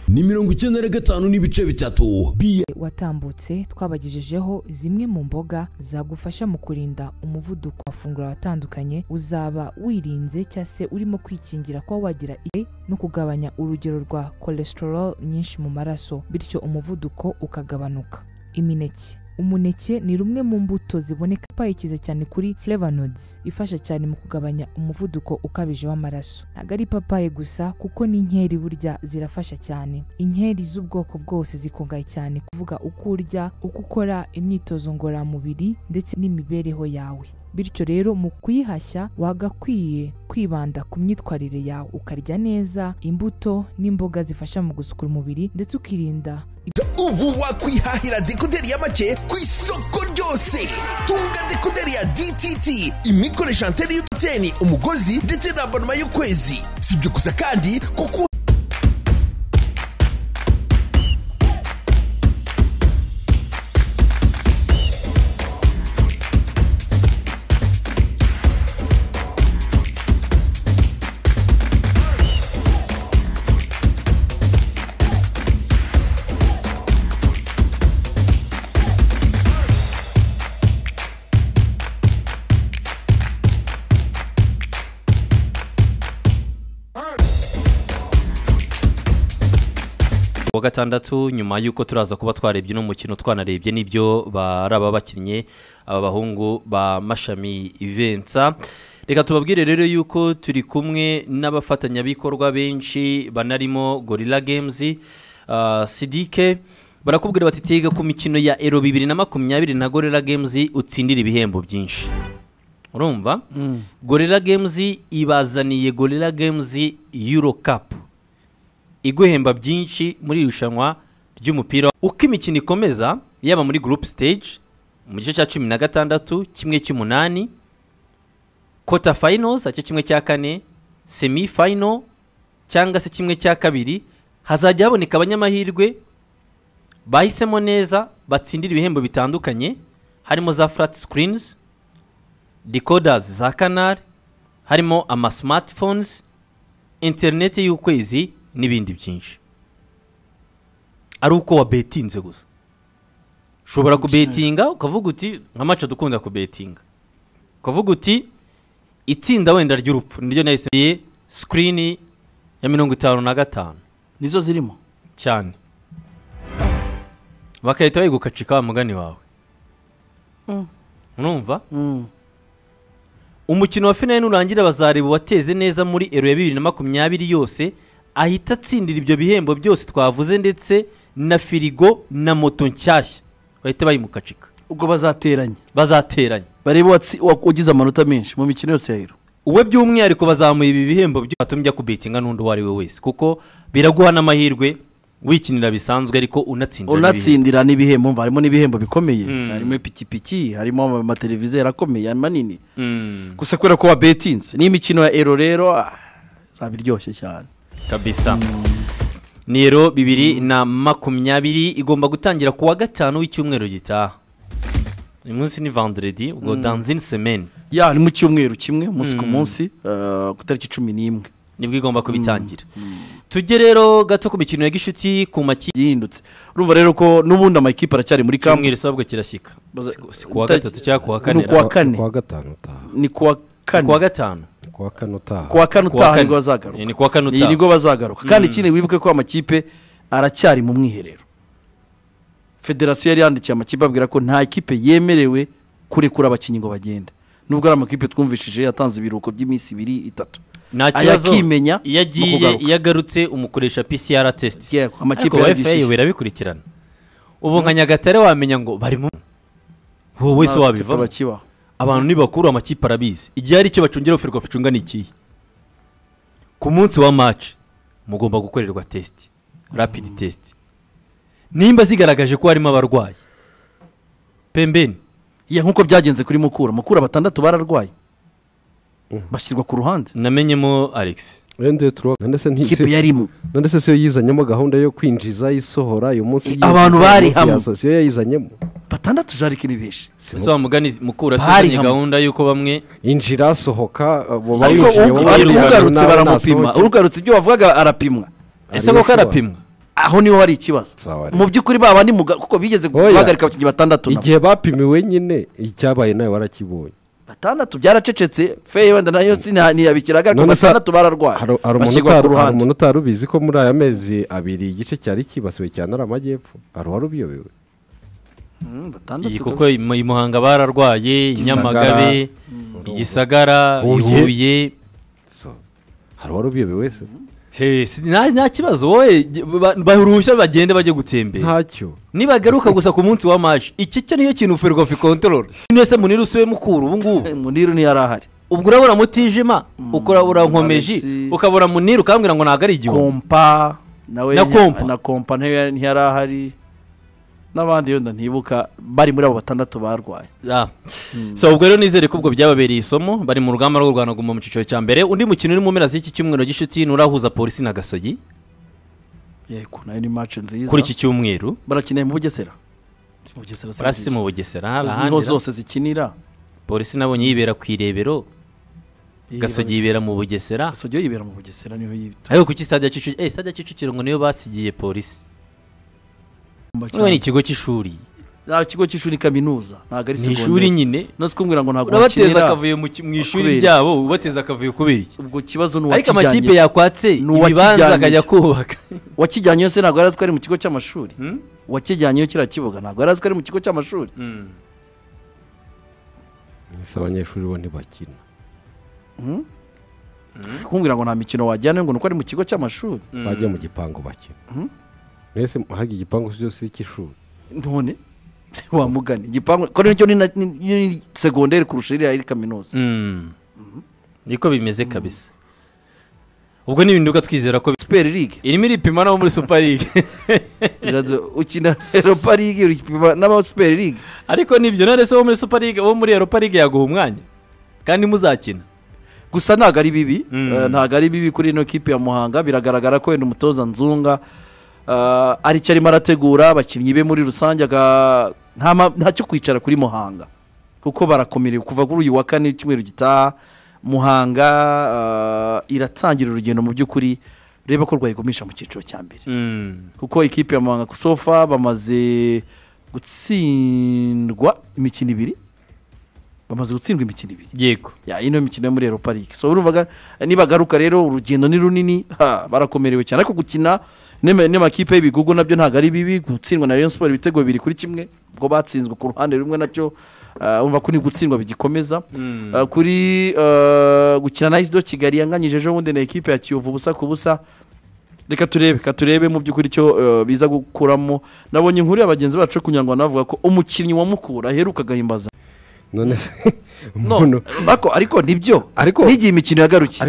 ni mirongo icyenda na gatanu n'ibice bitatu. Watambutse twabagejejeho zimwe mu mboga zagufasha mu kurinda umuvuduko wafunguro atandukanye uzaba wirinze cyangwa se urimo kwikingira kuba wagira igihe no kugabanya urugero rwa cholesterol nyinshi mu maraso bityo umuvuduko ukagabanuka. Imineke. Umuneke ni rumwe mu mbuto ziboneka ipayikiza cyane kuri flavonoids ifasha cyane mu kugabanya umuvuduko ukabije w'amaraso. Ntabwo ari ipapayi gusa kuko n'inkeri burya zirafasha cyane. Inkeri z'ubwoko bwose zikungahaye cyane kuvuga uko urya uko ukora imyitozo ngororamubiri ndetse n'imibereho yawe. Bityo rero mu kuyihashya wagakwiye kwibanda ku myitwarire yawe. Ukarya neza imbuto n'imboga zifasha mu gusukura umubiri ndetse ukirinda ubu wakwihahira dekoderi ya make ku isoko ryose. Tunga dekoderi ya dtt imikoresha anteni y'uduteni umugozi ndetse na abonoma y'ukwezi. Si ibyo gusa kandi kuko wa gatandatu nyuma y'uko turaza kuba twarebye uno mukino twanarebye n'ibyo bari aba bakinnye aba bahungu ba mashami ivensa. Reka tubabwire rero yuko turi kumwe n'abafatanyabikorwa benshi banarimo gorilla games uh, sidike. Barakubwira bati tega ku mikino ya ero bibiri na makumyabiri na gorilla games utsindira ibihembo byinshi. Urumva? Mm. gorilla games ibazaniye gorilla games euro cup. Iguhemba byinshi muri iri rushanwa ry'umupira uko imikino ikomeza yaba muri group stage mu gice cya cumi na gatandatu kimwe cy'umunani kota finals ari cyo kimwe cya kane semi final cyangwa se kimwe cya kabiri hazajya haboneka abanyamahirwe bahisemo neza batsindira ibihembo bitandukanye harimo za flat screens decoders za canal harimo ama smartphones interineti y'ukwezi n'ibindi byinshi. Ari uko wabetinze gusa. Ushobora kubetinga ukavuga uti nka maca dukunda kubetinga. Ukavuga uti itsinda wenda ry'urupfu niryo nahisemo sikirini ya mirongo itanu na gatanu. Nizo zirimo? Cyane. Bagahita bayigukacika wa mugani wawe. Urumva umukino wa finali nurangira bazareba uwateze neza muri ero ya bibiri na makumyabiri yose ahita atsindira ibyo bihembo byose twavuze ndetse na firigo na moto nshyashya. Bahita bayimukacika. Ubwo bazateranya. Bazateranya. Barebe ugize amanota menshi mu mikino yose ya ero uwe by'umwihariko bazamuye ibi bihembo byo watumye ujya kubetinga n'undi uwo ari we wese kuko biraguha n'amahirwe wikinira bisanzwe ariko unatsindira n'ibihembo. unatsindira n'ibihembo mva harimo n'ibihembo bikomeye. Harimo ipikipiki harimo amateleviziyo akomeye manini Mm. gusa kubera ko wabetinze n'imikino ya ero rero ah, izaba iryoshye cyane. Kabisa. Ni ero bibiri na makumyabiri igomba gutangira ku wa gatanu w'icyumweru gitaha. Uyu munsi ni vendredi ubwo Mm. danzini semeni ya ni mu cyumweru kimwe umunsi ku Mm. munsi eh, ku itariki cumi n'imwe. Nibwo igomba kubitangira. Tujye rero gato ku mikino ya gishuti ku makipe yihindutse urumva rero ko n'ubundi amakipe aracyari muri kamwe cyumweru isabwa kirashyika. Si- si ku wa Tariki- gatatu cyangwa ku wa kane ni ku wa ra- kane ni ku wa kane. Ku wa gatanu. Ku wa kane utaha ku wa kane utaha ni bwo bazagaruka ni ku wa kane Ni utaha. ni bwo bazagaruka. Kandi Mm. ikindi wibuke ko amakipe aracyari mu mwiherero. Federasiyo yari yandikiye amakipe abwira ko nta kipe yemerewe kurekura abakinnyi ngo bagende. Nubwo ari amakipe twumvishije yatanze ibiruhuko by'iminsi ibiri itatu. Nta kibazo iyo agiye iyo agarutse umukoresha pcr test. Amakipe ariko yarigishije. FA birabikurikirana ubu nka nyagatare wamenya ngo barimo wowe wese Nta abantu nibakuru amakipe arabizi. Igihe hari icyo bacungira ferwafa icunga ni ikihe? Ku munsi wa match mugomba gukorerwa test rapid test. Nimba zigaragaje ko harimo abarwayi. Pembeni nk'uko byagenze kuri mukura. Mukura batandatu bararwaye. Bashyirwa ku ruhande. Namenyemo alex. Wende turo none se Ikipe ntisi yarimo. none se siyo yizanyemo gahunda yo kwinjiza isohora uyu munsi Eh, abantu bari hamwe. asosiyo yayizanyemo. Batandatu jarike ni benshi ese wa mugani mukura hamwe. gahunda y'uko bamwe injira sohoka ariko ugarutse baramupima. ugarutse ibyo bavugaga arapimwa. Ese koko arapimwa? Aho ni ho hari ikibazo. Mu by'ukuri ba bandi muga- kuko bigeze guhagarika abakinnyi batandatu nabo. igihe bapimiwe nyine icyabaye nawe warakibonye. Batandatu byaracecetse feye wenda na yo ntiyabikiraga ariko batandatu bararwaye. Hari umuntu bashyirwa utari- ku hari ruhande umuntu utari ubizi ko muri aya mezi abiri igice cyari kibasiwe cyane ari amajyepfo hari uwari ubiyobewe? Mm, batandatu iyi kuko i Mu- i muhanga bararwaye i Gisagara. nyamagabe i gisagara i Huye. huye. Hari uwari ubiyobewe wese si- nta kibazo wowe ge- ba- baha uruhushya bagende bajye gutembera. Ntacyo. Nibagaruka gusa ku munsi wa maji iki cyo niyo kintu ferwafi kontorora mwese muniri usuye mukuru ubu ngubu. Muniru ntiyari ahari ubwo urabona mutijima ukabura nkomeji ukabura muniru ukambwira ngo ntabwo ari igihumbi. Kompa Na kompa. na kompa ntiya- ntiyari ahari n'abandi yenda ntibuka bari muri abo batandatu barwaye. Ah. so ubwo rero nizere ko ubwo byababereye isomo bari mu rugamba rwo kurwana mu cyiciro cya mbere. Undi mukino uri mu mpera z'iki cyumweru gishuti ni urahuza polisi na gasogi? Yego na yo ni match nziza. Kuri iki cyumweru? Barakeneye mu bugesera. Barasi mu bugesera ni ho zose zikinira. Polisi nabonye yibera ku irebero. Gasogi yibera mu bugesera. Gasogi yibera mu bugesera ni ho yibera ariko kuki stade ya kicukiro? Eh stade ya kicukiro ngo niyo basigiye polisi. Niba ni ikigo cy'ishuri. Nta kigo cy'ishuri kaminuza. Ntabwo ari ni ishuri nyine. Nose kumbwira ngo ntabwo urabateza akavuyo mu ishuri ryabo ubateza akavuyo kubera iki? Ubwo kibazo ni ariko uwakijyanye amakipe yakwatse Ni uwakijyanye. ibibanza akajya kubaka. Wakijyanyeyo se ntabwo yari azi ko ari mu kigo cy'amashuri. Wakijyanyeyo kiriya kibuga ntabwo yari azi ko ari mu kigo cy'amashuri. Ese abanyeshuri bo ntibakina? Mhm. kumbwira ngo nta mikino wajyana ngo ni uko ari mu kigo cy'amashuri. Bagiye mu gipangu bakina mbese hajya igipangu cyose cy'ishuri none. Wamugana igipangu ko ni cyo ni ni- ni segonderi kurusha iriya iri kaminuza. Mm. niko bimeze kabisa. Ubwo n'ibintu twizera ko super league. Irimo iripima no muri super league. Jado, ukina europa league uripima n'aba super league. Ariko ni byo none se wo muri super league wo muri europa league yaguha umwanya? Kandi muzakina? Gusa ntabwo ari bibi. Mm. eh, ntabwo ari bibi kuri ino kipe ya muhanga. Biragaragara ko wenda umutoza nzunga ari cyo arimo arategura abakinnyi be muri rusange aga- nta ma- nta cyo kwicara kuri muhanga. Kuko barakomerewe kuva kuri uyu wa kane icyumweru gitaha muhanga eh, iratangira urugendo mu by'ukuri reba ko rwayigumisha mu cyiciro cya mbere. Kuko ikipe ya muhanga sofa bamaze gutsindwa imikino ibiri. Bamaze gutsindwa imikino ibiri. Yego. Ya ino mikino yo muri europa league. So urumvaga nibagaruka rero urugendo ni runini barakomerewe cyane. Ariko gukina n'amakipe y'ibigugu na byo ntabwo ari bibi gutsindwa na rayon sport ibitego bibiri kuri kimwe ubwo batsinzwe ku ruhande rumwe na cyo urumva ko ni gutsindwa bigikomeza. Mm. Ah, kuri ah, gukina na isido kigali yanganyije ejo bundi na ekipe ya kiyovu ubusa ku busa. Reka turebe reka turebe mu by'ukuri icyo biza gukuramo. Nabonye inkuru ya bagenzi bacu kugira ngo banavuga ko umukinnyi wa mukura aheruka agahimbaza none se no umuntu ariko ariko ni byo. Ariko n'igihe imikino yagarukiye.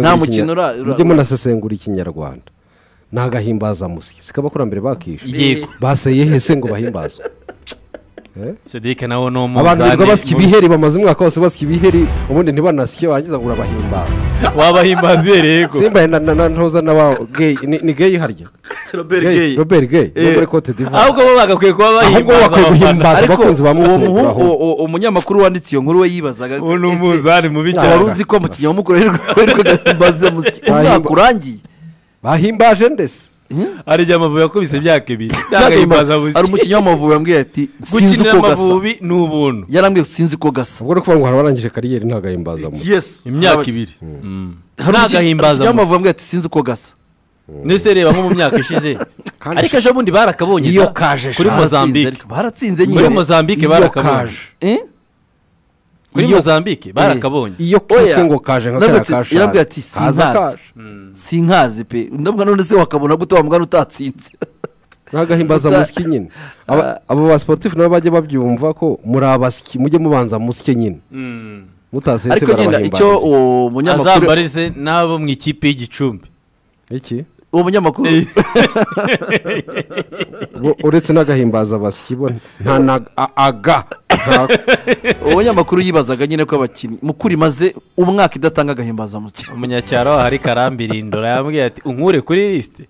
Nta mukino ura- ura- mujye munasesengura ikinyarwanda. Ni agahimbazamusyi si k'abakurambere bakishe. Yego. baseye hese ngo bahimbazwe. Cedric nawe ni abantu birirwa basya ibiheri bamaze umwaka wose basya ibiheri ubundi ntibanasye warangiza ngo urabahimbaza wabahimbaza uhereye ko simba na na- na ntuza n'aba geyi ni ni geyi harya? Robert Geyi, robert geyi Eh. wo muri cote d'ivoire ahubwo bo bagakwiye kuba bahimbaza abafana. ariko uwo mukura muhu- ahubwo. uwo- uwo- umunyamakuru wanditse iyo nkuru we yibazaga uwo ni umuzani mubi wari cyane uzi ko umukinnyi wa mukuru aheruka agahimbaza umuziki umwaka Bahimba- urangiye. Bahimbaje ndetse hari igihe amavubi yakubise imyaka ibiri. Hari umukinnyi w'amavubi wambwiye ati sinzi uko gasa. ni ubuntu. Yarambwiye sinzi uko gasa. Ubwo ni ukuvuga ngo hari abarangije kariyeri nta gahimbazamusyi yes. Imyaka ibiri. Mm. hari nta umukinnyi w'amavubi wambwiye ati sinzi uko gasa. Ndetse reba nko mu myaka ishize. Ariko ejo bundi barakabonye. iyo kaje kuri ariko baratsinze muri nyine. Mozambique Iyo barakabonye? Kuri mozambique barakabonye. iyo kiswe ngo kaje nka kariya ati- kashaje ati sinkazi. Kaje sinkazi pe. Ndavuga none se wakabona gute wa mugana utatsinze? Nta gahimbazamusyi nyine. Aba- abo ba sportif nabo bajye babyumva ko muri abasyi mujye mubanza musye nyine. Mutasese ariko nyine icyo uwo munyamakuru azambarize n'abo mu ikipe y'igicumbi. Iki? Uwo munyamakuru. Uretse n'agahimbaza basyi bo nta na aga. Uwo munyamakuru yibazaga nyine ko abakinnyi mukuru imaze umwaka idatanga agahimbazamusyi umunyacyaro wahari karambirindura yambwiye ati unkure kuri lisite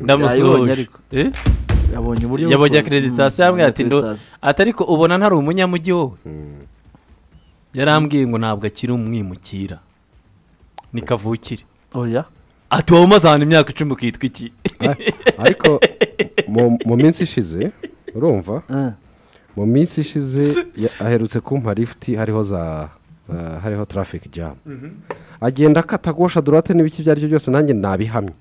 ndamusuhuje. Ariko. Eh? yabonye uburyo yabonye bwo- akreditasiyo yambwiye ati ariko ubona ntari umunyamujyi wowe. Yarambwiye ngo ntabwo akiri umwimukira. Ni kavukire. Oya ati wowe umaze ahantu imyaka icumi ukitwa iki? Ariko mu- mu minsi ishize urumva Eh. Mu minsi ishize ya- aherutse kumpa lifuti hariho za uh, hariho traffic jam. Agenda akata gosha dorate n'ibiki ibyo ari byo byose nanjye nabihamya.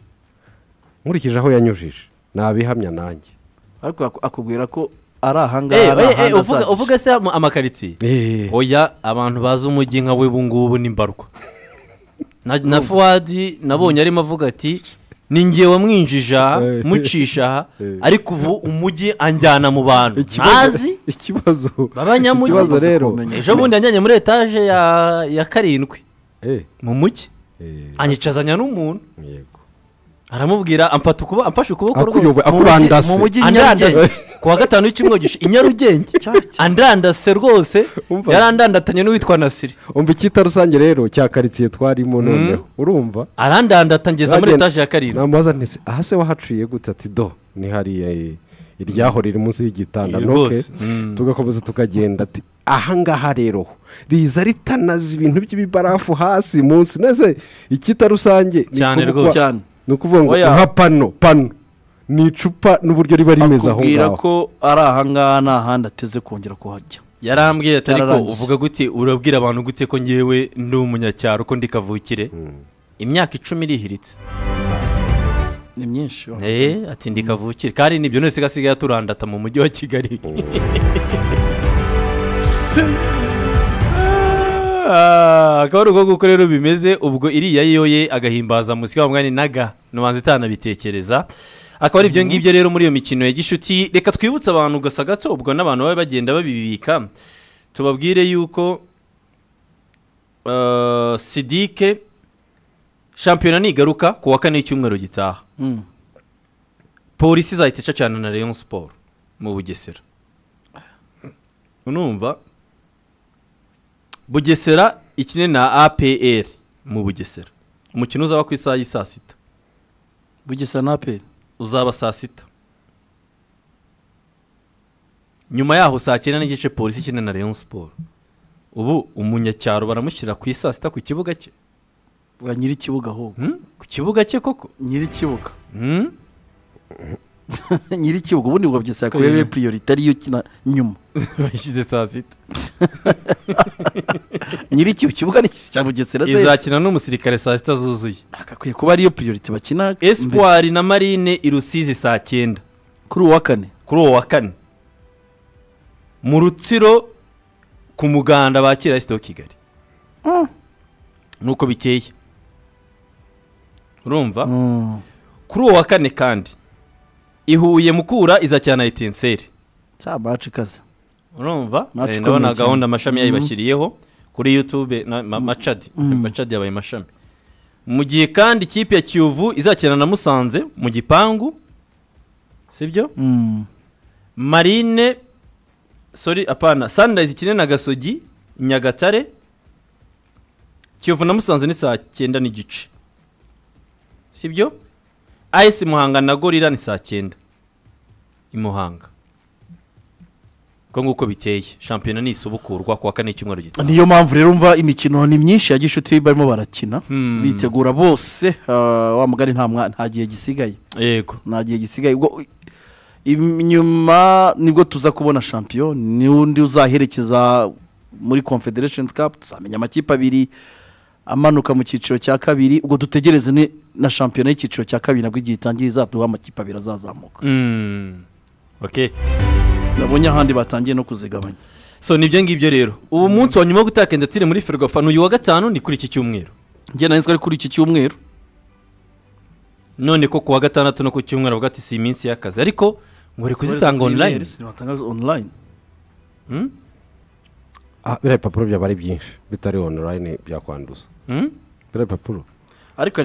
Nkurikije aho yanyujije nabihamya nanjye. Ariko aku- akubwira ko ari Eh, ahangaha eh, eh, uvuga- azajya. uvuga se ama- amakaritsiye oya abantu bazi umujyi nka we ubungubu ni mbarwa. Na, na fuwadi nabonye arimo avuga ati ni ngiye wamwinjije aha mucisha aha ariko ubu umujyi anjyana mu bantu. Ntazi. ikibazo b'abanyamujyi ikibazo rero. Ejo bundi yanjyanye muri etaje ya ya karindwi. Mu mujyi anyicazanya n'umuntu. Aramubwira amfashe ukuboko Akuyoboye, Mu mujyi-. mu mujyi Andandase. nyarugenge ku wa gatanu w'icyumweru gishize i nyarugenge andandase rwose yarandandatanye n'uwitwa nasiri umva icyita rusange rero cya karitsiye twarimo noneho urumva arandandata ngeza muri etaje ya karindwi namubaza nti "Se, aha se wahaciye gute ati do ni hariya eh, iryaho riri munsi y'igitanda noke rwose. Mm. tugakomeza tukagenda ati ahangaha rero riza ritanaza ibintu by'ibibarafu hasi munsi neze icyita rusange Cyane rwose. Cyane. ni ukuvuga ngo Oya. nka pano pano ni icupa n'uburyo riba rimeze aho akubwira ngaho. ko ari ahangaha nta handi ateze kongera kuhajya. Yarambwiye ati ariko Byararangiye. uvuga gute? Urabwira abantu gute ko ngewe ndi umunyacyaro ko ndi kavukire imyaka icumi irihiritse ni myinshi Eh, ati ndi kavukire kandi ni byo none sigasigaye turandata mu mujyi wa kigali. Ah, akaba ari uko nguko rero bimeze ubwo iriya yo ye agahimbaza musiki wa mwanya naga nubanza itanabitekereza. Akaba ari ibyo ngibyo rero muri iyo mikino ya gishuti. Reka twibutse abantu gasa gato ubwo n'abantu baba bagenda babibika. Tubabwire yuko uh, sidike shampiyona nigaruka ku wa kane w'icyumweru gitaha. Mm. polisi izahita icacana na rayon siporo mu bugesera. Unumva? Bugesera ikine na apr mu bugesera. Umukino uzaba ku isaha y'i saa sita bugesera na apr uzaba saa sita. Nyuma yaho saa cyenda n'igice polisi ikina na rayon siporo ubu umunyacyaro baramushyira ku isaa sita ku kibuga cye. Bwa nyiri ikibuga ahubwo ku kibuga cye koko? Nyiri ikibuga Hmm? nyiri ikibuga ubundi ngo bugesera kubera priorite ariyo ukina nyuma. Bayishyize saa sita nyiri ikibuga ikibuga ni cya bugesera se izakina n'umusirikare saa sita zuzuye. Agakwiye kuba ariyo priorite bakina. Espoir na marine i rusizi saa cyenda kuri uwa kane. Kuri uwo wa kane. Mu rutsiro ku muganda bakira sito kigali. Nuko bikeye. Urumva? Kuri uwo wa kane kandi ihuye mukura izakina na etenseri cya baci kazi urumva? Eh, ndabona gahunda amashami Mhm. yayibashyiriyeho kuri yutube macadi macadi yabaye amashami mu gihe kandi ikipe ya kiyovu izakina na musanze mu gipangu sibyo? Mm. marine sorry apana sunrise ikine na gasogi nyagatare kiyovu na musanze ni saa cyenda n'igice. Sibyo? Ayesi muhanga na gorira ni saa cyenda. I muhanga. Ubwo nguko biteye shampiyona ni isubukurwa ku wa kane cyumweru gitaha. Niyo mpamvu rero umva imikino ni myinshi ya gishuti barimo barakina. Hmm. bitegura bose ah, wa mugari nta gihe gisigaye. Yego. Nta gihe gisigaye. Ubwo inyuma ni bwo tuza kubona shampiyona. N'undi uzaherekeza muri confederation cup tuzamenya amakipe abiri amanuka mu cyiciro cya kabiri. Ubwo dutegereze na shampiyona y'icyiciro cya kabiri nabwo igihe itangiye izaduha amakipe abiri azazamuka. Mm. okay nabonye ahandi batangiye no kuzigabanya. So ni byo ngibyo rero. Ubu munsi wa nyuma wo gutaka kandidatire muri ferwafa ni uyu wa gatanu ni kuri iki cyumweru. Njye nahise ari kuri iki cyumweru. None ko ku wa gatandatu no ku cyumweru bavuga ati si iminsi y'akazi. Ariko ngo bari kuzitanga online. Hmm? Ah, biriya bipapuro byaba ari byinshi bitari online byakwanduza Hmm? biriya bipapuro. Ariko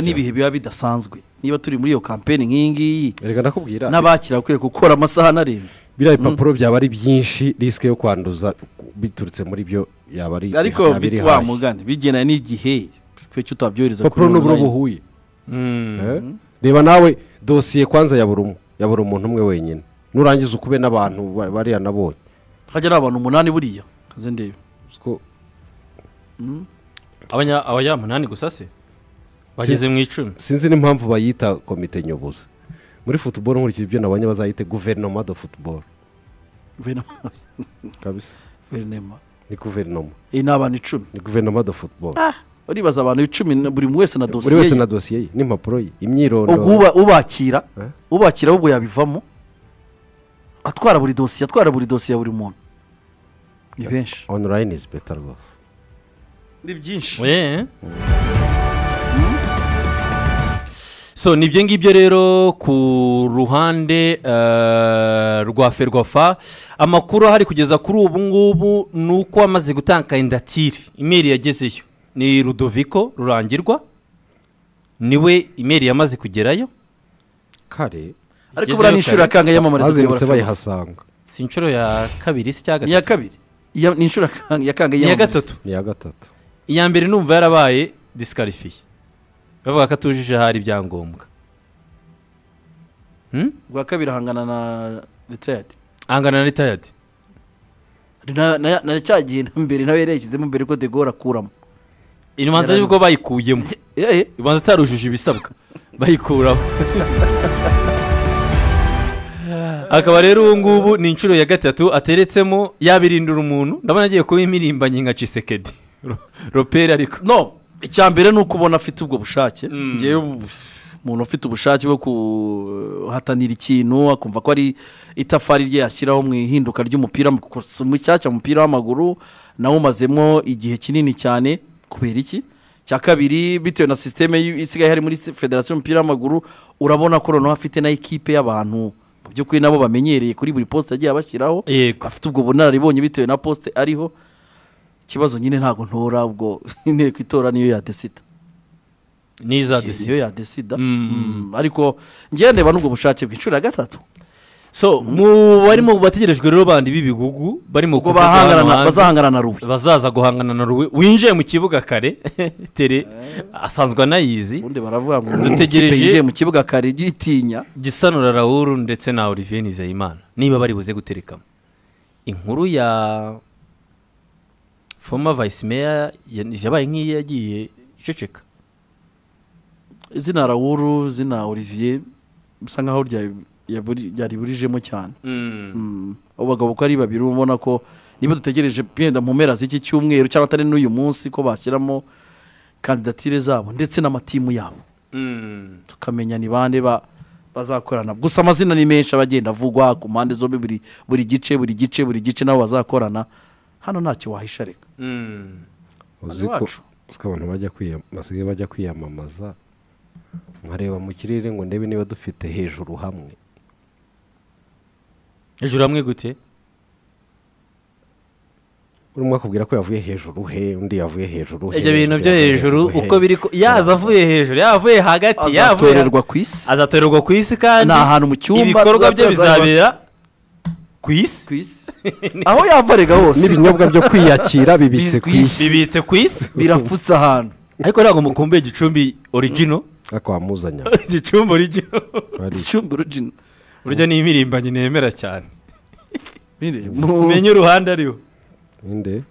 n'ibihe biba bidasanzwe? Niba turi muri iyo kampeni nk'iyi ngiyi reka ndakubwira n'abakira bakwiye gukora amasaha anarenze biriya bipapuro byaba ari byinshi risike yo kwanduza biturutse muri byo yaba ari ariko wa mugani bigendanye n'igihe kuki utabyohereza urupapuro kuri n'uburo buhuye Eh? reba nawe dosiye kwanza ya buri umwe ya buri umuntu umwe wenyine. Nurangiza ukube n'abantu ba- bariya nabonye. Hajya ari abantu umunani buriya kaze ndebe. Siko- abanya abanyamunani gusa se? Bageze mu icumi. sinzi n'impamvu bayita komite nyobozi. Muri futuboro nkurikije ibyo nabonye bazayite guverinoma de futuboro Guverinoma- kabisa. Guverinoma ni guverinoma iyi ni abantu icumi. Ni guverinoma de futuboro uribaza abantu icumi buri wese na buri dosiye wese ye. na dosiye ye. N'impapuro ye. Imyirondoro. Uba- ubakira. Eh? ubakira ahubwo yabivamo. Atwara buri dosiye atwara buri dosiye ya buri muntu. Ni benshi. online is better rwose ni byinshi. Eh. So ni ibyo ngibyo rero ku ruhande eh, rwa ferwafa amakuru ahari kugeza kuri ubu ngubu ni uko amaze gutanga kandidatire imeri yagezeyo. Ni rudoviko rurangirwa ni we imeri yamaze kugerayo. Kare ariko buriya ni inshuro ya kangahe yamamariza kuyobora bayihasanga. Si inshuro ya kabiri si cya ni iya gatatu kabiri ni inshuro ya kangahe- yamamariza gatatu. Ni iya gatatu. Iya mbere numva yarabaye disikarifiye bavuga ko atujuje ahari ibyangombwa. Hmm? rwa kabiri ahangana na ritayadi angana na ritayadi na na- na cya gihe na mbere nawe yashyizemo mbere ko de Gaulle akuramo. Imanza Yarari- y'ubwo bayikuyemo. Eh, ibanza itarujuje ibisabwa. Bayikuraho. Akaba rero ubu ngubu ni inshuro ya gatatu ateretsemo yabirindura umuntu. Ndabona agiye kuba imirimbanye nka cisekedi Ro- roperi ariko. No. Icya mbere ni uko ubona afite ubwo bushake. Ngewe ubu- umuntu ufite ubushake bwo kuhatanira ikintu akumva ko ari itafari rye yashyiraho mu ihinduka ry'umupira mu mushyashya mu mupira w'amaguru nawe umazemo igihe kinini cyane. Kubera iki? Cya kabiri bitewe na sisiteme isigaye hari muri federasiyo y'umupira w'amaguru urabona ko noneho afite na ekipe y'abantu. Mu by'ukuri nabo bamenyereye kuri buri posite yagiye abashyiraho. Afite ubwo bunararibonye bitewe na posite ariho. Ikibazo nyine ntabwo ntora ubwo inteko itora niyo yadesida. Niza niyo yadesida. Mm, ariko ngewe ndeba n'ubwo bushake bw'inshuro ya gatatu. So mu barimo bategerejwe rero bandi b'ibigugu barimo bazahangana na Rubi. bazaza guhangana na ruwe winjiye mu kibuga kare tere asanzwe anayizi. Ubundi baravuga ngo dutegereje yinjiye mu kibuga kare gitinya. Gisanura rahuru ndetse na olivier nizeyimana. Niba bari buze guterekamo. Inkuru ya foma vice meya ya- yabaye nk'iyo yagiye iceceka. Izina rawuru izina olivier bisa nkaho rya- yaburi- ryariburijemo cyane. Mm. abo bagabo uko ari babiri ubona ko niba dutegereje yenda mu mpera z'iki cyumweru cyangwa atari n'uyu munsi ko bashyiramo kandidatire zabo ndetse n'amatimu yabo. Tukamenya ni bande ba bazakorana. Gusa amazina ni menshi aba agenda avugwa ku mpande zombi buri buri gice buri gice buri gice nabo bazakorana. Hano ntacyo wahisha reka uzi ko Iwacu. uzi ko abantu basigaye bajya kwiyamamaza nkareba mu kirere ngo ndebe niba dufite hejuru hamwe hejuru hamwe gute buri umwe akubwira ko yavuye hejuru he undi yavuye hejuru he ibyo bintu byo yavuye hejuru he. uko biri ko- yaza avuye hejuru yaba avuye hagati yaba avuye- Azatorerwa ku isi. azatorerwa ku isi kandi Ni ahantu mu cyumba ibikorwa bye bizabera ku isi? Ku isi. Aho yava rega hose. N'ibinyobwa byo kwiyakira bibitse ku isi. bibitse ku isi? Birapfutse ahantu. Ariko ntabwo mukumbuye gicumbi origino ariko wamuzanya gicumbi origino gicumbi origino burya ni imirimbanyi nemera cyane. Menye uruhande ariho ninde?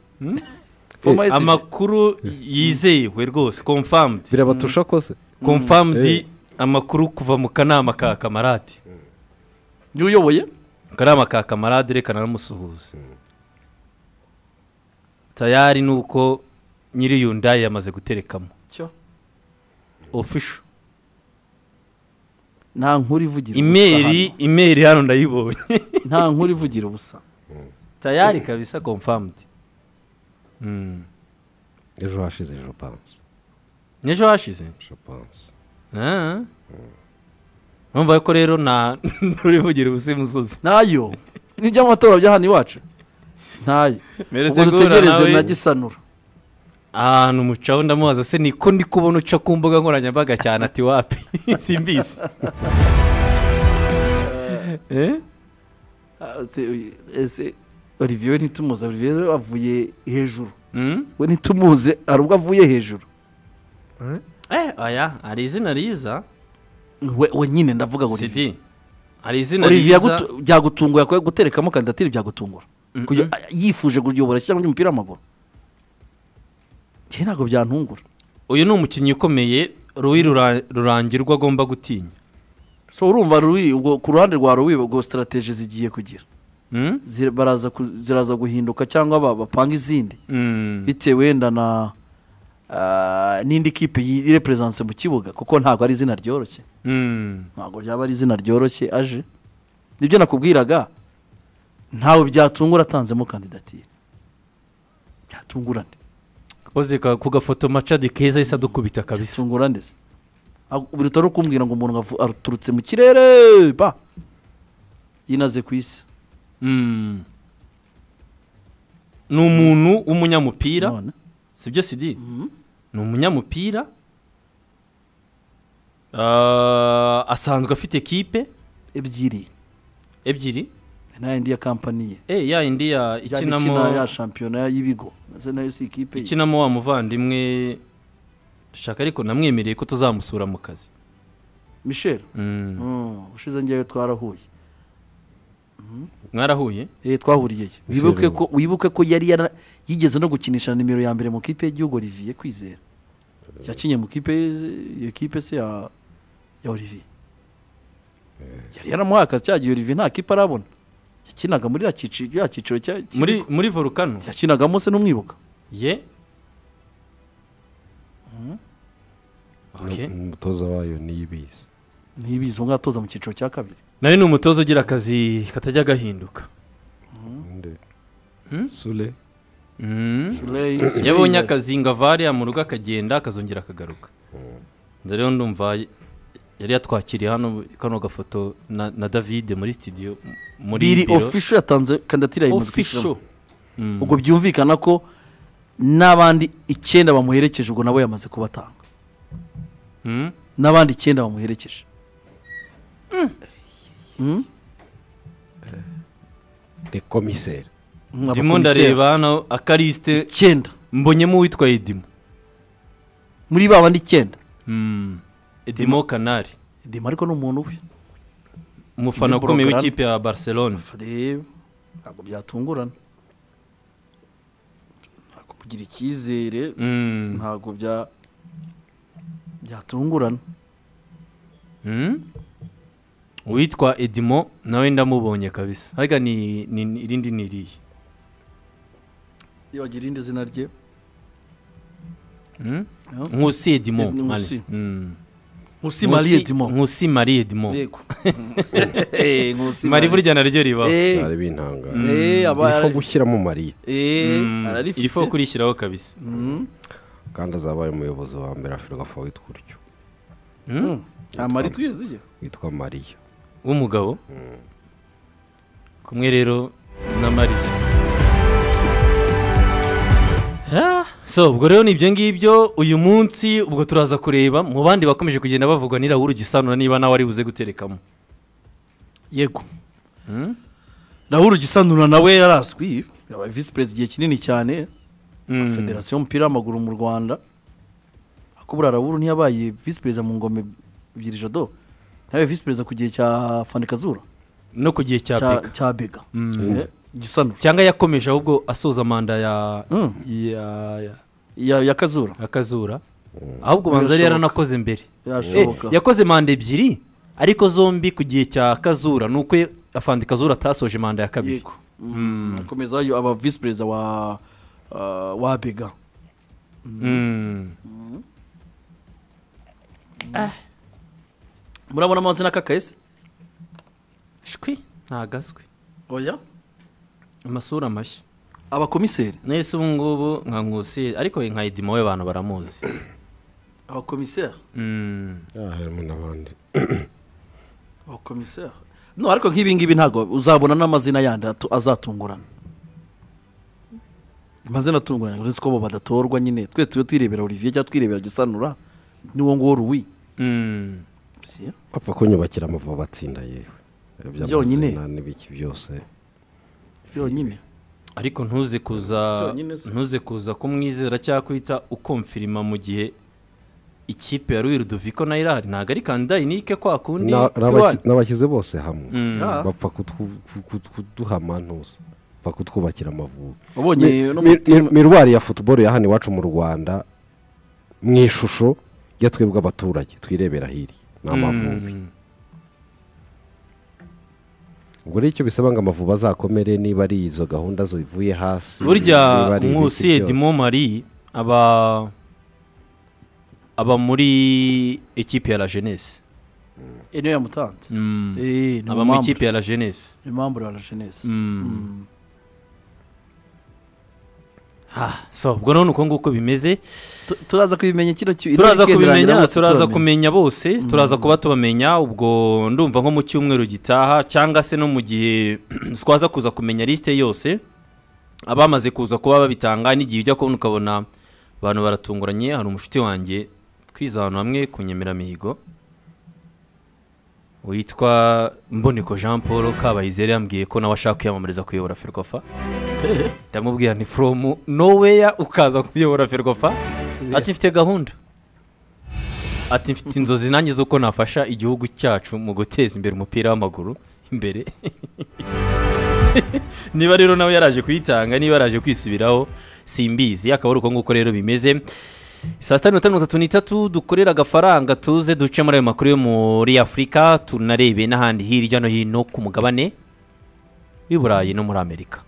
Former SG. amakuru yizewe rwose. Confirmed. Birabatusha kose? Confirmed Eh. amakuru kuva mu kanama ka kamarade ni we akanama ka kamarade reka naramusuhuza tayari ni uko nyiri yundayi yamaze guterekamo. Cyo? Ofisho nta nkuru ivugira ubusa imeri imeri hano ndayibonye. Nta nkuru ivugira ubusa. Tayari kabisa confirmed. Mm. ejo hashize ejo panse n'ejo hashize? Ejo panse Ah. Numva ko rero nta nturivugira ubusa imusozi ntayo n'iby'amatora bya hano iwacu? Ntayo ubwo dutegereze na gisanura. Ahantu mucaho ndamubaza se niko ndi kubona uca ku mbuga nkoranyambaga cyane ati wapi? Simbizi. Eh? Ah, se- ese olivier we ntitumuzi olivier we avuye hejuru. Mm? we ntitumuze hari ubwo avuye hejuru. Eh, aya hari izina riza. We we nyine ndavuga ngo sidi hari izina riza yagutu- byagutungura yakwiye guterekamo kandidatire byagutungura yifuje kuyobora ishyirahamwe ry'umupira w'amaguru. Ntabwo byantungura. Uyu ni umukinnyi ukomeye ruwi Rura- rurangirwa agomba gutinya. So urumva ruwi ubwo ku ruhande rwa ruwi ubwo sitarategi zigiye kugira. Mm? Ku- ziraza guhinduka cyangwa ba- bapanga izindi. Mm. bitewe wenda na n'indi kipe ireperesanse mu kibuga? Kuko ntabwo ari izina ryoroshye. Mm. ntabwo ryaba ari izina ryoroshye aje. Nibyo nakubwiraga ntawe byatungura atanzemo kandidatire. Byatungura nde? Akoze ka- ku gafoto macadi keza isa dukubita kabisa. Byatungura nde se? Ahubwo biruta no kumbwira ngo umuntu aturutse mu kirere ba yinaze ku isi. Mm. ni umuntu w'umunyamupira. Sibyo sidi? Ni umunyamupira Ah, asanzwe afite ekipe? Ebyiri. Ebyiri? Nta yindi ya kampani ye. Eh ya indi ya ikinamo ikina ya shampiyona y'ibigo. Ndetse na yo si ikipe ikinamo wa muvandimwe shaka ariko namwemereye ko tuzamusura mu kazi. Michel? Mm. Mm, ushize ngewe twarahuye. Mwarahuye? Eh twahuriyeyo Michel wibuke ko wibuke ko yari yigeze no gukinisha nimero ya mbere mu kipe y'igihugu Olivier Kwizera. Yakinye mu kipe iyo kipe se ya ya Olivier. Yari yaramuhaye akazi cyagiye Olivier nta kipe arabona. Yakinaga muri ya cyiciro muri muri volcano. Yakinagamo se n'umwibuka. Ye? Okay. umutoza wayo niyibizi ntibizi umwe atoza mu cyiciro cya kabiri. Nawe ni umutoza ugira akazi katajya gahinduka sule? Mm. Sule- iyo abonye akazi ngo avare mu rugo akagenda akazongera akagaruka Nza rero ndumva yari yatwakiriye hano kano gafoto na, na david muri studio m- muri biri biro. official yatanze kandidatire yimaze Official. kwishyiramo Mm. ubwo byumvikana ko n'abandi icyenda bamuherekeje ubwo nabo yamaze kubatanga Mm. n'abandi icyenda bamuherekeje Mm? de komiseri Mm, ndimo ndareba hano akarisite icyenda. mbonyemo uwitwa edimo. Muri ba bandi icyenda? Mm. edimo. Kanari edimo ariko ni umuntu we umufana ukomeye w'ikipe ya barcelona. Reba ntabwo byatungurana. Ntabwo kugira icyizere. Mm. ntabwo bya byatungurana. Mm? uwitwa edimo nawe ndamubonye kabisa. Harya ni irindi ni irihe? Iyo wagira irindi zina rye Mm? Yeah. nkusi edimo Nkusi. Marie Edimo. nkusi marie edimo. Eh, mari burya naryo ribaho Eh. byari bintanga Eh, aba- ifo gushyiramo mariya Eh, Mm. ararifite. irifo kurishyiraho kabisa Mm. kandi azabaye umuyobozi wa mbere afurika witwa utyo Mm. nta mari twize ijya witwa mariya w'umugabo kumwe rero na mariya Ah, so ubwo rero ni ibyo ngibyo uyu munsi ubwo turaza kureba mu bandi bakomeje kugenda bavugwa ni Raoul Gisanura niba nawe ari buze guterekamo. Yego. Mm? rahuru gisanura nawe yarazwi yabaye visi perezida igihe kinini cyane Mm. federasiyo y'umupira w'amaguru mu rwanda. Ariko buriya rahuru ntiyabaye visi perezida mu ngome ebyiri jado ntiyabaye visi perezida ku gihe cya fanikazura no ku gihe cya cya bega. Eh, gisanura cyangwa yakomeje ahubwo asoza manda ya Mm. ya ya kazura. akazura ahubwo banza yari yaranakoze mbere. Eh, yakoze manda ebyiri ariko zombi ku gihe cya kazura ni uko afandi kazura atasoje manda ya kabiri. Yego. Mm. akomeza yo aba visi perezida wa uh, wa bega. Mm. murabona amazina kakahese shwi ntagaswe oya. Amasura mashya. Abakomiseri? Nese ubu ngubu nka nkusi ariko nka edimo we abantu baramuzi. Abakomiseri? Mm. harimo n'abandi. Abakomiseri? No ariko nk'ibi ngibi ntabwo uzabona n'amazina yandi atu- azatungurana. Amazina atungurana uretse ko bo badatorwa nyine. Twese tube twirebera olivier cyangwa twirebera gisanura niwo nguwo ruwi Mm. Si? bapfa kunyubakira amavubi batsinda yewe. Byonyine. N'ibiki byose. Byonyine. Ariko ntuze kuza ntuze kuza kumwizera cyangwa kwita ukomfirima mu gihe ikipe ya Rudoviko na yo irahari ntabwo ari kandida inike kwa kundi. N'abashyize bose hamwe. Mm. Ah. bapfa kuduhama ntuza bapfa kutwubakira amavubi. Mirwari ya futuboro ya hano iwacu mu rwanda mu ishusho ya twebwe abaturage twirebera hirya. Ni amavubi. Mm. Ubwo rero icyo bisaba ngo amavubi azakomere niba ari izo gahunda zivuye hasi burya nkusi edimo mari aba aba muri ekipe ya la jeunesse Eh, niyo yamutanze Mm. Eh, aba mu ikipe ya la ni membre wa la jeunesse Mm. Mm. So ubwo none uko nguko bimeze Tu- turaza kubimenya kino ki- turaza kubimenya turaza kumenya bose turaza kuba tubamenya ubwo ndumva nko mu cyumweru gitaha cyangwa se no mu gihe twaza kuza kumenya lisite yose abamaze kuza kuba babitanga n'igihe ujya kubona ukabona abantu baratunguranye hari umushuti wanjye twize ahantu hamwe ku nyemeramihigo witwa mboneko jean paul kabayizere yambwiye ko nawe ashaka kwiyamamariza kuyobora ferwafa ndamubwira nti from nowhere ukaza kuyobora ferwafa ati mfite gahunda. Ati mfite inzozi nanjye z'uko nafasha igihugu cyacu mu guteza imbere umupira w'amaguru imbere. Niba rero nawe yaraje kuyitanga niba yaraje kwisubiraho simbizi. Akaba ari uko nguko rero bimeze. Saa sita n'iminota mirongo itatu n'itatu dukorera agafaranga tuze duce muri ayo makuru yo muri afurika tunarebe n'ahandi hirya no hino ku mugabane w'i burayi no muri amerika.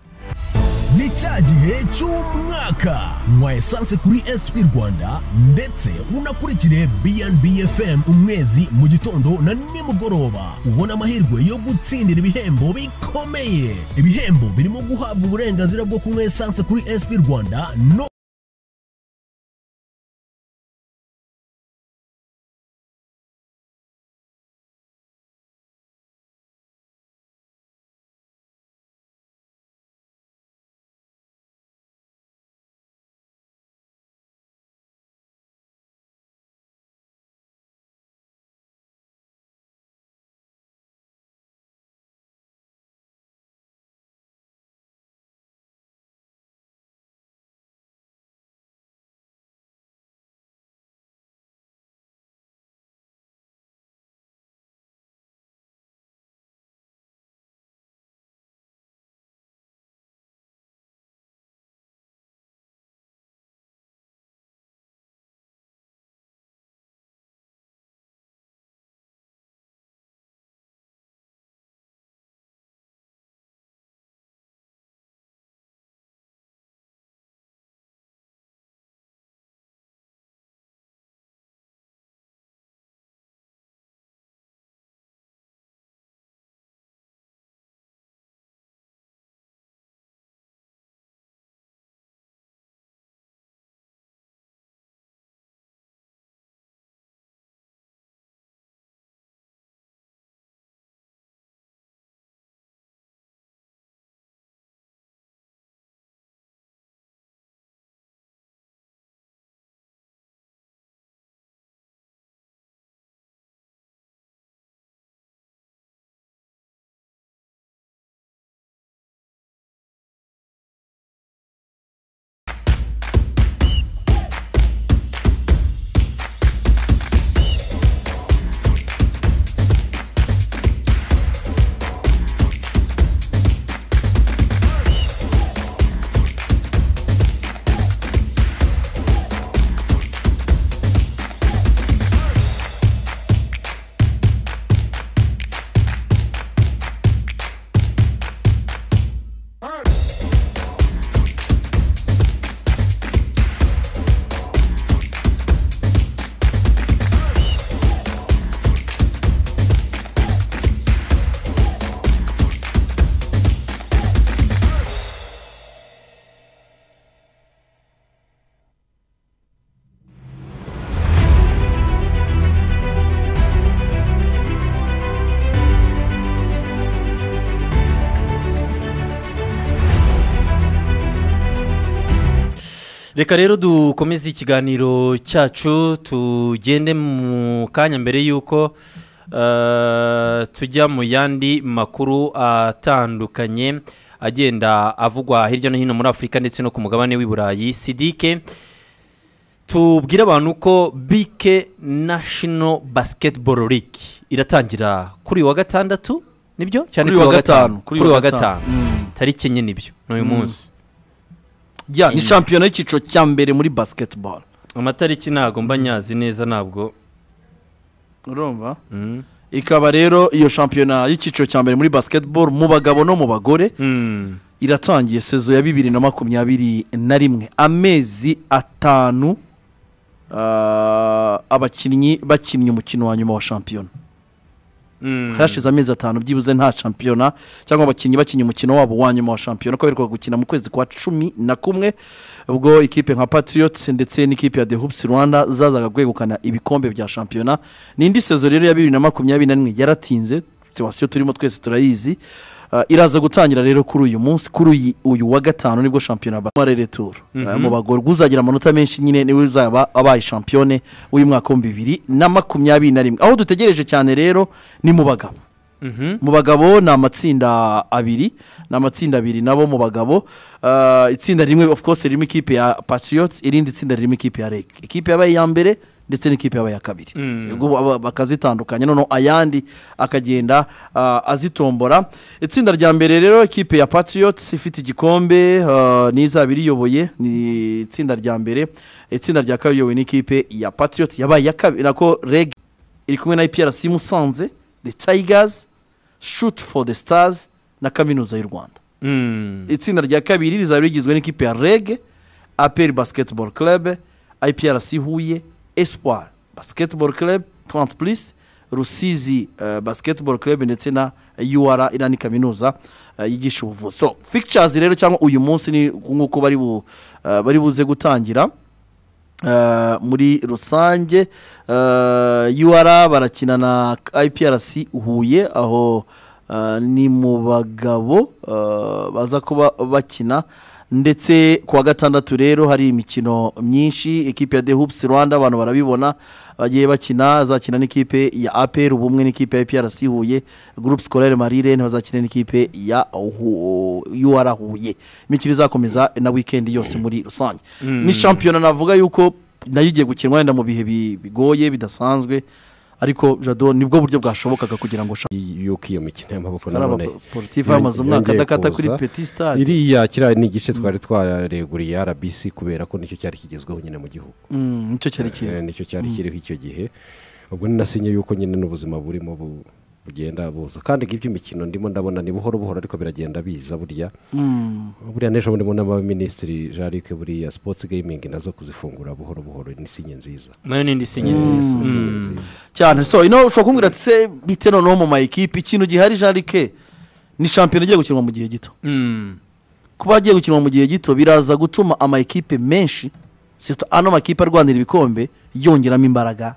Ni cya gihe cy'umwaka. Wa esanse kuri SP rwanda ndetse unakurikire bnb fm umwezi mu gitondo na nimugoroba. Ubona amahirwe yo gutsindira ibihembo bikomeye. Ibihembo birimo guhabwa uburenganzira bwo kunywa esanse kuri SP rwanda no reka rero dukomeze ikiganiro cyacu tugende mu kanya mbere y'uko eh, tujya mu yandi makuru atandukanye agenda avugwa hirya no hino muri afurika ndetse no ku mugabane w'i burayi. Sidike tubwire abantu ko bike national basketball league iratangira kuri uyu wa gatandatu ni byo? Cyane Kuri uyu wa gatanu, kuri uyu wa gatanu. tariki enye ni byo ni uyu Mm. munsi. Ni shampiyona y'icyiciro cya mbere muri basketball. Amatariki ntabwo mba nyazi neza ntabwo urumva? Ikaba rero iyo shampiyona y'icyiciro cya mbere muri basketball mu bagabo no mu bagore iratangiye sezo ya bibiri na makumyabiri na rimwe. Amezi atanu ah, abakinnyi bakinnye umukino wa nyuma wa shampiyona. Mm. hashize amezi atanu byibuze nta shampiyona cyangwa abakinnyi bakinnye umukino wabo wa nyuma wa shampiyona ko baheruka gukina mu kwezi kwa cumi na kumwe. Ubwo ikipe nka patriots ndetse n'ikipe ya the hoops rwanda zazaga kwegukana ibikombe bya shampiyona. Ni indi sezo rero ya bibiri na makumyabiri na rimwe yaratinze. Situwasiyo turimo twese turayizi. Iraza gutangira rero kuri uyu munsi kuri uyu, wa gatanu ni bwo shampiyona barere turu Mhm. mu bagore uzagira amanota menshi nyine ni we uzaba abaye shampiyone w'uyu mwaka w'ibihumbi bibiri na makumyabiri na rimwe. Aho dutegereje cyane rero ni mu bagabo. Mhm. mu bagabo ni amatsinda abiri ni amatsinda abiri nabo mu bagabo. Uh, itsinda rimwe of course ririmo ikipe ya patriots irindi tsinda ririmo ikipe ya reg ikipe yabaye iya mbere ndetse n'ikipe yabaye iya kabiri. Mm. bakazitandukanya. Noneho ayandi akagenda uh, azitombora. Itsinda rya mbere rero ikipe ya patriots ifite igikombe uh, n'izaba iriyoboye ni itsinda rya mbere. Itsinda rya kabiri riyobowe n'ikipe ya patriots. Yabaye iya kabiri. Nako reg iri kumwe na iprc musanze the tigers shoot for the stars na kaminuza y'u rwanda. Mm. itsinda rya kabiri rizaba rigizwe n'ikipe ya reg aperi basketball club iprc huye espoir. Basketball club 30 plus. Rusizi uh, basketball club ndetse na ur iriya ni kaminuza uh, yigisha ubuvuzi. So fictures rero cyangwa uyu munsi ni nk'uko bari bu, uh, bari buze gutangira muri rusange ur barakina na iprc huye aho ni mu bagabo baza kuba bakina ndetse ku wa gatandatu rero hari imikino myinshi ekipe ya the hoops rwanda abantu barabibona bagiye bakina azakina n'ikipe ya apr ubumwe n'ikipe ya iprc huye groupe scolaire marire ntibazakina n'ikipe ya ur huye. Imikino izakomeza na weekend yose muri rusange. Ni shampiyona navuga yuko na yo igiye gukinwa wenda mu bihe bi- bigoye bidasanzwe ariko jado ni bwo buryo bwashobokaga kugira ngo yuko iyo mikino y'amaboko nanone sportif bamaze umwaka adakata kuri kuza. petit stade. iriya kiriya ni igice twari twareguriye rbc kubera ko ni cyo cyari kigezweho nyine mu gihugu Mm, ni cyo cyari kiriho. Eh, Mm. kiriho icyo gihe ubwo ni nasinye yuko nyine n'ubuzima burimo bu- bugenda buza. Kandi iby'imikino ndimo ndabona ni buhoro buhoro ariko biragenda biza burya Mm. buriya n'ejo bundi mbona abaminisitiri jean luc buriya sports gaming na zo kuzifungura buhoro buhoro ni sinye nziza. Nayo ni indi sinye Mm. nziza. Sinye Mm. nziza. Cyane. So ino ushobora kumbwira ati se bite noneho mu ma ikintu gihari jarike ni shampiyona igiye gukinwa mu gihe gito. Kuba agiye gukinwa mu gihe gito biraza gutuma ama ekipe menshi ano makipe arwanira ibikombe yongeramo imbaraga.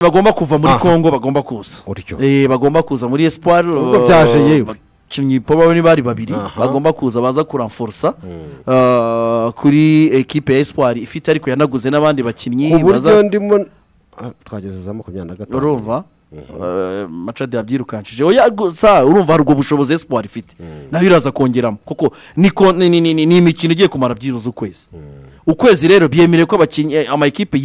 Bagomba kuva muri congo bagomba kuza. Eh, bagomba kuza muri espoir uh, byaje yewe. abakinnyi ni bari babiri. Bagomba kuza baza kuramforsa uh, kuri ekipe ya espoir. Ifite ariko yanaguze n'abandi bakinnyi baza- ndimo Ah, twageze za makumyabiri na gatanu urumva? Uh, macade yabyirukanshije oya gusa urumva hari ubwo bushobozi espoir ifite. Nayo iraza kongeramo. Kuko ni imikino igiye kumara byibuze ukwezi. Ukwezi rero byemerewe ko eh, ama ekipe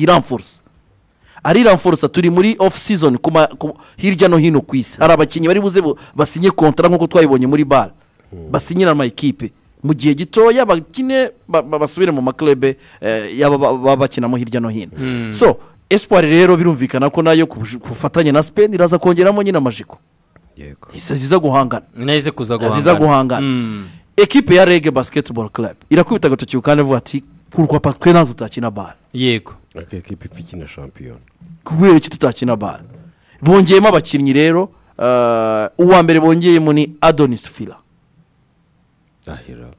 yiramfurusa ariramfurusa turi muri off season kuma ku- hirya no hino ku isi. Hari abakinnyi bari buze basinye kontara nk'uko twabibonye muri bare basinyira na ekipe mu gihe gitoya bakine ba- ba- basubire mu maklebe eh, yaba baba bakinamo hirya no hino. Mm. so espoir rero birumvikana ko nayo ku bufatanye na spain iraza kongeramo nyine Isa- ziza guhangana. Nayo ize kuza guhangana. ziza guhangana. Mm. ekipe ya rege basketball club irakubita agatoki kandi ivuga ati kurwa patwe ntabwo tutakina bare yego ariko ekipa ipfa ikina shampiyona. Kubera iki tutakina bare bongeyemo abakinnyi rero uh, uwa mbere bongeyemo ni adonis fila.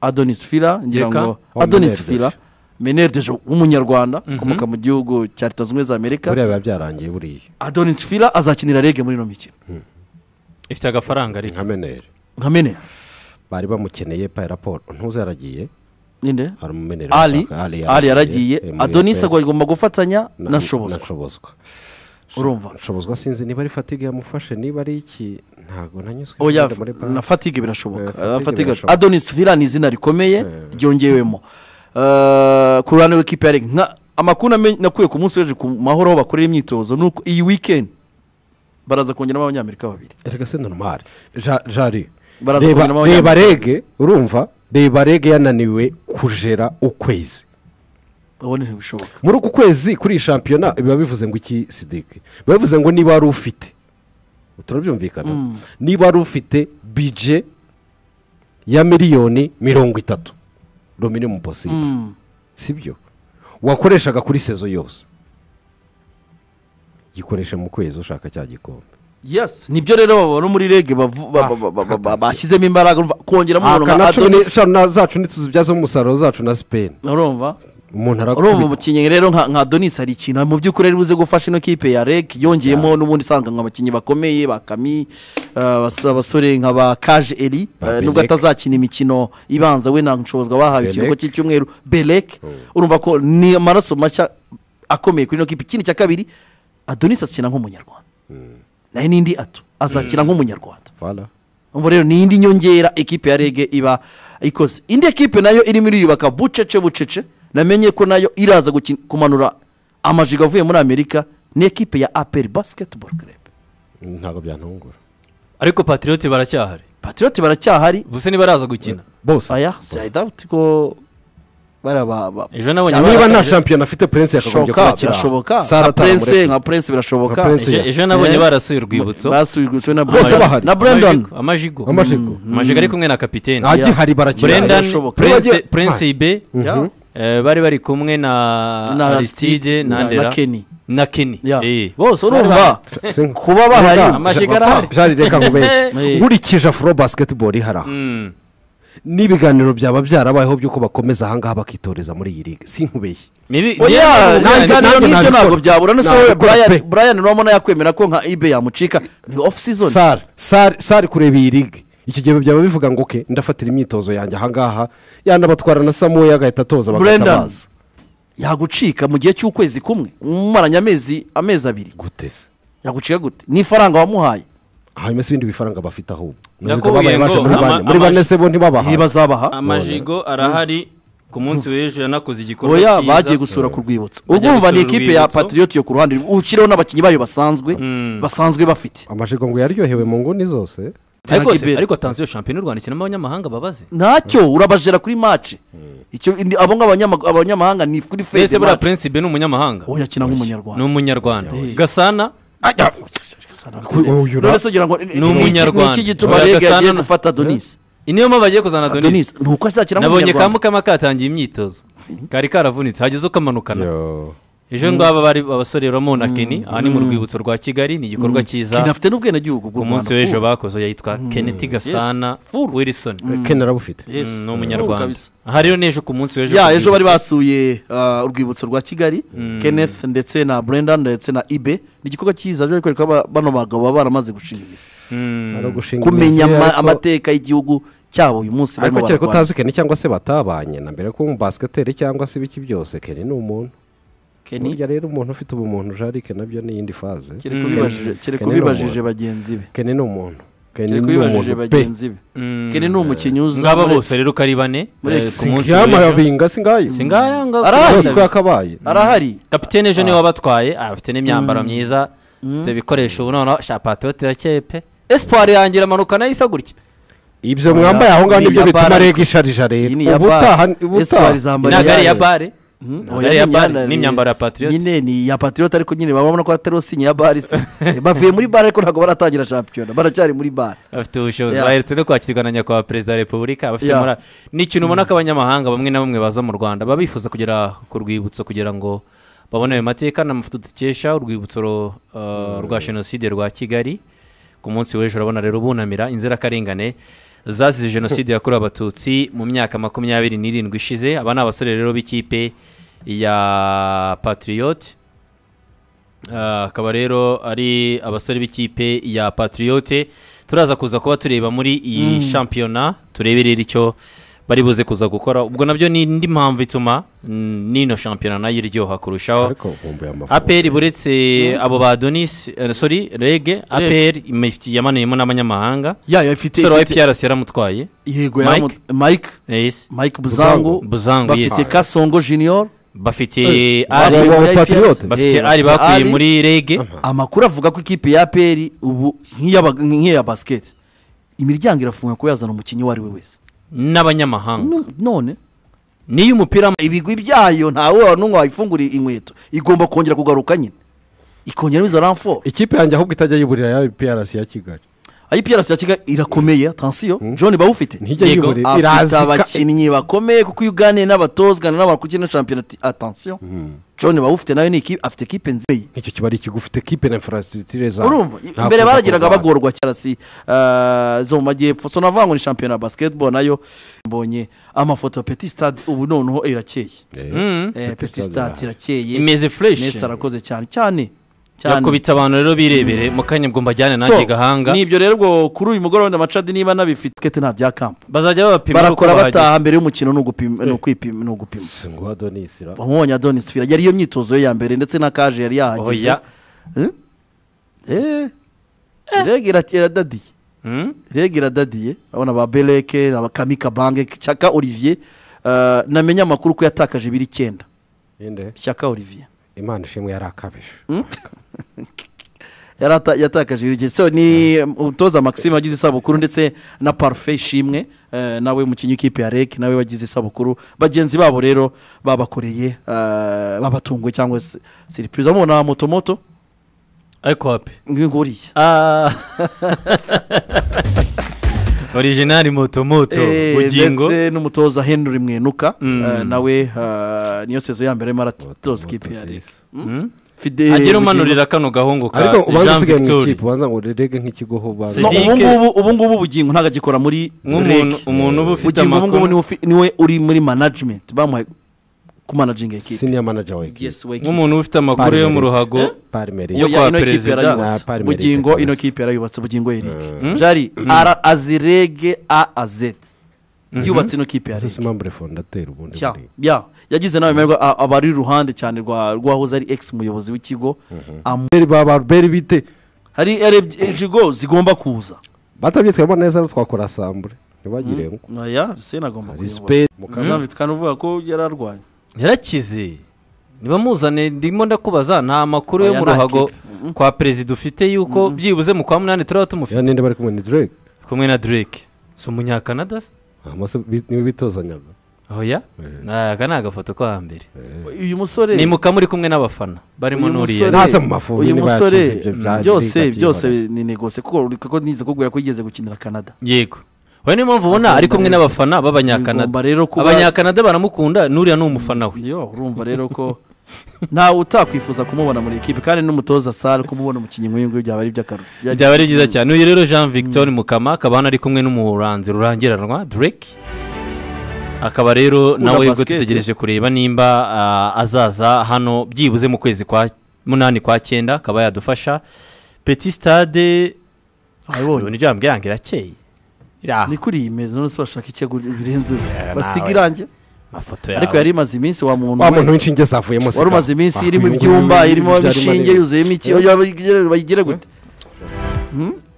Adonis fila ngira ngo Wa adonis fila. Deje. menel deje w'umunyarwanda Mhm. ukomoka mu gihugu cya leta zunze ubumwe za amerika. Buriya biba byarangiye buriya. Adonis fila azakinira rege muri ino mikino. Ifite agafaranga ariko. Nka meneri nka menel bari bamukeneye pa raporo ntuze yaragiye. Witwa Ali ali yaragiye. eh, muri adonis APR. agomba gufatanya Na- shobozwa. Urumva. Nshobozwa sinzi niba ari fatigue yamufashe niba ari iki? Ntabwo nanyuzwe oya na fatigue birashoboka. Eh, Na fatigue fatigue birashoboka. adonis fila ni izina rikomeye ryongewemo. Eh, ku ruhande rw'ikipe ya nka amakuru nakuye ku munsi w'ejo ku mahoro aho bakorera imyitozo ni uko iyi weekend baraza kongeramo abanyamerika babiri. Erega se normal. Ja- jari. Baraza reba rege urumva? Reba rege yananiwe kujera ukwezi. Muri uku kwezi kuri iyi shampiyona biba bivuze ngo iki sidike biba bivuze ngo niba wari ufite. Turabyumvikana. Mm. niba wari ufite bije ya miliyoni mirongo itatu. Dominium possible Mm. sibyo? Wakoreshaga kuri sezo yose gikoresha mu kwezi ushaka cya gikombe ni byo rero babona muri rege ba- bashyizemo imbaraga urumva, kongeramo aka nka na cumi n'eshanu zacu ntituzibyazemo umusaruro zacu na sipeni urumva? Umuntu urumva arakubita umukinnyi rero nka Adonis hari ikintu mu by'ukuri ari buze gufasha ino kipe ya reg yongeyemo n'ubundi usanga abakinnyi bakomeye ba kami eh, abas- abasore nka ba kaje eri eh, nubwo atazakina imikino ibanza we nta nshobozwa bahawe ikiruhuko cy'icyumweru belek urumva ko ni amaraso mashya akomeye kuri ino kipe. Ikindi cya kabiri Adonis akina nk'umunyarwanda. Na yo n'indi ato azakina nk'umunyarwanda Voilà. umva rero ni indi nyongera ekipe ya rege iba ikoze. Indi ekipe na yo irimo iriyubaka bucece bucece namenye ko na yo iraza kumanura amajigo avuye muri amerika ni ekipe ya aperi basiketiboro kerebe ntabwo byantungura ariko patriyote baracyahari? Patriyote baracyahari. Gusa ntibaraza gukina. Bose. Aya sayidawuti ko baraba ejo nabonye niba nta shampiyona afite prince yakagombye birashoboka Sara ataramureka. nka prince birashoboka Ejo- nabonye barasuye urwibutso basuye urwibutso na Bose Brandon- bahari. na brandon. Amajigo- amajigo ari kumwe na kapitene agihari barakina prince ibe bari bari kumwe na Na aristide na- na na keni Yeah. Bose urumva kuba bahari. Amajigo arahari. nkubere Eh. nkurikije afuro basiketiboro ihari aha Mm. N'ibiganiro byaba byarabayeho by'uko bakomeza ahangaha bakitoreza muri iyi nanjye- nanjye n'ibyo nabikora. ntabwo byabura. Pe. brian urabona yakwemera ko nka ibe yamucika? Ni off season. Sare kureba iyi ligue icyo gihe byaba bivuga ngo ke ndafatira imyitozo yanjye ahangaha. Yanabatwara na samuwe agahita atoza bagahita brendan baza. yagucika mu gihe cy'ukwezi kumwe. Umumaranye amezi amezi abiri. Gute se. Yagucika gute? N'ifaranga wamuhaye. Hanyuma se ibindi bifaranga bafite ahubwo ngo muri bane se bo ntibabaha niba azabaha amajigo arahari ku munsi w'ejo yanakoze igikorwa oya cyiza. bagiye gusura ku rwibutso. Urumva ni ekipe ya patriote yo ku ruhande. Ushyireho n'abakinnyi bayo basanzwe Mm. basanzwe bafite. Amajigo ngo yaryohewe mu nguni zose. Ariko tansiyo shampiyona y'u rwanda ikinamo abanyamahanga babaze. Ntacyo urabajera kuri mace icyo ni- abo ngabo abanyama- abanyamahanga ni kuri mbese feze buriya mace prince ibe ni umunyamahanga. Oya akina ni nk'umunyarwanda umunyarwanda gasana? None se ugira ngo ni- umunyarwanda. ni iki gituma rege yagiye na- gufata donisi niyo mpamvu bagiye kuzana donisi ni uko azakina nabonye nk'umunyarwanda kamukama katangiye imyitozo kari karavunitse hageze ukamanukana. Ejo ngaba bari abasore ramo na keni aha ni mu rwibutso rwa kigali ni igikorwa cyiza. Kina afite n'ubwenegihugu bw'u ku munsi Rwanda, w'ejo bakoze yitwa kennedy gasana wilson. Ken arabufite. Yes. Mm, ni umunyarwanda. Aha rero n'ejo ku munsi w'ejo ya ejo bari basuye uh, urwibutso rwa kigali kenneth ndetse na brendan ndetse na ibe. Ni igikorwa cyiza byo kwereka ba- bano bagabo baba baramaze gushinga imizi Mm. Kumenya ariko- amateka y'igihugu cyabo uyu munsi ariko barimo kereka bararwana. utazi keni cyangwa se batabanye na mbere ko mu basiketeri cyangwa se ibiki byose keni ni umuntu. Burya rero umuntu ufite ubumuntu jarike na byo ni iyindi faze kereka Mm. ubibajije- ni bagenzi be. Keni ni umuntu. Keni kereka ni umuntu pe. bagenzi be. Mm. keni ni umukinnyi uza ngaba bose rero uko ari bane eh, ku munsi w'ejo. Singaya ngo Arahari. yose ko yakabaye arahari kapitene ejo ni we wabatwaye afite n'imyambaro myiza afite ibikoresho ubu noneho shapatote irakeye pe espoir yanjye iramanuka na yo isa gutya. Ibyo mwambaye aho ngaho ni byo ya bituma rega isharija rero ni ubutaha ubutaha. Espoir zambara ntabwo ari iya iyayo. bare. Ni imyanda- n'imyambaro ya patriot. nyine ni iya patriote ariko nyine babona ko atariho sinye ya bare bavuye muri bare ariko ntabwo baratangira shampiyona baracyari muri bare bafite ubushobozi. Yeah. baherutse no kwakirwa na nyakubahwa perezida wa repubulika ni ikintu ubona ko abanyamahanga bamwe na bamwe baza mu rwanda baba bifuza kugera ku rwibutso kugira ngo babone ayo mateka n'amafoto dukesha urwibutso uh, rwa jenoside rwa kigali. Ku munsi w'ejo urabona rero bunamira inzirakarengane. Zazize jenoside yakorewe abatutsi mu myaka makumyabiri n'irindwi ishize. Aba ni abasore rero b'ikipe ya patriot. Ah, akaba rero ari abasore b'ikipe ya patriyote turaza kuza kuba tureba muri iyi shampiyona turebe rero icyo bari buze kuza gukora. Ubwo na byo ni indi mpamvu ituma mm, n'ino shampiyona na yo iryoha kurushaho. Aperi buretse abo ba donis eh, sorry rege aperi yamanuyemo n'abanyamahanga. Umusore wa iprs yaramutwaye. Yego Mike? mike? Yes. Mike buzangu buzangu bafite yes. Kasongo junior. Bafite Eh, ari bafite ari bakuye muri rege. Amakuru avuga ko ikipe ya aperi ubu nk'iya basiketi imiryango irafunga kuba yazana umukinnyi uwo ari we wese. N'abanyamahanga. No- none. Niyo umupira ibigwi byayo ntawe n'umwe wayifungura inkweto. Igomba kongera kugaruka nyine. Ikongeramo izo ramforo ikipe yanjye ahubwo itajya yiburira ya PRC ya kigali. IPRC ya kigali irakomeye atansiyo john bawufite. Afite abakinnyi bakomeye kuko iyo uganiye n'abatozwa n'abakurikiye shampiyona ati atansiyo john bawufite na yo ni ikipe afite ikipe nzeye nk'icyo kiba ari ikigo ufite kipe na infrastructure zawe urumva mbere kurwana. bagorwa cyane si eh, zo mu majyepfo. So navuga ngo ni shampiyona ya basketball na yo. Mbonye amafoto ya petit stade ubu noneho irakeye. Eh, Petit petit Stade stade irakeye. Imeze fresh. ndetse arakoze cyane cyane cyane yakubita abantu rero birebere mu kanya ngo mbajyane nanjye gahanga. ni byo rero ngo kuri uyu mugoroba wenda amacadi niba anabifite kete nta bya kampu bazajya babapima barakora bataha mbere y'umukino ni ugupima ni ukwipima ni ugupima wamubonye adonis fira yari iyo myitozo ye ya mbere ndetse na kaje yari yahageze Oya. Eh? eh? Rege ira- iradadiye rege iradadiye urabona ba bereke aba kamika bange cyaka olivier. Eh, namenya amakuru ko yatakaje ibiri icyenda. Cyaka olivier. Imana ishimwe yari akabije yatakaje icyenda so ni umutoza maxime wagize isabukuru ndetse na parufe ishimwe nawe umukinnyi w'ikipe ya reg nawe wagize isabukuru bagenzi babo rero babakoreye eh, babatunguye cyangwa se siripurize bamubona moto moto ariko wapi nguriya originali moto moto Eh, bugingo. ndetse n'umutoza henry mwenuka. Mm. eh, nawe eh, niyo sezo ya mbere arimo aratoza ikipe ya? Fide- agera umanurira kano gahungu ka jean victoire ubanza ngo rege nk'ikigo ho ubu ngubu ubu ngubu bugingo ntabwo agikora muri Nk'umuntu- reg umuntu uba ufite bugingo ubu ngubu amakuru. ni we uri muri management. Bamuhaye kumanaginga ekipe. Senior manager wa ekipe. Yes, wa ekipe. nk'umuntu ufite amakuru yo mu ruhago Parimeri. yo Oya, kwa ino kipe perezida. yarayubatse. Na Parimeri bugingo kabisa. ino kipe yarayubatse bugingo eric Mm. jari ara azirege a a z. Yubatse ino kipe ya Ese reg si membre fondateur ubundi Cya, buriya. ya yagize nawe merwa a- abari iruhande cyane rwa rwahoze ari ex umuyobozi w'ikigo. Amu- Beri ba barberi bite? Hari erebye ejigo zigomba kuza. Batabyitwayemo neza rero twakora asambure. Ntibagire ngo. Aya sena agomba Respect. kuyobora. Kandi uvuga ko yari arwaye yarakize niba muzane ndimo ndakubaza nta makuru yo mu ruhago kwa perezida ufite yuko byibuze mu kwa munani turaba tumufite. Ninde bari kumwe ni drake? Kumwe na drake. Si umunyakanada se? Amase ni we bitozanyaga. Oya aka ni agafoto ko hambere uyu musore ni muka muri kumwe n'abafana. Barimo n'uriya Nasa mu mafubi uyu musore byose byose ni negose kuko kuko nize kubwira ko yigeze gukinira canada. Yego. Niyo mpamvu ubona ari kumwe n'abafana b'abanyakanada abanyakanada baramukunda n'uriya ni umufana we. Yo urumva rero ko ntawe utakwifuza kumubona muri ekipe kandi n'umutoza sare kumubona umukinnyi nk'uyu nguyu byaba ari iby'akarusho byaba ari byiza cyane. Uyu rero jean victor mukama akaba hano ari kumwe n'umuranzi rurangiranwa drake. Akaba rero nawe ubwo dutegereje kureba nimba ah, azaza hano byibuze mu kwezi kwa munani kwa cyenda akaba yadufasha. Wabibonye? ni byo yambwiye yange irakeye. Ni kuri iyi meza none se bashaka icyego birenze Eh, basiga irangi. Amafoto yawe. Ariko yari imaze iminsi wa muntu wa muntu w'inshinge zavuyemo wari umaze iminsi irimo ibyumba irimo imishinge yuzuyemo iki? Oya, bayigire- bayigire gute?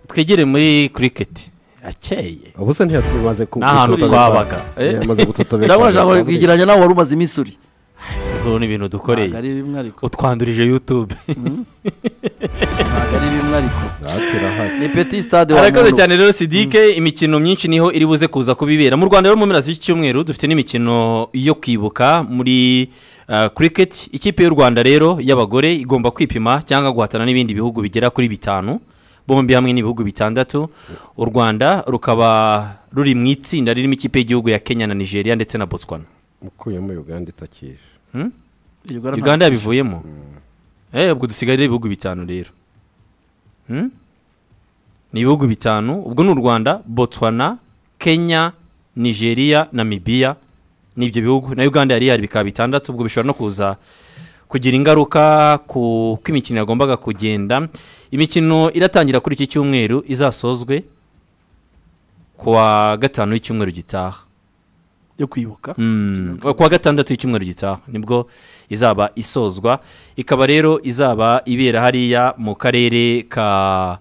Twegere muri cricket. Irakeye ubu se ntiyatumaze ku n'ahantu twabaga. Eh? yamaze gutotobeka cyangwa nashaka kwigeranya nawe wari umaze iminsi uri? Ubu ni ibintu dukoreye. Ariko. Utwandurije youtube. ntabwo ari bimwe ariko ni petit stade wa arakoze muntu. cyane rero sidike imikino myinshi ni ho iri buze kuza kubibera. Mu rwanda rero mu mpera z'iki cyumweru dufite n'imikino yo kwibuka muri uh, cricket. Ikipe y'u rwanda rero y'abagore igomba kwipima cyangwa guhatana n'ibindi bihugu bigera kuri bitanu. Bombi hamwe n'ibihugu bitandatu. U rwanda rukaba ruri mu itsinda ririmo ikipe y'igihugu ya kenya na nigeria ndetse na botswana. Ukuyemo uganda itakije Hmm? Uganda uganda nta- yabivuyemo? Eh ubwo dusigaye ari ibihugu bitanu rero. Hmm? Ni ibihugu bitanu. Ubwo ni u rwanda botswana kenya nigeria namibiya ni ibyo bihugu. Na uganda yari yari bikaba bitandatu. Ubwo bishobora no kuza kugira ingaruka ku ko imikino yagombaga kugenda. Imikino iratangira kuri iki cyumweru izasozwe ku wa gatanu w'icyumweru gitaha. Yo kwibuka. Mm, ku wa gatandatu w'icyumweru gitaha ni bwo izaba isozwa. Ikaba rero izaba ibera hariya mu karere ka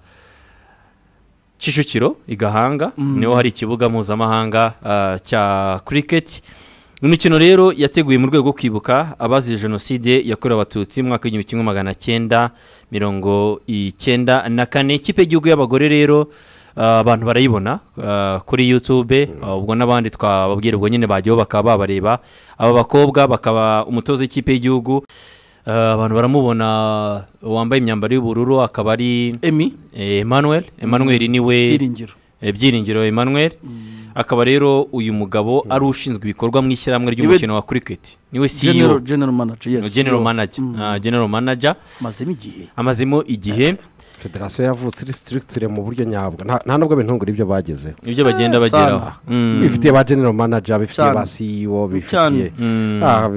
kicukiro i gahanga. Mm. ni ho hari ikibuga mpuzamahanga ah, cya cricket. Imikino rero yateguye mu rwego rwo kwibuka abazize jenoside yakorewe abatutsi mu mwaka w'igihumbi kimwe magana cyenda mirongo icyenda na kane. Ikipe y'igihugu y'abagore rero abantu barayibona ah, kuri youtube ah, ubwo n'abandi twababwira ubwo nyine bajyaho bakaba babareba. Aba bakobwa bakaba umutoza w'ikipe y'igihugu abantu baramubona wambaye imyambaro y'ubururu akaba ari emi? Emmanuel. Emmanuel ni we Byiringiro. Eh, byiringiro emmanuel. Akaba rero uyu mugabo ari ushinzwe ibikorwa mu ishyirahamwe ry'umukino wa cricket. Niwe ceo. general manager, yes. general manager. Ah, general manager. Amazemo igihe. Amazemo igihe. Federasiyo yavutse iri sitirigitire mu buryo nyabwo. Nta nubwo bintungura ibyo bagezeho. Ibyo bagenda bageraho. Mm. bifitiye ba general manager bifitiye ba ceo bifitiye Mm. ah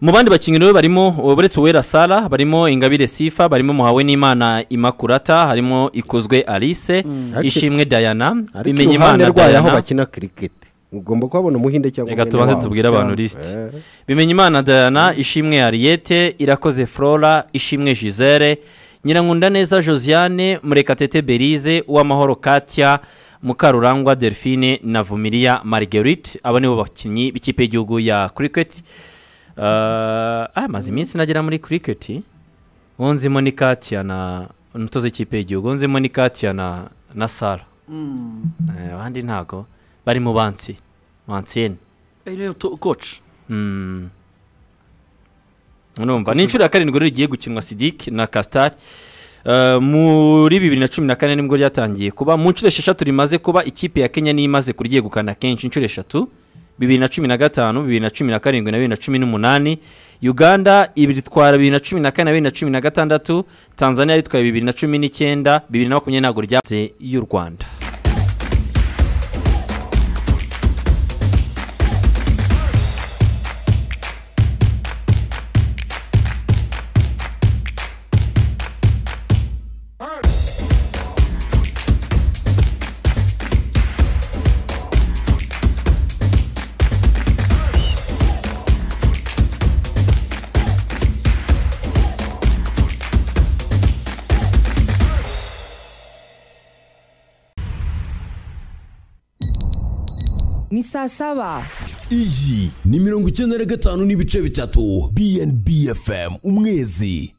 mu bandi bakinnyi rero barimo uretse uwera sara barimo ingabire sifa barimo muhawe n'imana imakurata harimo ikozwe alice Ariko- ishimwe diana ariko bimenye iruhande imana rwayo aho bakina kiriketi ugomba kuhabona umuhinde cyangwa reka tubanze tubwire abantu Cyangwa- lisiti Eh. bimenye imana diana ishimwe ariyete irakoze flora ishimwe gisele nyirankunda neza josiane murekatete berize uwamahoro katia mukarurangwa delphine na vumiriya marguerite. Aba nibo bakinnyi b'ikipe y'igihugu ya cricket. Uh, ah, maze iminsi nagera muri cricket. Wonzemo ni katia na umutoza w'ikipe y'igihugu. Wonzemo ni katia na na sara Eh, abandi ntago. Bari mu bansi. Bansiyeni rero koci Mm. Ni inshuro ya karindwi rero rigiye gukinwa sidiki na kasitari muri bibiri na cumi na kane ni bwo ryatangiye kuba. Mu nshuro esheshatu rimaze kuba ikipe ya kenya niyo imaze kuryegukana kenshi inshuro eshatu. Bibiri na cumi na gatanu bibiri na cumi na karindwi na bibiri na cumi n'umunani. Uganda ibitwara bibiri na cumi na kane na bibiri na cumi na gatandatu. Tanzania yitwaye bibiri na cumi n'icyenda bibiri na makumyabiri ntabwo ryaze y'u rwanda. Ni saa saba. Iyi ni mirongo icyenda na gatanu n'ibice bitatu. Bnb fm umwezi.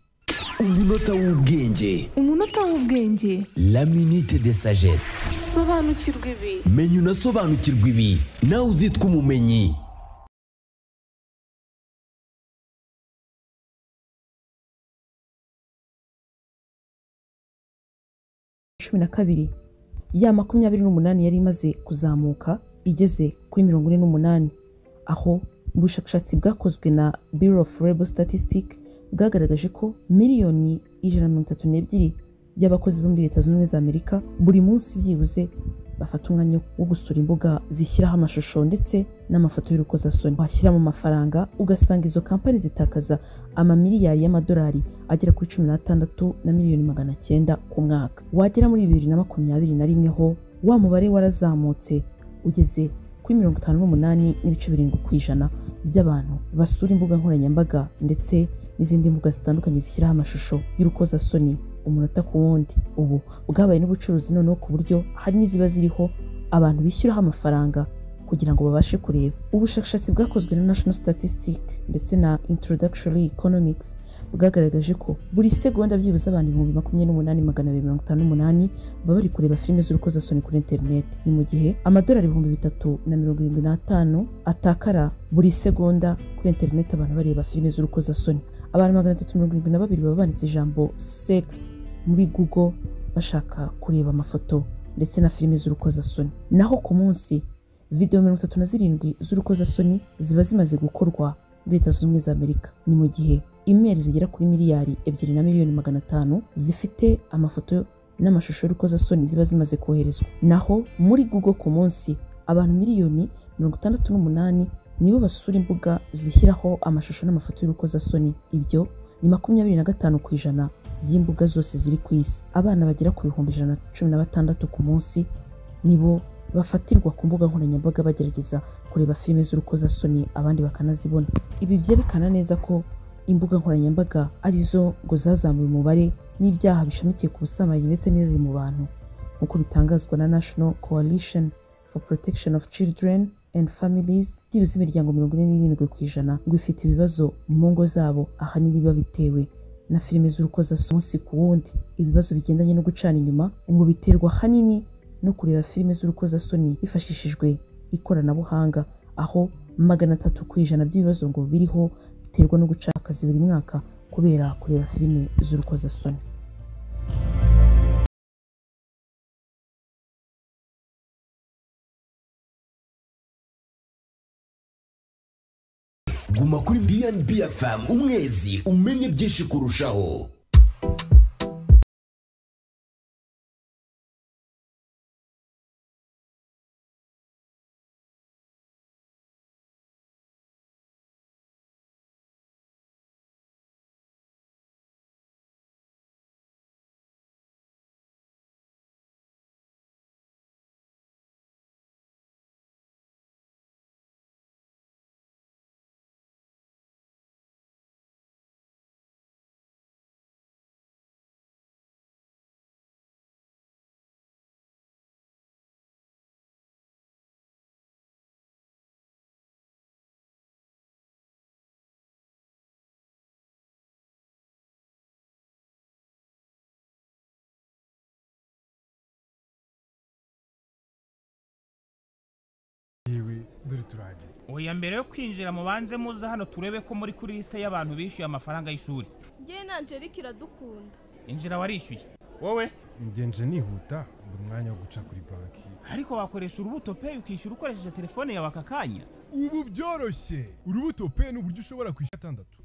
Umunota w'ubwenge. Umunota w'ubwenge. La minute de sagesse. Sobanukirwa ibi. Menya unasobanukirwa ibi. Nawe uzitwa umumenyi. Cumi na kabiri. Ya makumyabiri n'umunani yari imaze kuzamuka igeze kuri mirongo ine n'umunani. Aho mu bushakashatsi bwakozwe na Bureau of Labor Statistic bwagaragaje ko miliyoni ijana na mirongo itatu n'ebyiri y'abakozi bo muri leta zunze ubumwe za amerika buri munsi byibuze bafata umwanya wo gusura imbuga zishyiraho amashusho ndetse n'amafoto y'urukozasoni. Washyiramo amafaranga ugasanga izo kampani zitakaza amamiliyari y'amadolari agera kuri cumi n'atandatu na miliyoni magana cyenda ku mwaka. Wagera muri bibiri na makumyabiri na rimwe ho wa mubare warazamutse ugeze kuri mirongo itanu n'umunani n'ibice birindwi ku ijana by'abantu basura imbuga nkoranyambaga ndetse n'izindi mbuga zitandukanye zishyiraho amashusho y'urukozasoni umunota ku wundi. Ubu bwabaye n'ubucuruzi noneho ku buryo hari n'iziba ziriho abantu bishyuraho amafaranga kugira ngo babashe kureba. Ubushakashatsi bwakozwe na national statistic ndetse na introductory economics bwagaragaje ko buri segonda byibuze abantu ibihumbi makumyabiri n'umunani magana abiri mirongo itanu n'umunani baba bari kureba filime z'urukozasoni kuri interineti ni mu gihe amadolari ibihumbi bitatu na mirongo irindwi n'atanu atakara buri segonda kuri interineti abantu bareba filime z'urukozasoni. Abantu magana atatu mirongo irindwi na babiri baba banditse ijambo sex muri google bashaka kureba amafoto ndetse na filime z'urukozasoni. Naho ku munsi videwo mirongo itatu na zirindwi z'urukozasoni ziba zimaze gukorwa muri leta zunze ubumwe za amerika. Ni mu gihe imeri zigera kuri miliyari ebyiri na miliyoni magana atanu zifite amafoto n'amashusho y'urukozasoni ziba zimaze koherezwa. Naho muri google ku munsi abantu miliyoni mirongo itandatu n'umunani nibo basura imbuga zishyiraho amashusho n'amafoto y'urukozasoni. Ibyo ni makumyabiri na gatanu ku ijana y'imbuga zose ziri ku isi. Abana bagera ku bihumbi ijana na cumi na batandatu ku munsi nibo bafatirwa ku mbuga nkoranyambaga bagerageza kureba filime z'urukozasoni abandi bakanazibona. Ibi byerekana neza ko imbuga nkoranyambaga ari zo ngo zazamuye umubare n'ibyaha bishamikiye ku busambanyi ndetse n'irari mu bantu. Nk'uko bitangazwa na national coalition for protection of children and families byibuze imiryango mirongo ine n'irindwi ku ijana ngo ifite ibibazo mu ngo zabo ahanini biba bitewe na filime z'urukozasoni umunsi ku wundi. Ibibazo bigendanye no gucana inyuma ngo biterwa ahanini no kureba filime z'urukozasoni hifashishijwe ikoranabuhanga aho magana atatu ku ijana by'ibibazo ngo biriho biterwa no guca akazi buri mwaka kubera kureba filime z'urukozasoni. Guma kuri bnb fm umwezi umenye byinshi kurushaho. Yewe dore turagize oya mbere yo kwinjira mu banze muza hano turebe ko muri kuri lisite y'abantu bishyuye amafaranga y'ishuri. Ngewe na angelique iradukunda. Injira warishyuye. Wowe? Ngenje nihuta buri mwanya wo guca kuri banki. Ariko wakoresha urubuto peyi ukishyura ukoresheje telefone yawe aka kanya. Ubu byoroshye. Urubuto pe ni uburyo ushobora kwishyura atandatu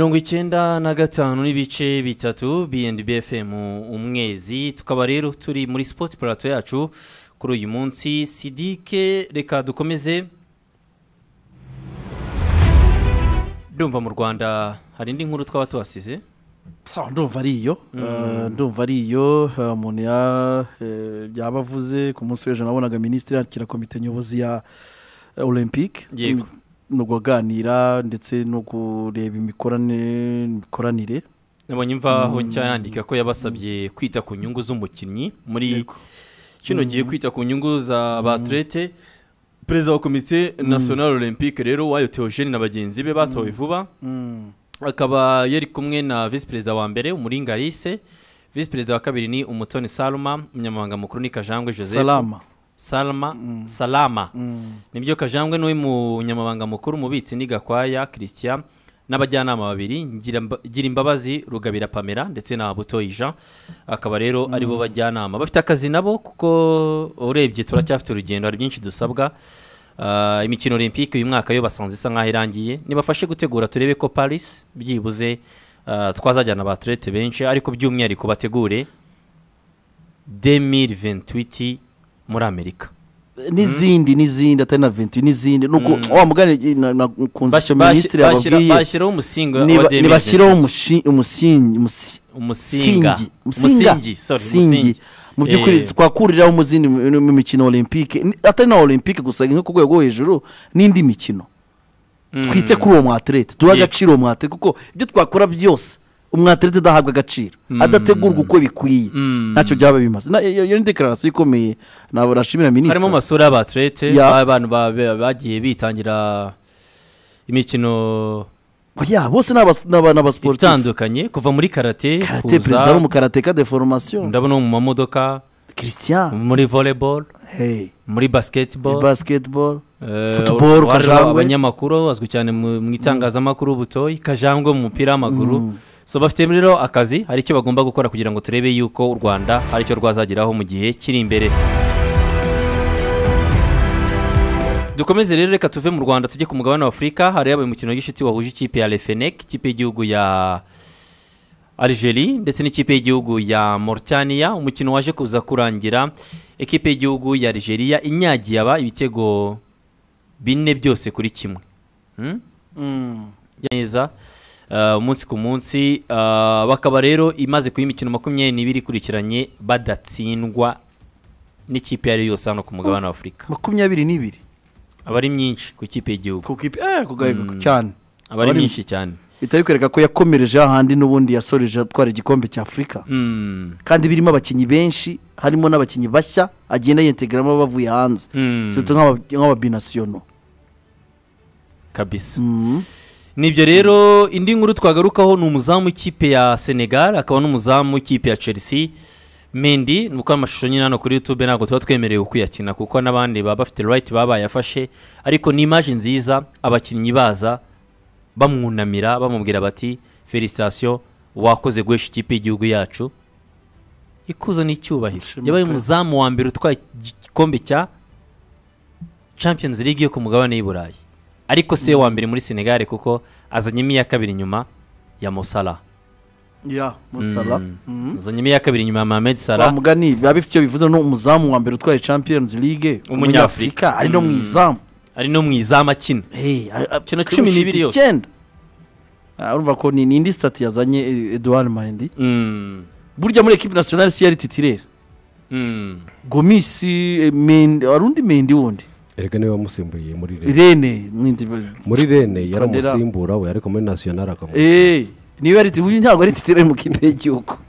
mirongo icyenda na gatanu n'ibice bitatu bnb fm umwezi. Tukaba rero turi muri sipoti purato yacu kuri uyu munsi. Sidike reka dukomeze. Ndumva mu rwanda hari indi nkuru twaba tuhasize? Sawa ndumva ari iyo. Eh, ndumva ari iyo. Eh, umuntu eh, yaba avuze ku munsi w'ejo nabonaga minisitiri yakira komite nyobozi ya olympique. No kuganira ndetse no kureba imikoranire nabonye imvaho Mm. nshya yandika ko yabasabye kwita ku nyungu z'umukinnyi. Muri kino gihe kwita ku nyungu za baturete perezida wa komite national olympique rero wayo theogene na bagenzi be batowe vuba. Mm. akaba yari kumwe na visi perezida wa mbere umuringa Alice visi perezida wa kabiri ni umutoni salma umunyamabanga mukuru ni kajangwe joseph. Salama. Salama. Salama ni byo kajangwe n'uwe munyamabanga mukuru umubitsi ni gakwaya christian n'abajyanama babiri Ngiramba- girimbabazi rugabira pamela ndetse na butoyi jean. Akaba rero Mm. ari bo bajyanama. Bafite akazi nabo kuko urebye turacyafite urugendo hari byinshi dusabwa. Ah, imikino olympique uyu mwaka yo basanze isa nk'aho irangiye. Nibafashe gutegura turebe ko paris byibuze ah, twazajyana abaturete benshi ariko by'umwihariko bategure 2028 muri amerika n'izindi n'izindi atari na 20 n'izindi nuko Mm. wa mugani na- na- kunze Basi- icyo basi- minisitiri yababwiye bashyiraho umusingi wa niba- 2028. nibashyiraho umushi- umusingi Umusinga. Umusingi, sorry, umusingi. mu by'ukuri Eh. twakuriraho mu zindi mu mu mikino olympique atari na olympique gusa nko ku rwego rwo hejuru n'indi mikino Mm. twite kuri uwo mwaterete duha Yego. agaciro uwo mwaterete kuko ibyo twakora byose umwaterete adahabwa agaciro. Mm. adategurwa uko bikwiye. Mm. ntacyo byaba bimaze. Iyo ni dekararasiyo ikomeye. Ntabwo nashimira minisitiri. Harimo amasura y'abaturete Ya. abantu ba- ba- bagiye bitangira imikino ya bose ni abas- ni aba- ni abasiporutifu itandukanye kuva muri karate karate perezida ari umukarateka de formation ndabona mu mamodoka. Christian. Muri Hey. muri basketball. Muri basketball, Eh, football, uruhare Kajangwe. abanyamakuru bazwi cyane mu mu itangazamakuru butoyi. Kajangwe mu mupira w'amaguru. Mm. So bafite rero akazi hari icyo bagomba gukora kugira ngo turebe yuko u rwanda hari icyo rwazageraho mu gihe kiri imbere. Dukomeze rero reka tuve mu rwanda tujye ku mugabane wa afurika hari yabaye umukino w'igishuti wahuje ikipe ya lefenek ikipe y'igihugu ya Algeria ndetse n'ikipe y'igihugu ya Mauritania. Umukino waje kuza kurangira ikipe y'igihugu ya Algeria inyagiye aba ibitego bine byose kuri kimwe. Hmm? Mm. Uh, umunsi ku munsi uh, bakaba rero imaze kuba imikino makumyabiri n'ibiri ikurikiranye badatsindwa n'ikipe iyo ari yo yose hano ku mugabane wa afurika. Makumyabiri n'ibiri. Aba ari myinshi ku ikipe y'igihugu. Ku ikipe eh gahigo cyane. Aba ari myinshi cyane. Bihita bikwereka ko yakomereje hahandi n'ubundi yasoreje atwara igikombe cya afurika. Mm. kandi birimo abakinnyi benshi harimo n'abakinnyi bashya agenda yintegramo bavuye hanze. Mm. nk'aba- nk'ababinasiyono kabisa. Ni byo rero indi nkuru twagarukaho ni umuzamu w'ikipe ya senegal akaba n'umuzamu w'ikipe ya chelsea. Mendi ni uko amashusho nyine hano kuri youtube ntabwo tuba twemerewe kuyakina kuko n'abandi baba bafite right baba bayafashe ariko ni imaje nziza abakinnyi baza bamwunamira bamubwira bati felicitasiyo wakoze guhesha ikipe y'igihugu yacu. Ikuzo n'icyubahiro yabaye umuzamu wa mbere utwaye igikombe cya champions league yo ku mugabane w'i burayi. Ariko se we wa mbere muri senegali kuko azanye iya kabiri nyuma ya mosala ya musala azanye azanyemo iya kabiri nyuma ya mohamed wa salah mugani biba bifite icyo bivuze no umuzamu wa mbere utwaye champions league umunyafurika ari no mu Mm. izamu. Ari no mu izamu akina. Kino cumi n'ibiri yose. icyenda urumva ko ni indi sitati yazanye eduwari mayindi burya muri ekipi nasiyonari si yari titirere gomisi eh, wari undi mendi wundi erega ni we wamusimbuye muri rene muri rene yaramusimbura we ariko muri nasiyonari akamuha eh niba yari uyu ntabwo ari titirere mu kipe y'igihugu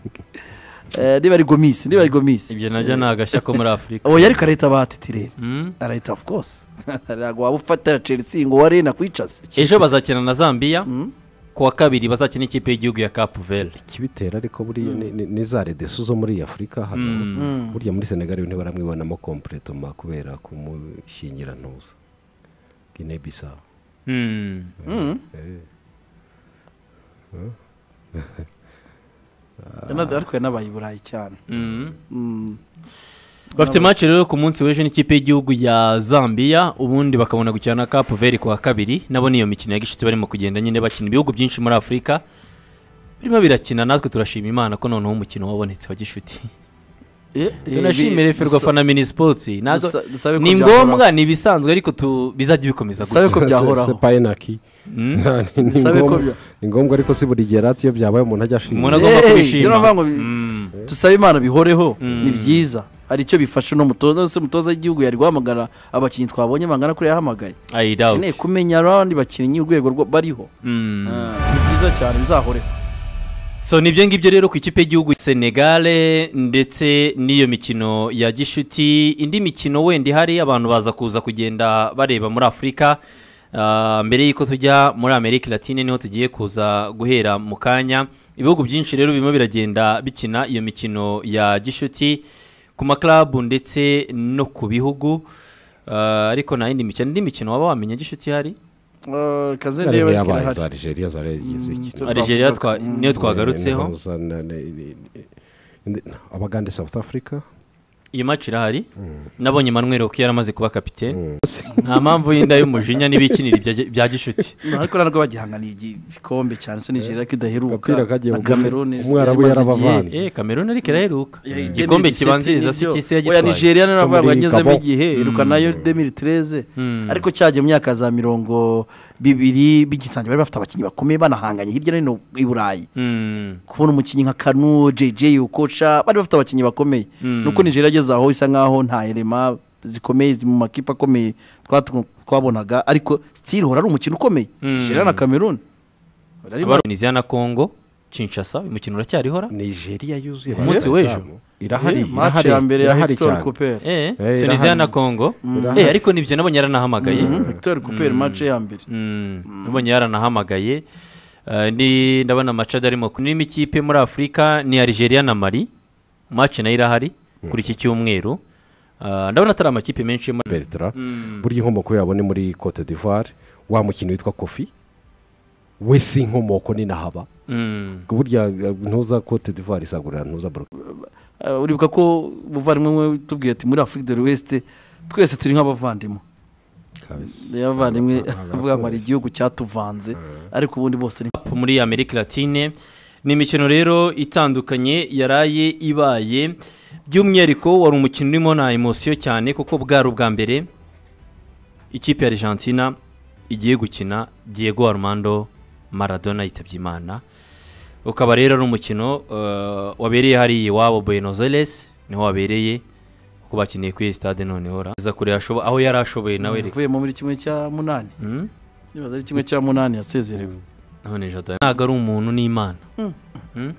Eh, niba ari gomisi niba ari gomisi ibyo na byo ni agashya ko muri afurika uwo yari kareta ba titirere Mm. arahita of course. Ntabwo waba ufatira chelsea ngo wari nakwicaze. Ejo bazakina na zambia ku wa kabiri bazakina ikipe y'igihugu ya capu vele ikibitera ariko buriya ni- za redesu zo muri afurika hano Mm. burya muri senegal yo ntibaramwibonamo kompletoma kubera kumushyingira ntuza gine bisawa Mm. Mm. Yana- ariko yanabaye i burayi cyane Mm. Mm. Bafite match rero ku munsi w'ejo n'ikipe y'igihugu ya zambia ubundi bakabona gukina na capu vele ku wa kabiri. Nabo niyo mikino ya gishuti barimo kugenda nyine bakina ibihugu byinshi muri afurika birimo birakina natwe turashima imana ko noneho umukino wabonetse wa gishuti. Eh, tunashimire bi- ferwafa na ko ni ngombwa ni ibisanzwe ariko bizajya bikomeza Dusabe ko byahoraho. Mm. Bya- ni ngombwa ariko si buri gihe rati iyo byabaye umuntu ajya ashima Umuntu agomba Eh, kubishima. ibyo navuga ngo bi- Mm. dusabe imana bihoreho. Mm. ni byiza. Hari icyo bifasha uno mutoza se umutoza w'igihugu yari guhamagara abakinnyi twabonye bangana kuri yahamagaye. Akeneye kumenya abandi bakinnyi urwego bariho. Mm. Ah, ni byiza cyane bizahoreho so ni byo ngibyo rero ku ikipe y'igihugu senegale ndetse n'iyo mikino ya gishuti. Indi mikino wenda ihari abantu baza kuza kugenda bareba muri afurika Ah, mbere y'uko tujya muri amerika latine ni ho tugiye kuza guhera mu kanya. Ibihugu byinshi rero birimo biragenda bikina iyo mikino ya gishuti. Ku maklabu ndetse no ku bihugu Ah, ariko nta yindi mikino indi mikino waba wamenya gishuti ihari Ah, kaze n'iyabaye kirahari. za Algeria Mm, ikintu. Algeria Mm. niyo twagarutseho abagande south africa iyi match irahari. Nabonye Emmanuel Oki yaramaze kuba kapitene nta mpamvu y'inda y'umujinya n'ibikinira bya gishuti. Ariko ntabwo bagihanganiye igikombe cyane so nigeria ko idaheruka na Cameroon Umwarabu yarabavanze. eh Cameroon ariko iraheruka. Ya, igikombe 2017 kibanziriza si cy'isi oya yagitwaye. Nigeria niyo Gabon. igihe. Iruka na yo 2013 Mm. ariko cyagiye mu myaka za mirongo bibiri bigisanzwe bari bafite abakinnyi bakomeye banahanganye hirya no hino i burayi Mm. kubona umukinnyi nka kanu jj ukoca bari bafite abakinnyi bakomeye Mm. nuko nigeria ageze aho isa nkaho nta elema zikomeye mu makipe akomeye twabonaga ariko sitiri uhora ari umukino ukomeye Mm. nigeria na cameroon Aba- Tunisia na Congo Kinshasa uyu mukino uracyarihora nigeria yuzuye ku munsi ba- w'ejo. Irahari Eh, match irahari, ya mbere ya irahari Hector. Cooper. eh Eh, Tunisia na Congo. Irahari. eh ariko ni byo nabonye yaranahamagaye Hector Cooper Mm. match ya mbere. Mm. nabonye yaranahamagaye Eh, ndi ndabona amacada arimo. N'imo ikipe muri afurika ni algeria na mali. Match na yo irahari kuri iki cyumweru. Ndabona atari amakipe menshi yo muri bertrand Mm. burya inkomoko yabo ni muri cote d'ivoire. Wa mukino witwa kofi. We si inkomoko ni nahaba. Mm. burya eh, ntuza cote d'ivoire isagurira ntuza Uh, uribuka ko umuvandimwe umwe tubwiye ati muri afurika de l'ouest twese turi nk'abavandimwe. Abavandimwe avuga ngo hari igihugu cyatuvanze ariko ubundi bose ni muri amerika latine. Ni imikino rero itandukanye yaraye ibaye. By'umwihariko wari umukino urimo na emosiyo cyane kuko bwari ubwa mbere. Ikipe ya argentina igiye gukina diego armando maradona yitabye imana. Ukaba rero ari umukino eh, wabereye hariya iwabo buenos aires ni ho wabereye ko bakiniye kuri iyi stade noneho aho yari ashoboye nawe reka yavuyemo muri kimwe cya munani Mm? nibaza ari kimwe cya munani yasezerewe none jada ntabwo ari umuntu n'imana Mm. Mm?